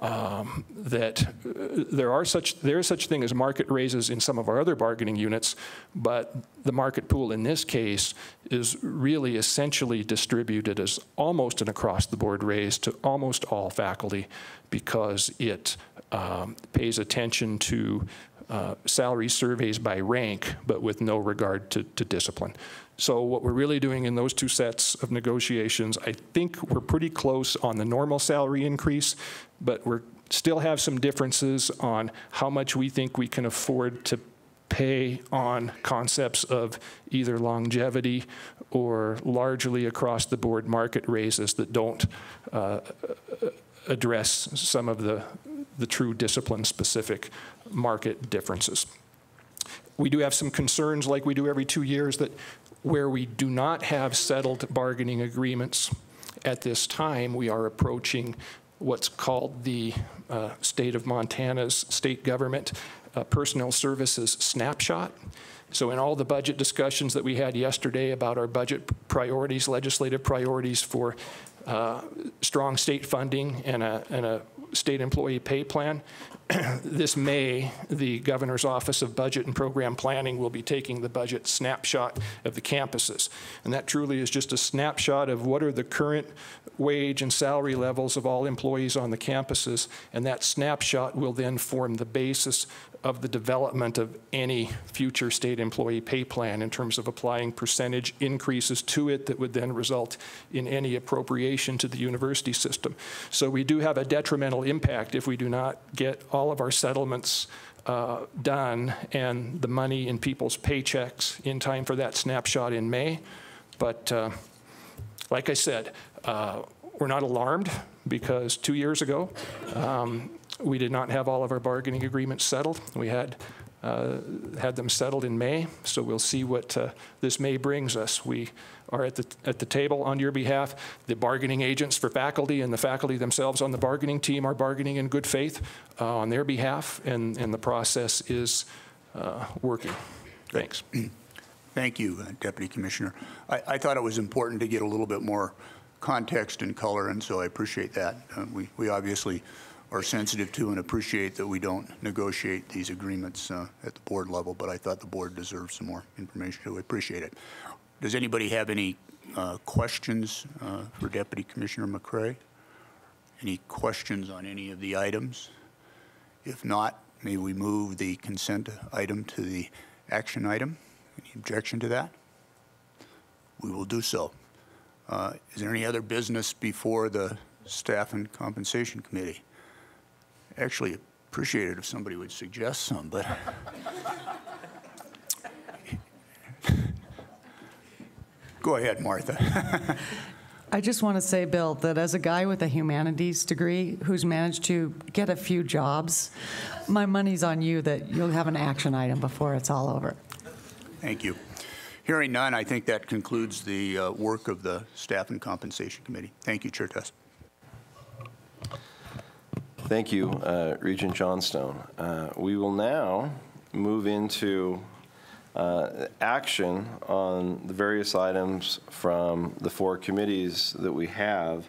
um, that uh, there are such there is such thing as market raises in some of our other bargaining units, but the market pool in this case is really essentially distributed as almost an across-the-board raise to almost all faculty because it um, pays attention to uh, salary surveys by rank, but with no regard to, to discipline. So what we're really doing in those two sets of negotiations, I think we're pretty close on the normal salary increase, but we still have some differences on how much we think we can afford to pay on concepts of either longevity or largely across the board market raises that don't uh, address some of the, the true discipline specific market differences. We do have some concerns like we do every two years that where we do not have settled bargaining agreements at this time, we are approaching what's called the uh, state of Montana's state government uh, personnel services snapshot. So in all the budget discussions that we had yesterday about our budget priorities, legislative priorities for uh, strong state funding and a, and a state employee pay plan, [clears throat] this May, the Governor's Office of Budget and Program Planning will be taking the budget snapshot of the campuses. And that truly is just a snapshot of what are the current wage and salary levels of all employees on the campuses. And that snapshot will then form the basis of the development of any future state employee pay plan in terms of applying percentage increases to it that would then result in any appropriation to the university system. So we do have a detrimental impact if we do not get all of our settlements uh, done and the money in people's paychecks in time for that snapshot in May. But uh, like I said, uh, we're not alarmed because two years ago, um, we did not have all of our bargaining agreements settled. We had uh, had them settled in May, so we'll see what uh, this May brings us. We are at the, at the table on your behalf. The bargaining agents for faculty and the faculty themselves on the bargaining team are bargaining in good faith uh, on their behalf, and, and the process is uh, working. Thanks. Thank you, uh, Deputy Commissioner. I, I, thought it was important to get a little bit more context and color, and so I appreciate that. Uh, we, we obviously are sensitive to and appreciate that we don't negotiate these agreements uh, at the board level, but I thought the board deserved some more information, so I appreciate it. Does anybody have any uh, questions uh, for Deputy Commissioner McRae? Any questions on any of the items? If not, may we move the consent item to the action item? Any objection to that? We will do so. Uh, is there any other business before the Staff and Compensation Committee? actually appreciate it if somebody would suggest some, but. [laughs] Go ahead, Martha. [laughs] I just want to say, Bill, that as a guy with a humanities degree who's managed to get a few jobs, my money's on you that you'll have an action item before it's all over. Thank you. Hearing none, I think that concludes the uh, work of the Staff and Compensation Committee. Thank you, Chair Tuss. Thank you, uh, Regent Johnstone. Uh, we will now move into uh, action on the various items from the four committees that we have.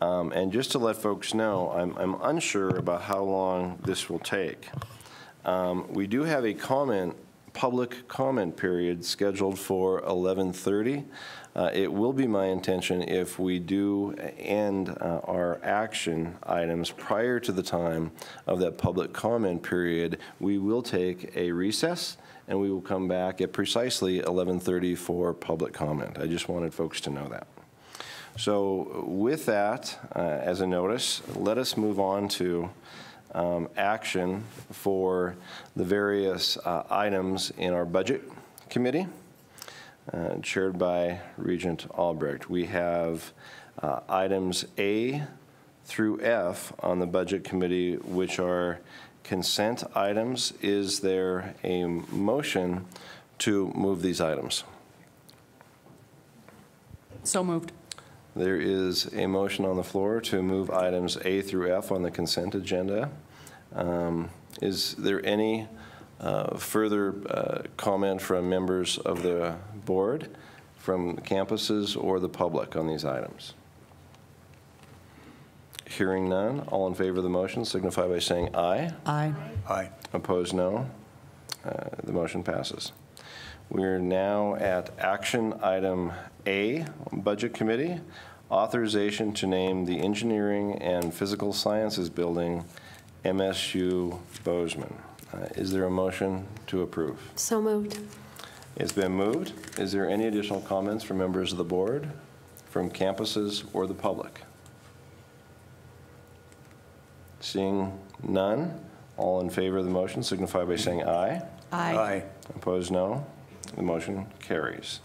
Um, And just to let folks know, I'm I'm unsure about how long this will take. Um, We do have a comment, public comment period scheduled for 11:30. Uh, It will be my intention if we do end uh, our action items prior to the time of that public comment period, we will take a recess, and we will come back at precisely 11:30 for public comment. I just wanted folks to know that. So with that, uh, as a notice, let us move on to um, action for the various uh, items in our budget committee, uh, chaired by Regent Albrecht. We have uh, items A through F on the budget committee, which are consent items. Is there a motion to move these items? So moved. There is a motion on the floor to move items A through F on the consent agenda. Um, Is there any uh, further uh, comment from members of the board, from campuses, or the public on these items? Hearing none, all in favor of the motion signify by saying aye. Aye. Aye. Opposed, no. Uh, The motion passes. We're now at action item A, Budget Committee, authorization to name the Engineering and Physical Sciences Building MSU Bozeman. Uh, Is there a motion to approve? So moved. It's been moved. Is there any additional comments from members of the board, from campuses, or the public? Seeing none, all in favor of the motion signify by saying aye. Aye. Aye. Opposed, no. The motion carries.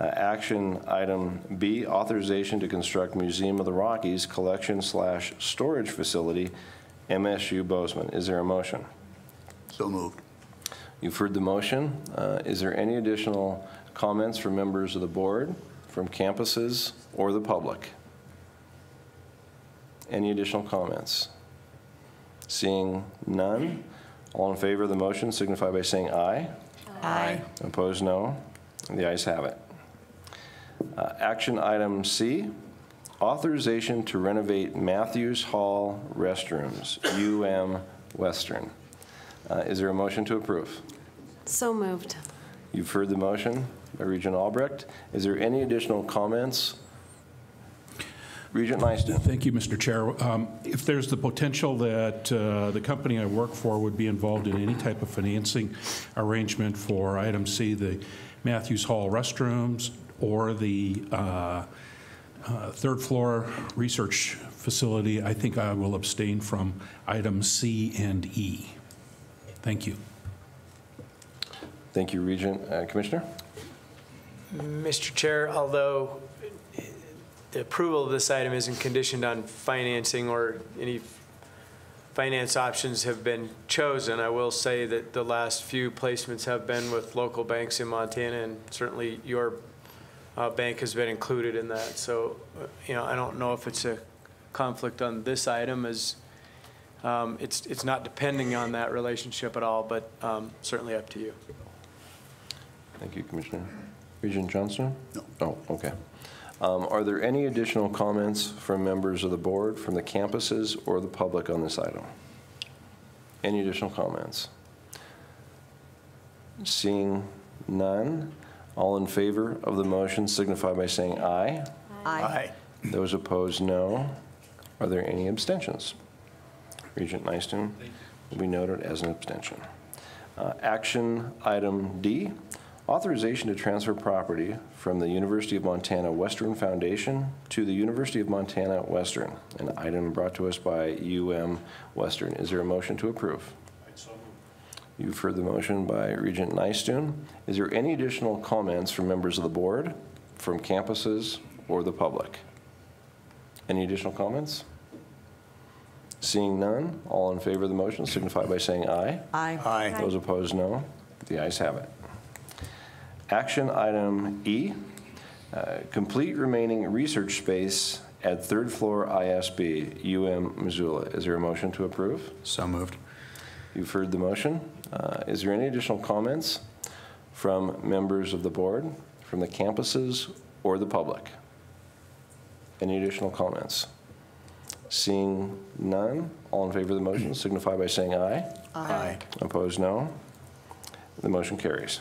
Uh, Action item B, authorization to construct Museum of the Rockies collection slash storage facility, MSU Bozeman. Is there a motion? So moved. You've heard the motion. Uh, Is there any additional comments from members of the board, from campuses, or the public? Any additional comments? Seeing none, all in favor of the motion signify by saying aye. Aye. Opposed, no. The ayes have it. Uh, Action item C, authorization to renovate Matthews Hall restrooms, UM Western. Uh, Is there a motion to approve? So moved. You've heard the motion by Regent Albrecht. Is there any additional comments? Regent Nystuen. Thank you, Mr. Chair. Um, If there's the potential that uh, the company I work for would be involved in any type of financing arrangement for item C, the Matthews Hall restrooms, or the uh, uh, third floor research facility, I think I will abstain from item C and E. Thank you. Thank you, Regent. Uh, Commissioner? Mr. Chair, although the approval of this item isn't conditioned on financing or any finance options have been chosen, I will say that the last few placements have been with local banks in Montana, and certainly your uh, bank has been included in that. So, uh, you know, I don't know if it's a conflict on this item as, um, it's, it's not depending on that relationship at all, but um, certainly up to you. Thank you, Commissioner. Regent Johnson? No. Oh, okay. Um, Are there any additional comments from members of the board, from the campuses, or the public on this item? Any additional comments? Seeing none, all in favor of the motion signify by saying aye. Aye. Those opposed, no. Are there any abstentions? Regent Nystuen will be noted as an abstention. Uh, Action item D, authorization to transfer property from the University of Montana Western Foundation to the University of Montana Western, an item brought to us by UM Western. Is there a motion to approve? You've heard the motion by Regent Nystuen. Is there any additional comments from members of the board, from campuses, or the public? Any additional comments? Seeing none, all in favor of the motion signify by saying aye. Aye. Aye. Those opposed, no. The ayes have it. Action item E, uh, complete remaining research space at third floor ISB, UM Missoula. Is there a motion to approve? So moved. You've heard the motion. Uh, Is there any additional comments from members of the board, from the campuses, or the public? Any additional comments? Seeing none, all in favor of the motion signify by saying aye. Aye. Opposed, no. The motion carries.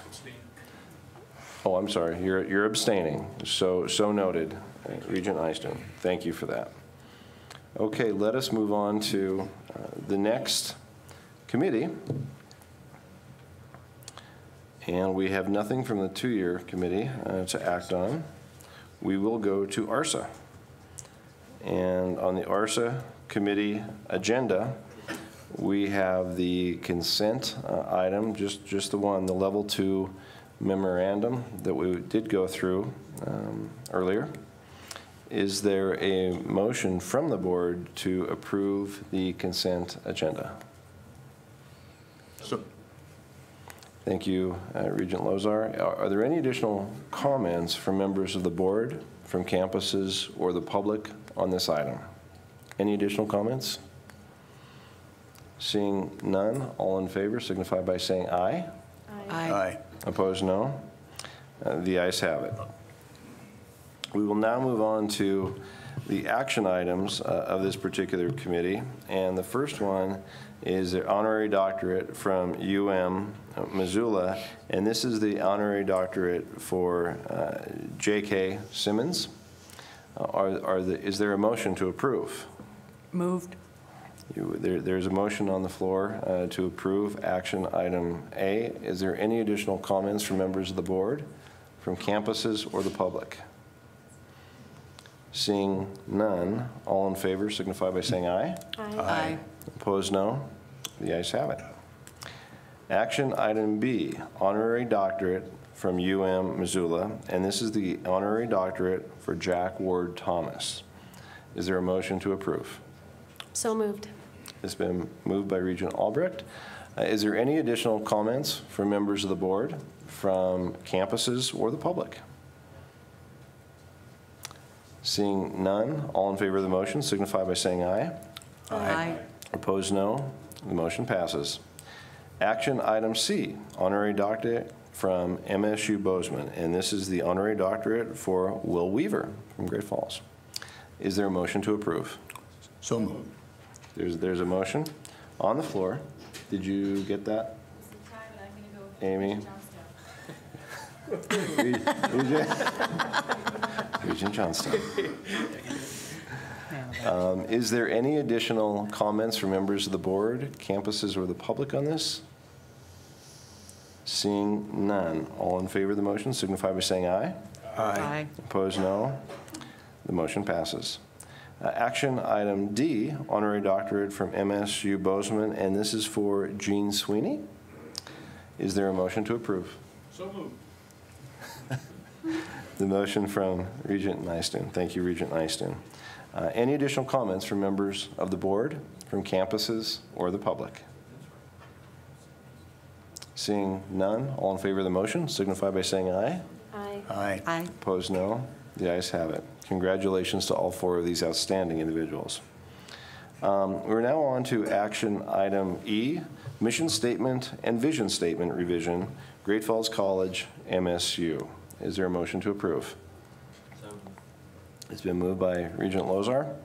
Oh, I'm sorry, you're you're abstaining. So so noted, Regent Nystuen. Thank you for that. Okay, let us move on to uh, the next committee. And we have nothing from the two-year committee uh, to act on. We will go to ARSA. And on the ARSA committee agenda, we have the consent uh, item, just, just the one, the level two memorandum that we did go through um, earlier. Is there a motion from the board to approve the consent agenda? So, Thank you, uh, Regent Lozar. Are are there any additional comments from members of the board, from campuses, or the public on this item? Any additional comments? Seeing none, all in favor signify by saying aye. Aye. Opposed, no. Uh, The ayes have it. We will now move on to the action items uh, of this particular committee. And the first one is the honorary doctorate from UM Missoula. And this is the honorary doctorate for uh, J.K. Simmons. Uh, Are, are the, is there a motion to approve? Moved. You- There, there's a motion on the floor uh, to approve action item A. Is there any additional comments from members of the board, from campuses, or the public? Seeing none, all in favor signify by saying aye. Aye. Opposed, no. The ayes have it. Action item B, honorary doctorate from UM Missoula, and this is the honorary doctorate for Jack Ward Thomas. Is there a motion to approve? So moved. It's been moved by Regent Albrecht. Uh, Is there any additional comments from members of the board, from campuses, or the public? Seeing none, all in favor of the motion signify by saying aye. Aye. Opposed, no. The motion passes. Action item C, honorary doctorate from MSU Bozeman, and this is the honorary doctorate for Will Weaver from Great Falls. Is there a motion to approve? So moved. There's, there's a motion on the floor. Did you get that? Amy? [laughs] Regent Regent Johnstone. Um, Is there any additional comments from members of the board, campuses, or the public on this? Seeing none, all in favor of the motion signify by saying aye. Aye. Opposed, no. The motion passes. Uh, Action item D, honorary doctorate from MSU Bozeman, and this is for Jean Sweeney. Is there a motion to approve? So moved. [laughs] The motion from Regent Nystuen. Thank you, Regent Nystuen. Uh, Any additional comments from members of the board, from campuses, or the public? Seeing none, all in favor of the motion signify by saying aye. Aye. Aye. Aye. Opposed, no. The ayes have it. Congratulations to all four of these outstanding individuals. Um, We're now on to action item E, mission statement and vision statement revision, Great Falls College, MSU. Is there a motion to approve? It's been moved by Regent Lozar.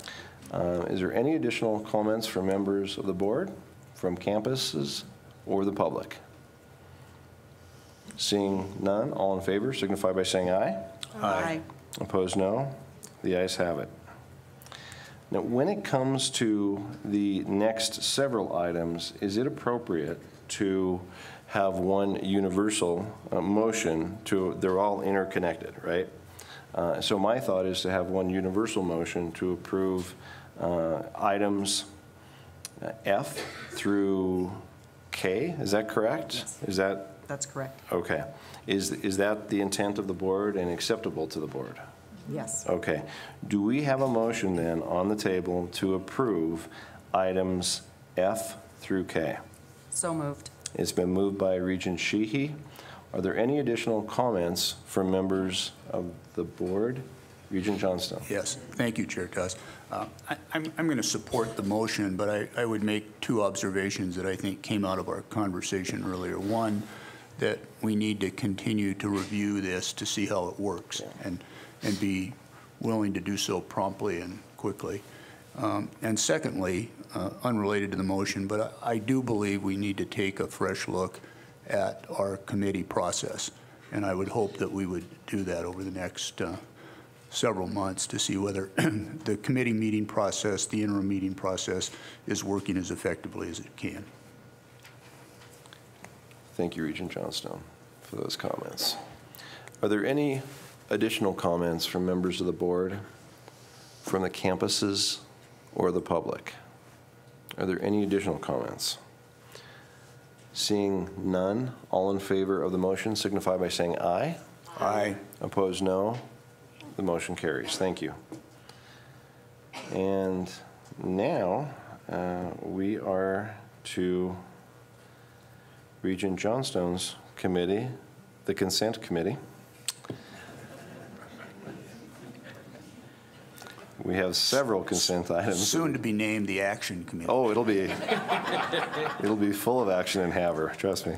Uh, Is there any additional comments from members of the board, from campuses, or the public? Seeing none, all in favor signify by saying aye. Aye. Opposed, no. The ayes have it. Now, when it comes to the next several items, is it appropriate to have one universal uh, motion to, they're all interconnected, right? Uh, So my thought is to have one universal motion to approve uh, items uh, F through K, is that correct? Yes. Is that, That's correct. okay. Is, is that the intent of the board and acceptable to the board? Yes. Okay. Do we have a motion then on the table to approve items F through K? So moved. It's been moved by Regent Sheehy. Are there any additional comments from members of the board? Regent Johnstone. Yes, thank you, Chair Tuss. Uh, I- I'm, I'm going to support the motion, but I, I would make two observations that I think came out of our conversation earlier. One, that we need to continue to review this to see how it works and, and be willing to do so promptly and quickly. Um, And secondly, uh, unrelated to the motion, but I I do believe we need to take a fresh look at our committee process. And I would hope that we would do that over the next uh, several months to see whether [clears throat] the committee meeting process, the interim meeting process, is working as effectively as it can. Thank you, Regent Johnstone, for those comments. Are there any additional comments from members of the board, from the campuses, or the public? Are there any additional comments? Seeing none, all in favor of the motion signify by saying aye. Aye. Opposed, no. The motion carries. Thank you. And now, uh, we are to Regent Johnstone's committee, the consent committee. We have several consent items. Soon to be named the Action Committee. Oh, it'll be, it'll be full of action in Havre, trust me.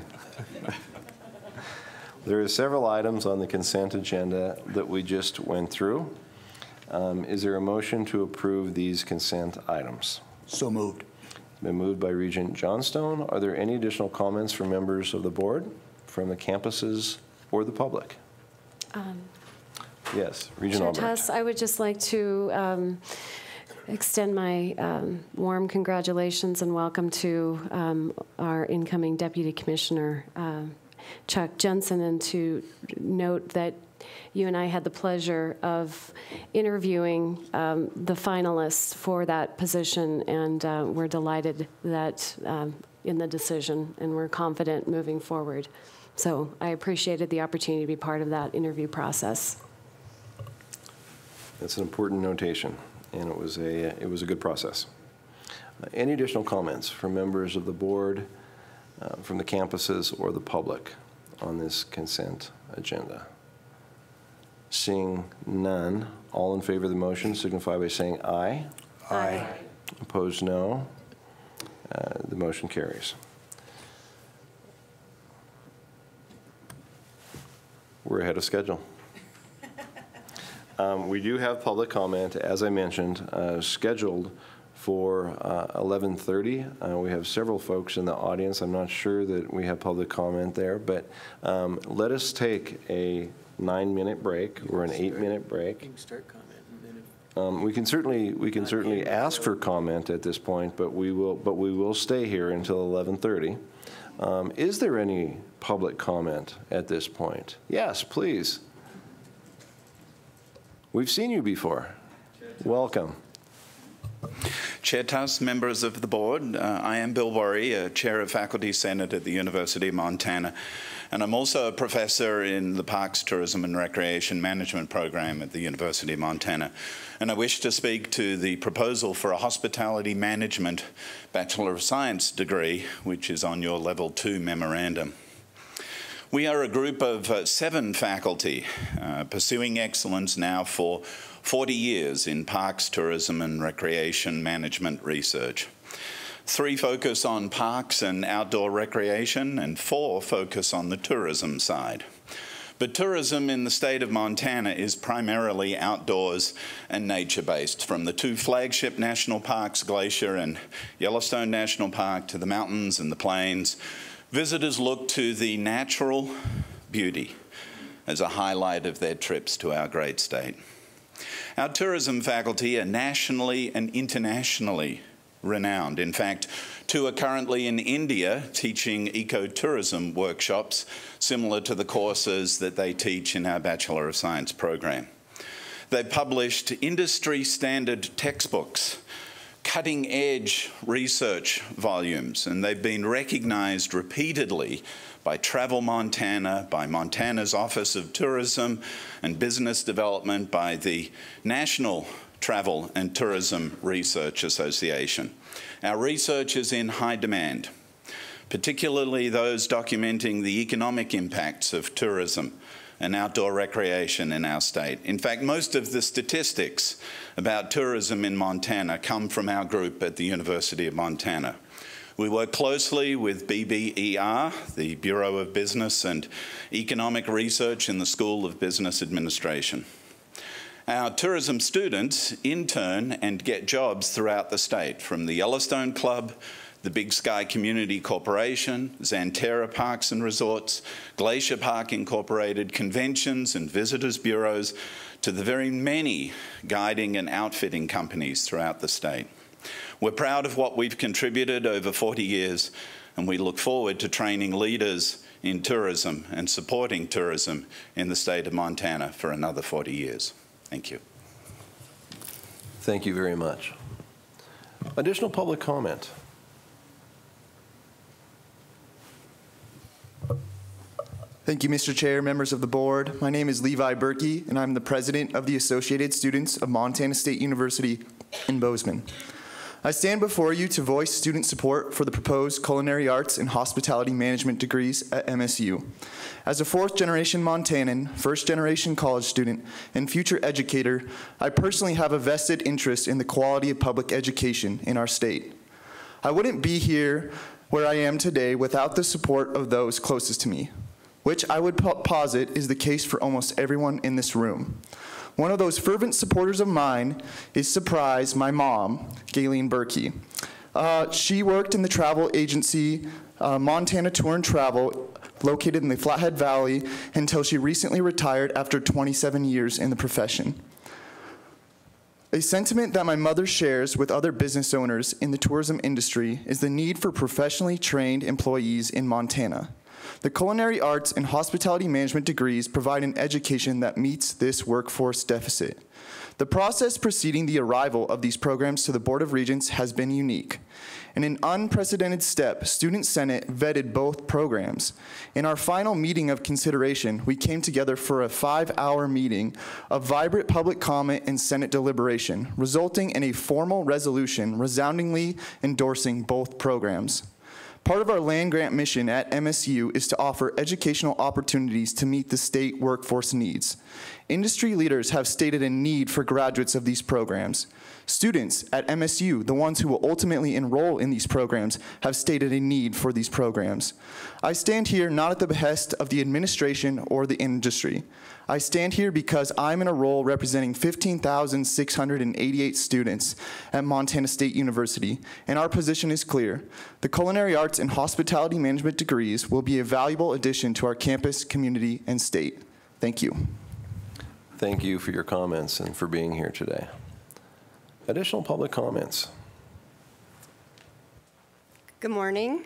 There are several items on the consent agenda that we just went through. Um, Is there a motion to approve these consent items? So moved. Been moved by Regent Johnstone. Are there any additional comments from members of the board, from the campuses, or the public? Um, Yes, Regional Chair. Tuss, I would just like to um, extend my um, warm congratulations and welcome to um, our incoming Deputy Commissioner, um, Chuck Jensen, and to note that you and I had the pleasure of interviewing um, the finalists for that position, and uh, we're delighted that um, in the decision, and we're confident moving forward. So I appreciated the opportunity to be part of that interview process. That's an important notation, and it was a, it was a good process. Uh, Any additional comments from members of the board, uh, from the campuses, or the public on this consent agenda? Seeing none, all in favor of the motion signify by saying aye. Aye. Opposed, no. Uh, The motion carries. We're ahead of schedule. Um, We do have public comment, as I mentioned, uh, scheduled for uh, 11:30. Uh, We have several folks in the audience. I'm not sure that we have public comment there, but um, let us take a nine-minute break or an eight-minute break. Um, We can certainly, we can certainly ask for comment at this point, but we will, but we will stay here until 11:30. Um, Is there any public comment at this point? Yes, please. We've seen you before. Welcome. Chair Tuss, members of the board, uh, I am Bill Borrie, Chair of Faculty Senate at the University of Montana, and I'm also a professor in the Parks, Tourism and Recreation Management program at the University of Montana. And I wish to speak to the proposal for a Hospitality Management Bachelor of Science degree, which is on your Level 2 memorandum. We are a group of uh, seven faculty uh, pursuing excellence now for 40 years in parks, tourism, and recreation management research. Three focus on parks and outdoor recreation, and four focus on the tourism side. But tourism in the state of Montana is primarily outdoors and nature based, from the two flagship national parks, Glacier and Yellowstone National Park, to the mountains and the plains. Visitors look to the natural beauty as a highlight of their trips to our great state. Our tourism faculty are nationally and internationally renowned. In fact, two are currently in India teaching ecotourism workshops similar to the courses that they teach in our Bachelor of Science program. They've published industry standard textbooks, cutting edge research volumes, and they've been recognized repeatedly by Travel Montana, by Montana's Office of Tourism and Business Development, by the National Travel and Tourism Research Association. Our research is in high demand, particularly those documenting the economic impacts of tourism and outdoor recreation in our state. In fact, most of the statistics about tourism in Montana come from our group at the University of Montana. We work closely with BBER, the Bureau of Business and Economic Research in the School of Business Administration. Our tourism students intern and get jobs throughout the state, from the Yellowstone Club, the Big Sky Community Corporation, Xanterra Parks and Resorts, Glacier Park Incorporated, conventions and visitors bureaus, to the very many guiding and outfitting companies throughout the state. We're proud of what we've contributed over 40 years, and we look forward to training leaders in tourism and supporting tourism in the state of Montana for another 40 years. Thank you. Thank you very much. Additional public comment? Thank you, Mr. Chair, members of the board. My name is Levi Berkey, and I'm the president of the Associated Students of Montana State University in Bozeman. I stand before you to voice student support for the proposed culinary arts and hospitality management degrees at MSU. As a fourth generation Montanan, first generation college student, and future educator, I personally have a vested interest in the quality of public education in our state. I wouldn't be here where I am today without the support of those closest to me, which I would posit is the case for almost everyone in this room. One of those fervent supporters of mine is Surprise, my mom, Gayleen Berkey. Uh, she worked in the travel agency uh, Montana Tour and Travel, located in the Flathead Valley, until she recently retired after 27 years in the profession. A sentiment that my mother shares with other business owners in the tourism industry is the need for professionally trained employees in Montana. The culinary arts and hospitality management degrees provide an education that meets this workforce deficit. The process preceding the arrival of these programs to the Board of Regents has been unique. In an unprecedented step, Student Senate vetted both programs. In our final meeting of consideration, we came together for a five-hour meeting of vibrant public comment and Senate deliberation, resulting in a formal resolution resoundingly endorsing both programs. Part of our land grant mission at MSU is to offer educational opportunities to meet the state workforce needs. Industry leaders have stated a need for graduates of these programs. Students at MSU, the ones who will ultimately enroll in these programs, have stated a need for these programs. I stand here not at the behest of the administration or the industry. I stand here because I'm in a role representing 15,688 students at Montana State University, and our position is clear. The culinary arts and hospitality management degrees will be a valuable addition to our campus, community, and state. Thank you. Thank you for your comments and for being here today. Additional public comments? Good morning.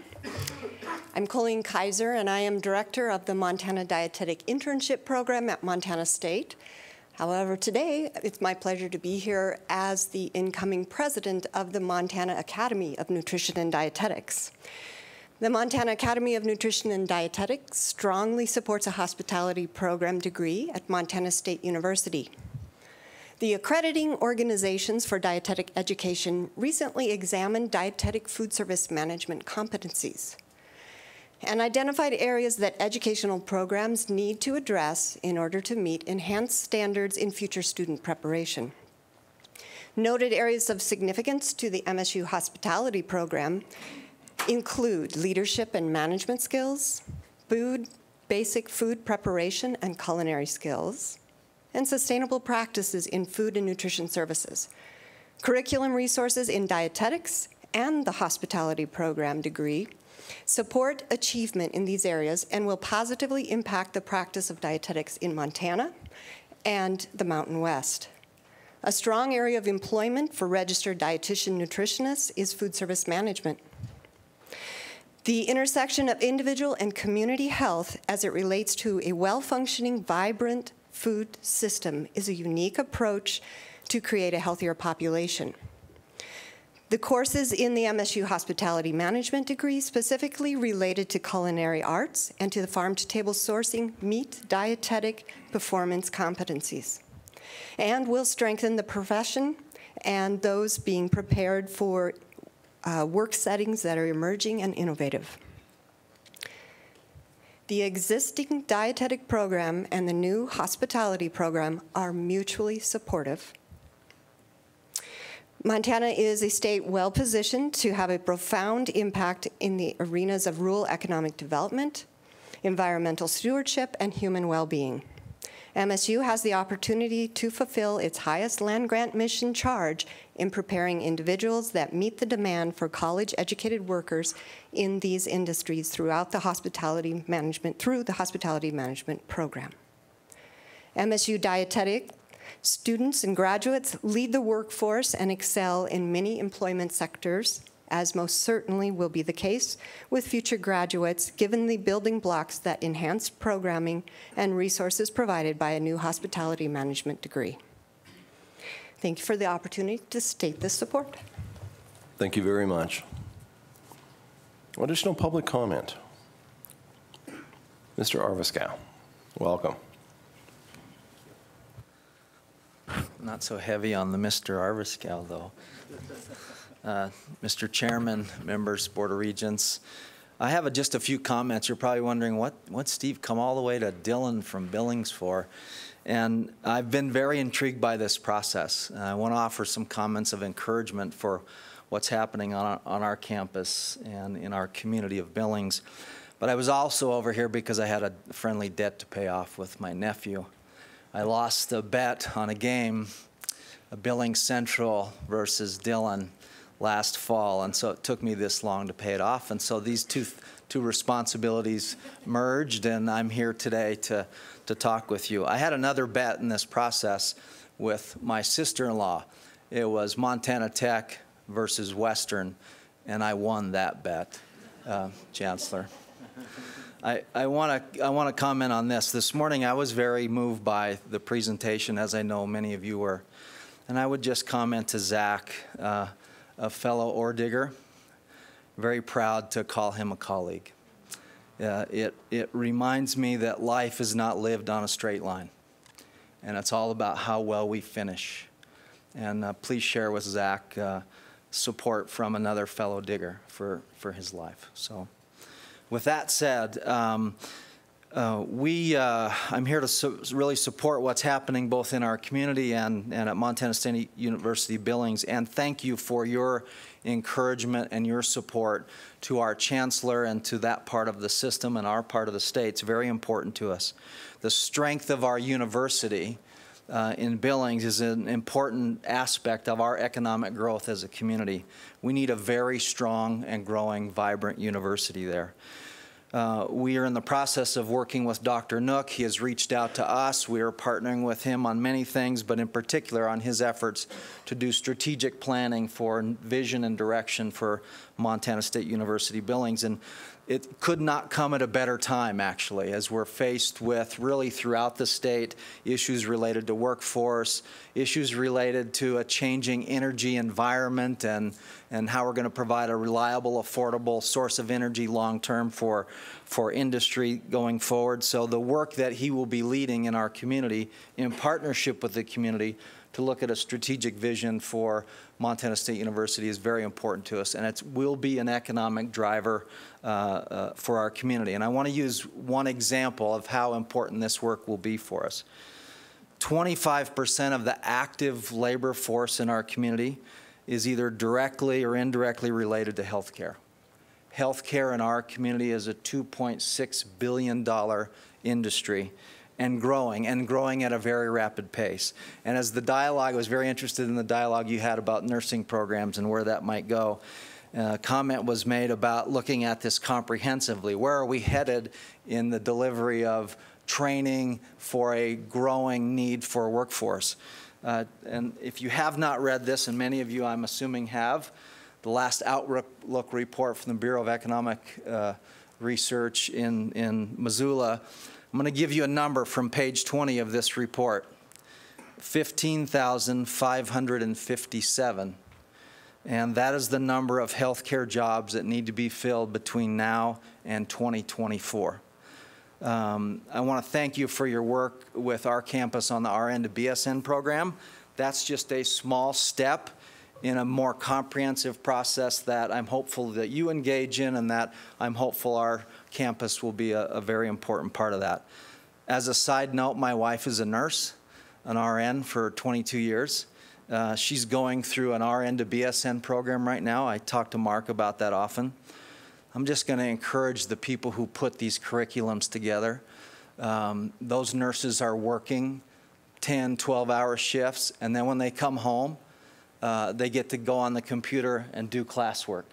I'm Colleen Kaiser, and I am director of the Montana Dietetic Internship Program at Montana State. However, today it's my pleasure to be here as the incoming president of the Montana Academy of Nutrition and Dietetics. The Montana Academy of Nutrition and Dietetics strongly supports a hospitality program degree at Montana State University. The accrediting organizations for dietetic education recently examined dietetic food service management competencies and identified areas that educational programs need to address in order to meet enhanced standards in future student preparation. Noted areas of significance to the MSU hospitality program include leadership and management skills, food, basic food preparation and culinary skills, and sustainable practices in food and nutrition services. Curriculum resources in dietetics and the hospitality program degree support achievement in these areas and will positively impact the practice of dietetics in Montana and the Mountain West. A strong area of employment for registered dietitian nutritionists is food service management. The intersection of individual and community health as it relates to a well-functioning, vibrant food system is a unique approach to create a healthier population. The courses in the MSU Hospitality Management degree specifically related to culinary arts and to the farm-to-table sourcing meet dietetic performance competencies and will strengthen the profession and those being prepared for uh, work settings that are emerging and innovative. The existing dietetic program and the new hospitality program are mutually supportive. Montana is a state well positioned to have a profound impact in the arenas of rural economic development, environmental stewardship, and human well being. MSU has the opportunity to fulfill its highest land grant mission charge in preparing individuals that meet the demand for college educated workers in these industries throughout the hospitality management through the hospitality management program. MSU dietetic students and graduates lead the workforce and excel in many employment sectors as most certainly will be the case with future graduates, given the building blocks that enhance programming and resources provided by a new hospitality management degree. Thank you for the opportunity to state this support. Thank you very much. Additional public comment? Mr. Arveschoug, welcome. Not so heavy on the Mr. Arveschoug, though. Uh, Mr. Chairman, members, Board of Regents, I have a, just a few comments. You're probably wondering what what Steve come all the way to Dillon from Billings for, and I've been very intrigued by this process. I want to offer some comments of encouragement for what's happening on our, on our campus and in our community of Billings. But I was also over here because I had a friendly debt to pay off with my nephew. I lost a bet on a game, a Billings Central versus Dillon last fall, and so it took me this long to pay it off. And so these two two responsibilities merged, and I'm here today to to talk with you. I had another bet in this process with my sister-in-law. It was Montana Tech versus Western, and I won that bet, uh, Chancellor. I, I want to I want to comment on this. This morning I was very moved by the presentation, as I know many of you were, and I would just comment to Zach. Uh, a fellow ore digger. Very proud to call him a colleague. Uh, it, it reminds me that life is not lived on a straight line, and it's all about how well we finish. And uh, please share with Zach uh, support from another fellow digger for, for his life. So, with that said, um, uh, we, uh, I'm here to su really support what's happening both in our community and, and at Montana State University Billings, and thank you for your encouragement and your support to our chancellor and to that part of the system and our part of the state. It's very important to us. The strength of our university uh, in Billings is an important aspect of our economic growth as a community. We need a very strong and growing, vibrant university there. Uh, we are in the process of working with Dr. Nook. He has reached out to us. We are partnering with him on many things, but in particular on his efforts to do strategic planning for vision and direction for Montana State University Billings. And it could not come at a better time, actually, as we're faced with really throughout the state issues related to workforce, issues related to a changing energy environment and, and how we're going to provide a reliable, affordable source of energy long term for, for industry going forward. So the work that he will be leading in our community in partnership with the community to look at a strategic vision for Montana State University is very important to us, and it will be an economic driver uh, uh, for our community. And I want to use one example of how important this work will be for us. 25% of the active labor force in our community is either directly or indirectly related to healthcare. Healthcare in our community is a $2.6 billion industry and growing, and growing at a very rapid pace. And as the dialogue, I was very interested in the dialogue you had about nursing programs and where that might go. Uh, comment was made about looking at this comprehensively. Where are we headed in the delivery of training for a growing need for a workforce? Uh, and if you have not read this, and many of you I'm assuming have, the last Outlook report from the Bureau of Economic uh, Research in, in Missoula I'm going to give you a number from page 20 of this report 15,557. And that is the number of healthcare jobs that need to be filled between now and 2024. Um, I want to thank you for your work with our campus on the RN to BSN program. That's just a small step in a more comprehensive process that I'm hopeful that you engage in and that I'm hopeful our campus will be a, a very important part of that. As a side note, my wife is a nurse, an RN for 22 years, Uh, she's going through an RN to BSN program right now. I talk to Mark about that often. I'm just going to encourage the people who put these curriculums together. Um, those nurses are working 10, 12 hour shifts, and then when they come home, uh, they get to go on the computer and do classwork.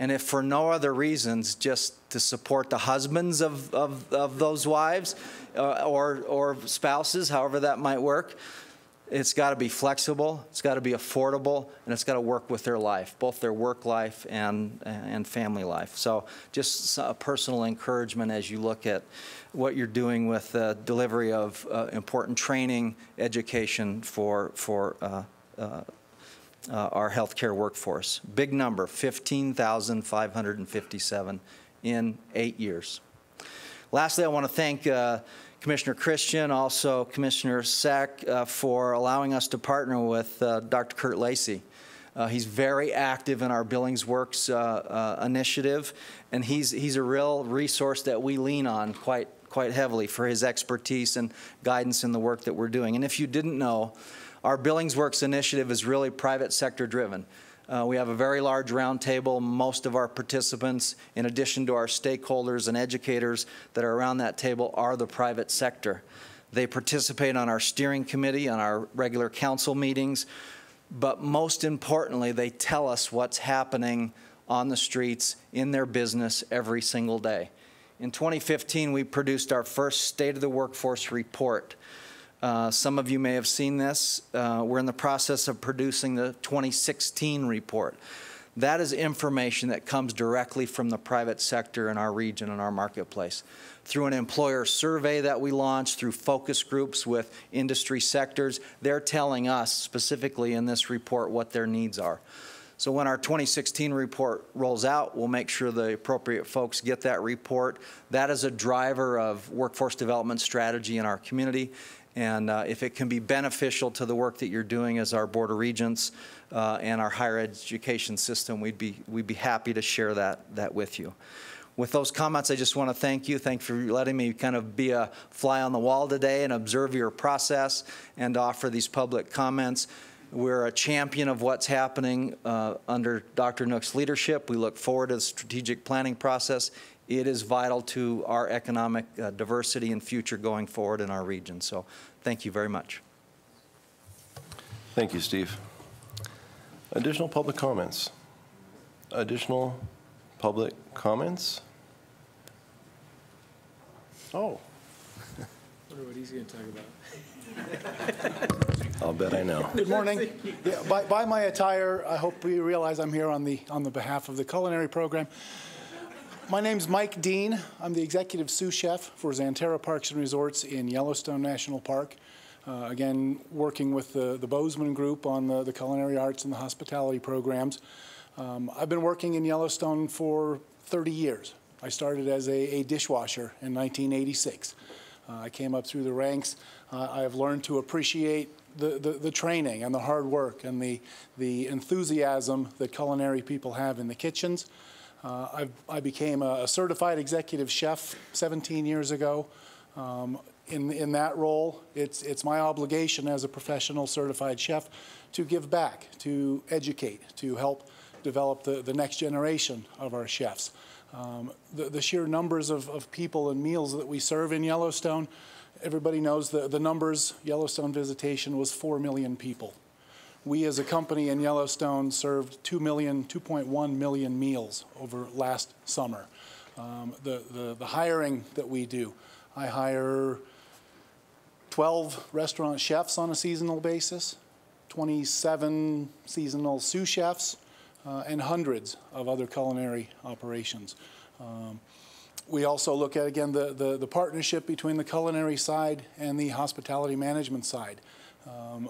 And if for no other reasons, just to support the husbands of, of, of those wives uh, or, or spouses, however that might work, it's got to be flexible, it's got to be affordable, and it's got to work with their life, both their work life and, and family life. So just a personal encouragement as you look at what you're doing with the delivery of uh, important training, education for, for uh, uh, our healthcare workforce. Big number, 15,557 in eight years. Lastly, I want to thank uh, Commissioner Christian, also Commissioner Sack, uh, for allowing us to partner with uh, Dr. Kurt Lacey. Uh, he's very active in our Billings Works uh, initiative, and he's, he's a real resource that we lean on quite, quite heavily for his expertise and guidance in the work that we're doing. And if you didn't know, our Billings Works initiative is really private sector driven. Uh, we have a very large roundtable. Most of our participants, in addition to our stakeholders and educators that are around that table, are the private sector. They participate on our steering committee, on our regular council meetings, but most importantly, they tell us what's happening on the streets in their business every single day. In 2015, we produced our first State of the Workforce report. Uh, some of you may have seen this. Uh, we're in the process of producing the 2016 report. That is information that comes directly from the private sector in our region and our marketplace. Through an employer survey that we launched, through focus groups with industry sectors, they're telling us specifically in this report what their needs are. So when our 2016 report rolls out, we'll make sure the appropriate folks get that report. That is a driver of workforce development strategy in our community. And uh, if it can be beneficial to the work that you're doing as our Board of Regents uh, and our higher education system, we'd be, we'd be happy to share that, that with you. With those comments, I just want to thank you. Thank you for letting me kind of be a fly on the wall today and observe your process and offer these public comments. We're a champion of what's happening uh, under Dr. Nook's leadership. We look forward to the strategic planning process it is vital to our economic uh, diversity and future going forward in our region. So thank you very much. Thank you, Steve. Additional public comments? Additional public comments? Oh. I [laughs] wonder what he's going to talk about. I'll bet I know. Good morning. Yeah, by, by my attire, I hope you realize I'm here on the on the behalf of the culinary program. My name's Mike Dean. I'm the executive sous chef for Xanterra Parks and Resorts in Yellowstone National Park. Uh, again, working with the, the Bozeman Group on the, the culinary arts and the hospitality programs. Um, I've been working in Yellowstone for 30 years. I started as a, a dishwasher in 1986. Uh, I came up through the ranks. Uh, I have learned to appreciate the, the, the, training and the hard work and the, the enthusiasm that culinary people have in the kitchens. Uh, i became a, a, certified executive chef 17 years ago. Um, in, in that role, it's, it's my obligation as a professional certified chef to give back, to educate, to help develop the, the next generation of our chefs. Um, the, the, sheer numbers of, of people and meals that we serve in Yellowstone, everybody knows the, the numbers. Yellowstone visitation was 4 million people we as a company in Yellowstone served 2 million, 2.1 million meals over last summer. Um, the, the, the hiring that we do, I hire 12 restaurant chefs on a seasonal basis, 27 seasonal sous chefs, uh, and hundreds of other culinary operations. Um, we also look at, again, the, the, the, partnership between the culinary side and the hospitality management side. Um,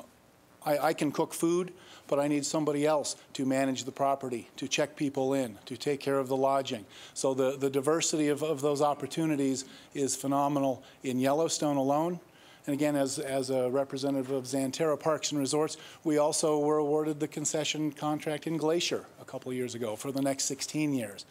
I, I can cook food, but I need somebody else to manage the property, to check people in, to take care of the lodging. So the, the diversity of, of those opportunities is phenomenal in Yellowstone alone. And again, as, as a representative of Xanterra Parks and Resorts, we also were awarded the concession contract in Glacier a couple years ago for the next 16 years.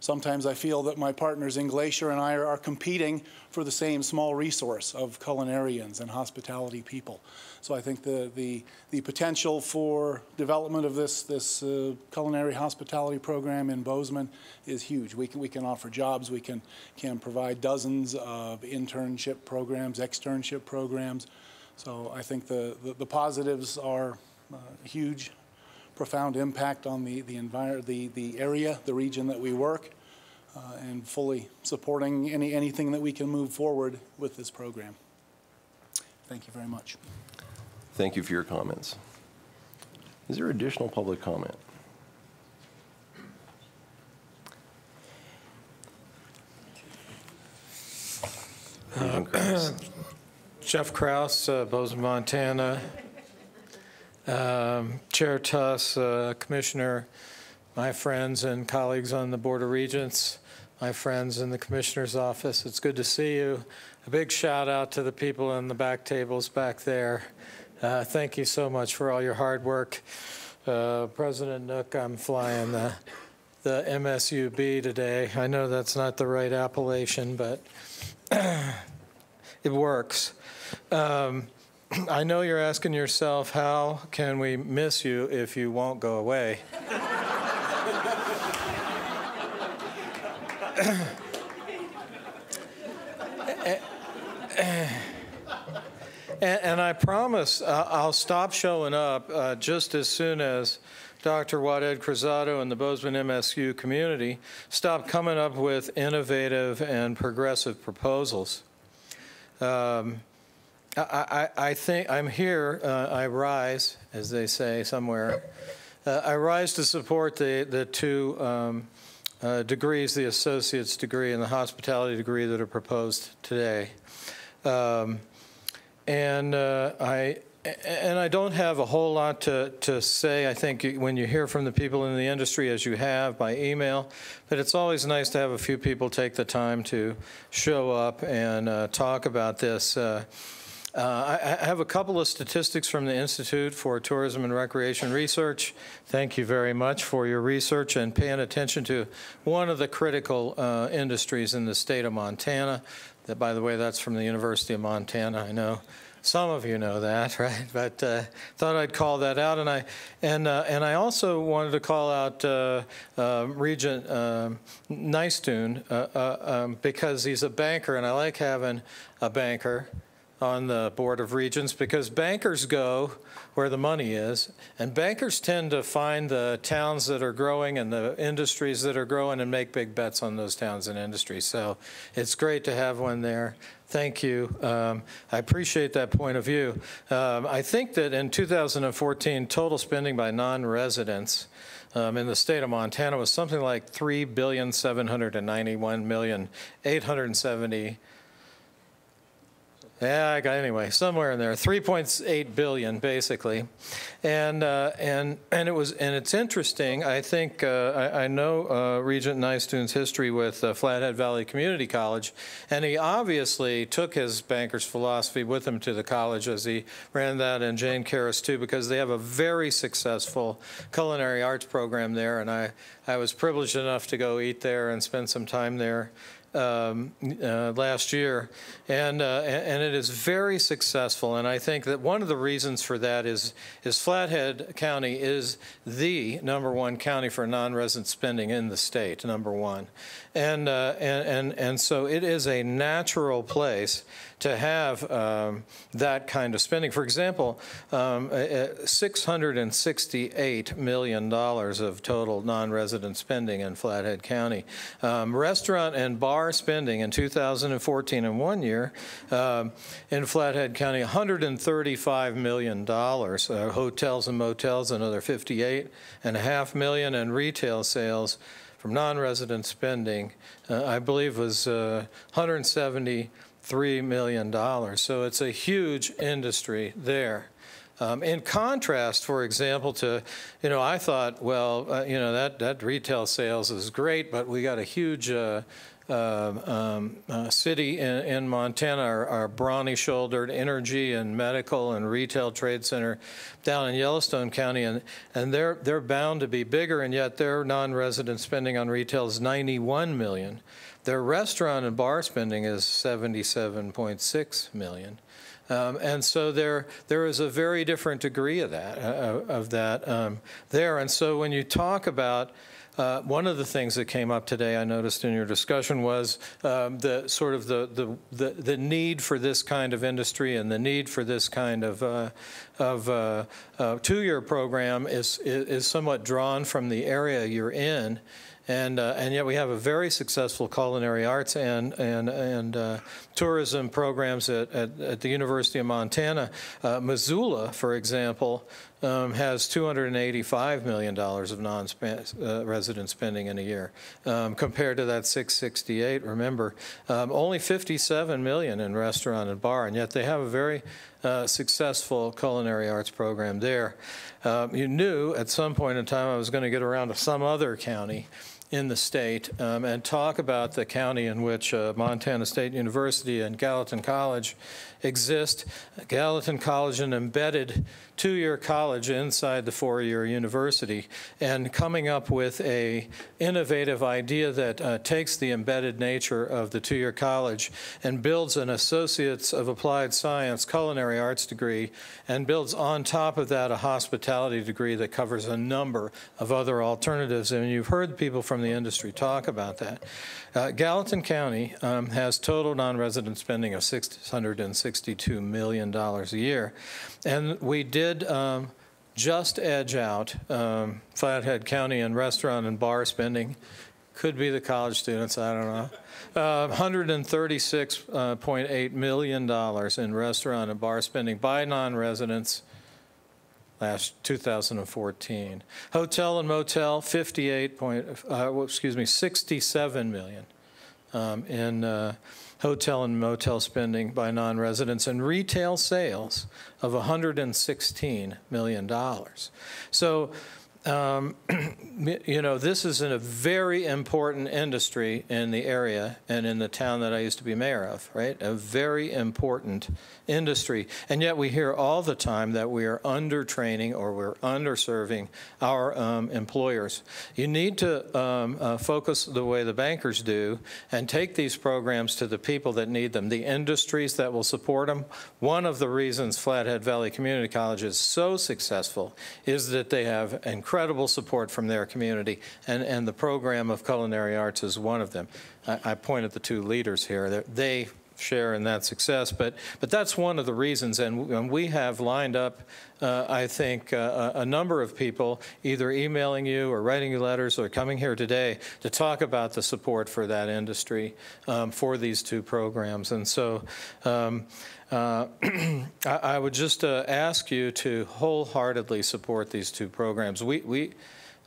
Sometimes I feel that my partners in Glacier and I are, competing for the same small resource of culinarians and hospitality people. So I think the, the, the potential for development of this, this uh, culinary hospitality program in Bozeman is huge. We can, we can offer jobs, we can, can provide dozens of internship programs, externship programs. So I think the, the, the positives are uh, huge, profound impact on the, the, envir- the, the area, the region that we work, uh, and fully supporting any, anything that we can move forward with this program. Thank you very much. Thank you for your comments. Is there additional public comment? Regent [clears throat] Krauss. Jeff Krauss, uh, Bozeman, Montana. Um, Chair Tuss, uh, Commissioner, my friends and colleagues on the Board of Regents, my friends in the Commissioner's office, it's good to see you. A big shout out to the people in the back tables back there. Uh, thank you so much for all your hard work. Uh, President Nook, I'm flying the, the MSUB today. I know that's not the right appellation, but [clears throat] it works. Um, [clears throat] I know you're asking yourself, how can we miss you if you won't go away? [clears throat] And, and, I promise uh, I'll stop showing up uh, just as soon as Dr. Waded Cruzado and the Bozeman MSU community stop coming up with innovative and progressive proposals. Um, I, I, think I'm here, uh, I rise, as they say somewhere. Uh, I rise to support the, the two um, uh, degrees, the associate's degree and the hospitality degree that are proposed today. Um, and uh, I and I don't have a whole lot to, to say. I think when you hear from the people in the industry, as you have by email, but it's always nice to have a few people take the time to show up and uh, talk about this. Uh, uh, I, I, have a couple of statistics from the Institute for Tourism and Recreation Research. Thank you very much for your research and paying attention to one of the critical uh, industries in the state of Montana. That, by the way, that's from the University of Montana. I know some of you know that, [laughs] right? But uh, thought I'd call that out, and I and uh, and I also wanted to call out uh, uh Regent um, Nystuen uh, um, because he's a banker, and I like having a banker on the Board of Regents because bankers go where the money is, and bankers tend to find the towns that are growing and the industries that are growing and make big bets on those towns and industries. So it's great to have one there. Thank you. Um, I appreciate that point of view. Um, I think that in 2014, total spending by non-residents um, in the state of Montana was something like three billion seven hundred and ninety-one million eight hundred seventy yeah, I got anyway, somewhere in there, 3.8 billion basically, and uh, and and it was and it's interesting. I think uh, I, I, know uh, Regent Nystuen's history with uh, Flathead Valley Community College, and he obviously took his banker's philosophy with him to the college as he ran that, and Jane Karas too, because they have a very successful culinary arts program there, and I I was privileged enough to go eat there and spend some time there um, uh, last year, and uh, and it is very successful. And I think that one of the reasons for that is is Flathead County is the number one county for non-resident spending in the state, number one, and uh, and and and so it is a natural place to have um, that kind of spending. For example, um, $668 million of total non-resident spending in Flathead County. Um, restaurant and bar spending in 2014 in one year um, in Flathead County, $135 million. Uh, hotels and motels, another 58 and a half million, and retail sales from non-resident spending, uh, I believe was uh, 170 $3 million. So it's a huge industry there. Um, in contrast, for example, to, you know, I thought, well, uh, you know, that, that retail sales is great, but we got a huge uh, um, uh, city in, in Montana, our, our brawny-shouldered energy and medical and retail trade center down in Yellowstone County, and, and they're, they're bound to be bigger, and yet their non-resident spending on retail is 91 million. Their restaurant and bar spending is 77.6 million. Um, and so there, there is a very different degree of that, uh, of that um, there. And so when you talk about uh, one of the things that came up today, I noticed in your discussion, was um, the sort of the, the, the, the, need for this kind of industry and the need for this kind of, uh, of uh, uh two-year program is, is somewhat drawn from the area you're in. And, uh, and yet we have a very successful culinary arts and, and, and uh, tourism programs at, at, at, the University of Montana. Uh, Missoula, for example, um, has $285 million of non-resident uh, spending in a year, um, compared to that 668. Remember, um, only 57 million in restaurant and bar, and yet they have a very uh, successful culinary arts program there. Um, you knew at some point in time I was going to get around to some other county in the state um, and talk about the county in which uh, Montana State University and Gallatin College exist. Gallatin College, an embedded two-year college inside the four-year university, and coming up with a innovative idea that uh, takes the embedded nature of the two-year college and builds an Associates of Applied Science culinary arts degree and builds on top of that a hospitality degree that covers a number of other alternatives. And you've heard people from the industry talk about that. Uh, Gallatin County um, has total non-resident spending of $662 million a year. And we did um, just edge out um, Flathead County in restaurant and bar spending. Could be the college students, I don't know. Uh, $136.8 million in restaurant and bar spending by non-residents last 2014. Hotel and motel, 58 point, uh, excuse me, 67 million um, in uh, hotel and motel spending by non-residents and retail sales of 116 million dollars. So um, [clears throat] you know, this is a very important industry in the area and in the town that I used to be mayor of, right? A very important industry. And yet we hear all the time that we are undertraining or we're underserving our um, employers. You need to um, uh, focus the way the bankers do and take these programs to the people that need them, the industries that will support them. One of the reasons Flathead Valley Community College is so successful is that they have incredible support from their community, and, and the program of culinary arts is one of them. I, I pointed the two leaders here. They share in that success. But, but that's one of the reasons, and, and we have lined up, uh, I think, uh, a number of people either emailing you or writing you letters or coming here today to talk about the support for that industry um, for these two programs. And so um, uh, [clears throat] I, I, would just uh, ask you to wholeheartedly support these two programs. We, we,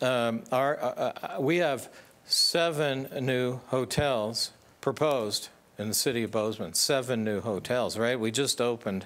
um, our, uh, uh, we have seven new hotels proposed in the city of Bozeman, seven new hotels, right? We just opened,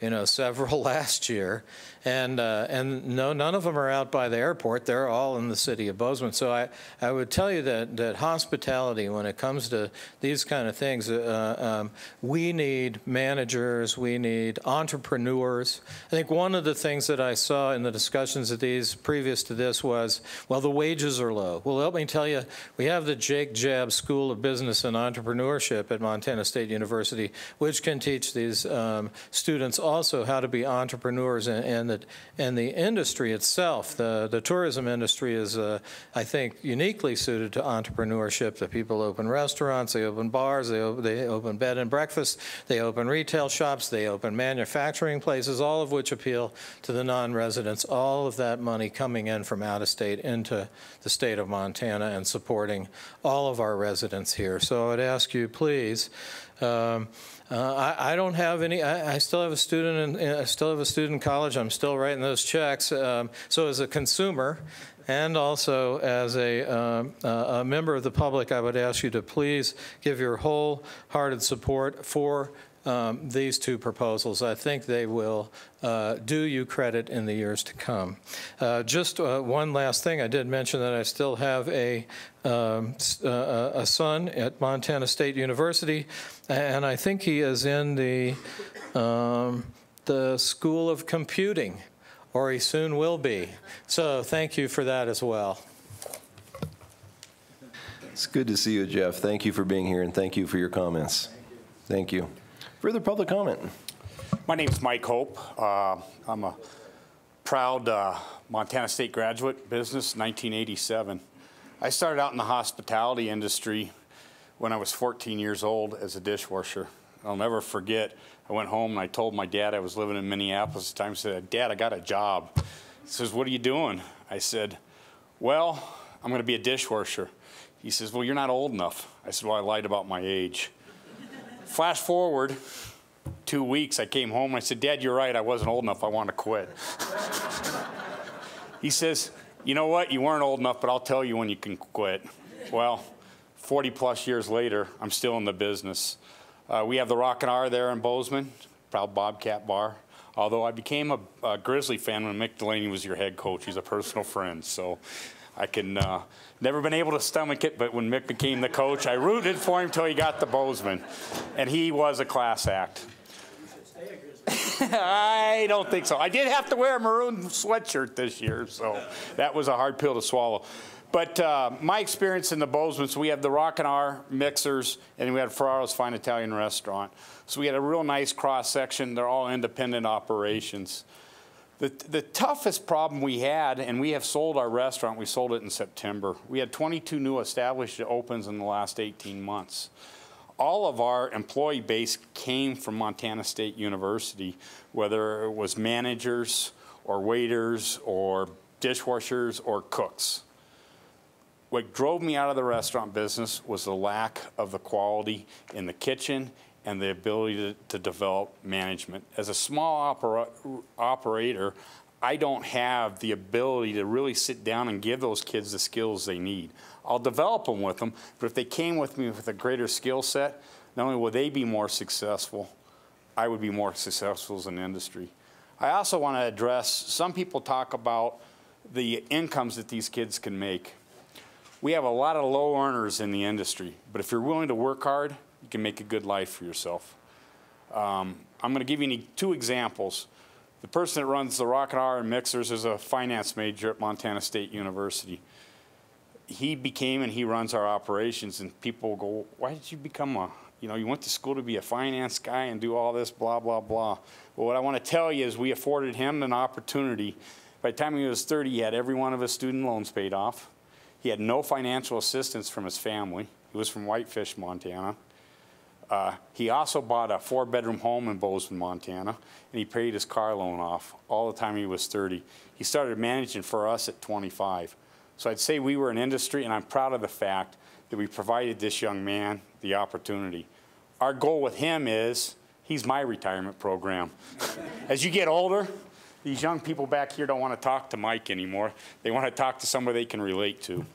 you know, several [laughs] last year and uh, and no, none of them are out by the airport. They're all in the city of Bozeman. So I, I would tell you that that hospitality, when it comes to these kind of things, uh, um, we need managers, we need entrepreneurs. I think one of the things that I saw in the discussions of these previous to this was, well, the wages are low. Well, let me tell you, we have the Jake Jabs School of Business and Entrepreneurship at Montana State University, which can teach these um, students also how to be entrepreneurs and, and that and the industry itself, the the tourism industry is, uh, I think, uniquely suited to entrepreneurship. The people open restaurants, they open bars, they open, they open bed and breakfast, they open retail shops, they open manufacturing places, all of which appeal to the non-residents. All of that money coming in from out of state into the state of Montana and supporting all of our residents here. So I would ask you, please. Um, uh, I, I, don't have any. I, I, still have a student. In, I still have a student in college. I'm still writing those checks. Um, so as a consumer, and also as a, um, a, member of the public, I would ask you to please give your wholehearted support for um, these two proposals. I think they will uh, do you credit in the years to come. Uh, just uh, one last thing. I did mention that I still have a um, uh, a son at Montana State University, and I think he is in the um, the School of Computing, or he soon will be. So thank you for that as well. It's good to see you, Jeff. Thank you for being here, and thank you for your comments. Thank you. Further public comment? My name is Mike Hope. Uh, I'm a proud uh, Montana State graduate, business, 1987. I started out in the hospitality industry when I was 14 years old as a dishwasher. I'll never forget, I went home and I told my dad I was living in Minneapolis at the time. I said, Dad, I got a job. He says, What are you doing? I said, Well, I'm going to be a dishwasher. He says, Well, you're not old enough. I said, Well, I lied about my age. Flash forward two weeks, I came home and I said, Dad, you're right. I wasn't old enough. I want to quit. [laughs] he says, You know what? You weren't old enough, but I'll tell you when you can quit. Well, 40 plus years later, I'm still in the business. Uh, we have the Rocking R there in Bozeman, proud Bobcat Bar. Although I became a, a Grizzly fan when Mick Delaney was your head coach. He's a personal friend. So I can uh, never been able to stomach it, but when Mick became the coach, I rooted for him till he got the Bozeman, and he was a class act. [laughs] I don't think so. I did have to wear a maroon sweatshirt this year, so that was a hard pill to swallow. But uh, my experience in the Bozeman, so we have the Rocking R mixers, and we had Ferraro's Fine Italian Restaurant. So we had a real nice cross section. They're all independent operations. The, the toughest problem we had, and we have sold our restaurant, we sold it in September. We had 22 new established opens in the last 18 months. All of our employee base came from Montana State University, whether it was managers or waiters or dishwashers or cooks. What drove me out of the restaurant business was the lack of the quality in the kitchen and the ability to, to develop management. As a small opera, operator, I don't have the ability to really sit down and give those kids the skills they need. I'll develop them with them, but if they came with me with a greater skill set, not only will they be more successful, I would be more successful as an industry. I also want to address some people talk about the incomes that these kids can make. We have a lot of low earners in the industry, but if you're willing to work hard, you can make a good life for yourself. Um, I'm going to give you two examples. The person that runs the Rocking R and Mixers is a finance major at Montana State University. He became and he runs our operations, and people go, "Why did you become a? You know, you went to school to be a finance guy and do all this, blah blah blah." Well, what I want to tell you is, we afforded him an opportunity. By the time he was 30, he had every one of his student loans paid off. He had no financial assistance from his family. He was from Whitefish, Montana. Uh, he also bought a four bedroom home in Bozeman, Montana, and he paid his car loan off all the time he was 30. He started managing for us at 25. So I'd say we were an industry, and I'm proud of the fact that we provided this young man the opportunity. Our goal with him is he's my retirement program. [laughs] As you get older, these young people back here don't want to talk to Mike anymore. They want to talk to somebody they can relate to.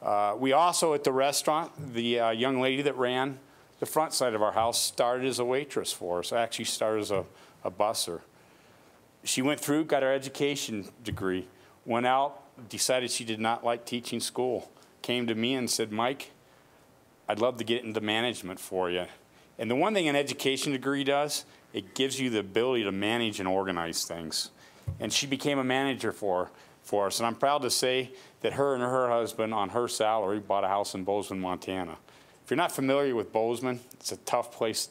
Uh, we also, at the restaurant, the uh, young lady that ran the front side of our house started as a waitress for us. Actually started as a, a busser. She went through, got her education degree, went out, decided she did not like teaching school, came to me and said, Mike, I'd love to get into management for you. And the one thing an education degree does, it gives you the ability to manage and organize things. And she became a manager for, for us. And I'm proud to say that her and her husband, on her salary, bought a house in Bozeman, Montana. You're not familiar with Bozeman, it's a tough place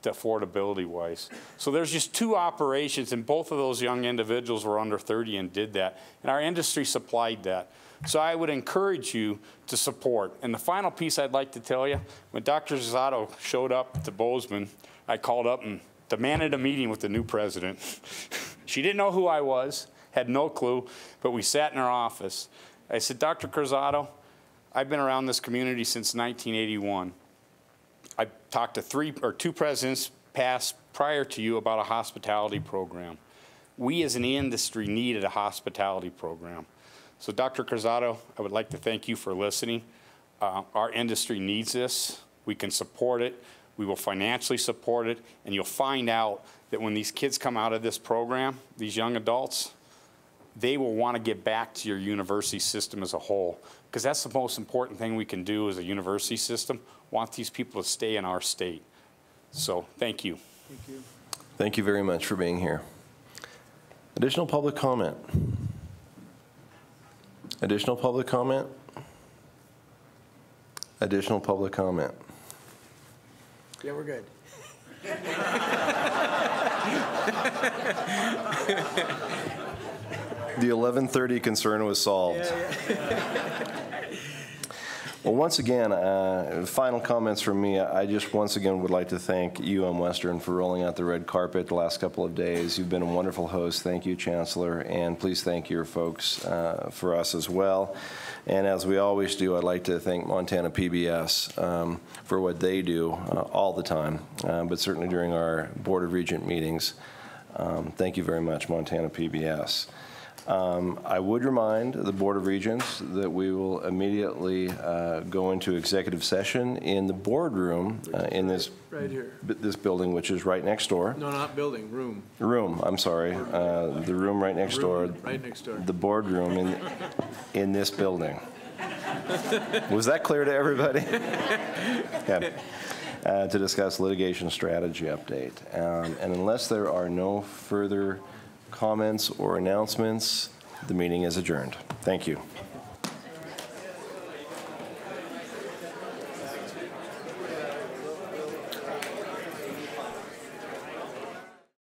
to affordability wise. So there's just two operations, and both of those young individuals were under 30 and did that. And our industry supplied that. So I would encourage you to support. And the final piece I'd like to tell you when Dr. Zato showed up to Bozeman, I called up and demanded a meeting with the new president. [laughs] she didn't know who I was, had no clue, but we sat in her office. I said, Dr. Cruzado, I've been around this community since 1981. I talked to three or two presidents past prior to you about a hospitality program. We as an industry needed a hospitality program. So Dr. Cruzado, I would like to thank you for listening. Uh, our industry needs this. We can support it. We will financially support it, and you'll find out that when these kids come out of this program, these young adults, they will want to get back to your university system as a whole. Because that's the most important thing we can do as a university system, want these people to stay in our state. So, thank you. Thank you. Thank you very much for being here. Additional public comment? Additional public comment? Additional public comment? Yeah, we're good. [laughs] The 11:30 concern was solved. [laughs] Well, once again, uh, final comments from me. I just once again would like to thank UM Western for rolling out the red carpet the last couple of days. You've been a wonderful host. Thank you, Chancellor, and please thank your folks uh, for us as well. And as we always do, I'd like to thank Montana PBS um, for what they do uh, all the time, uh, but certainly during our Board of Regent meetings. Um, Thank you very much, Montana PBS. Um, I would remind the Board of Regents that we will immediately uh, go into executive session in the boardroom uh, in this, Right here. this building, which is right next door. No, not building, room. Room, I'm sorry, uh, the room right next door. Right next door. The boardroom in, in this building. Was that clear to everybody? [laughs] Okay. Uh, To discuss litigation strategy update. Um, And unless there are no further comments or announcements, the meeting is adjourned. Thank you.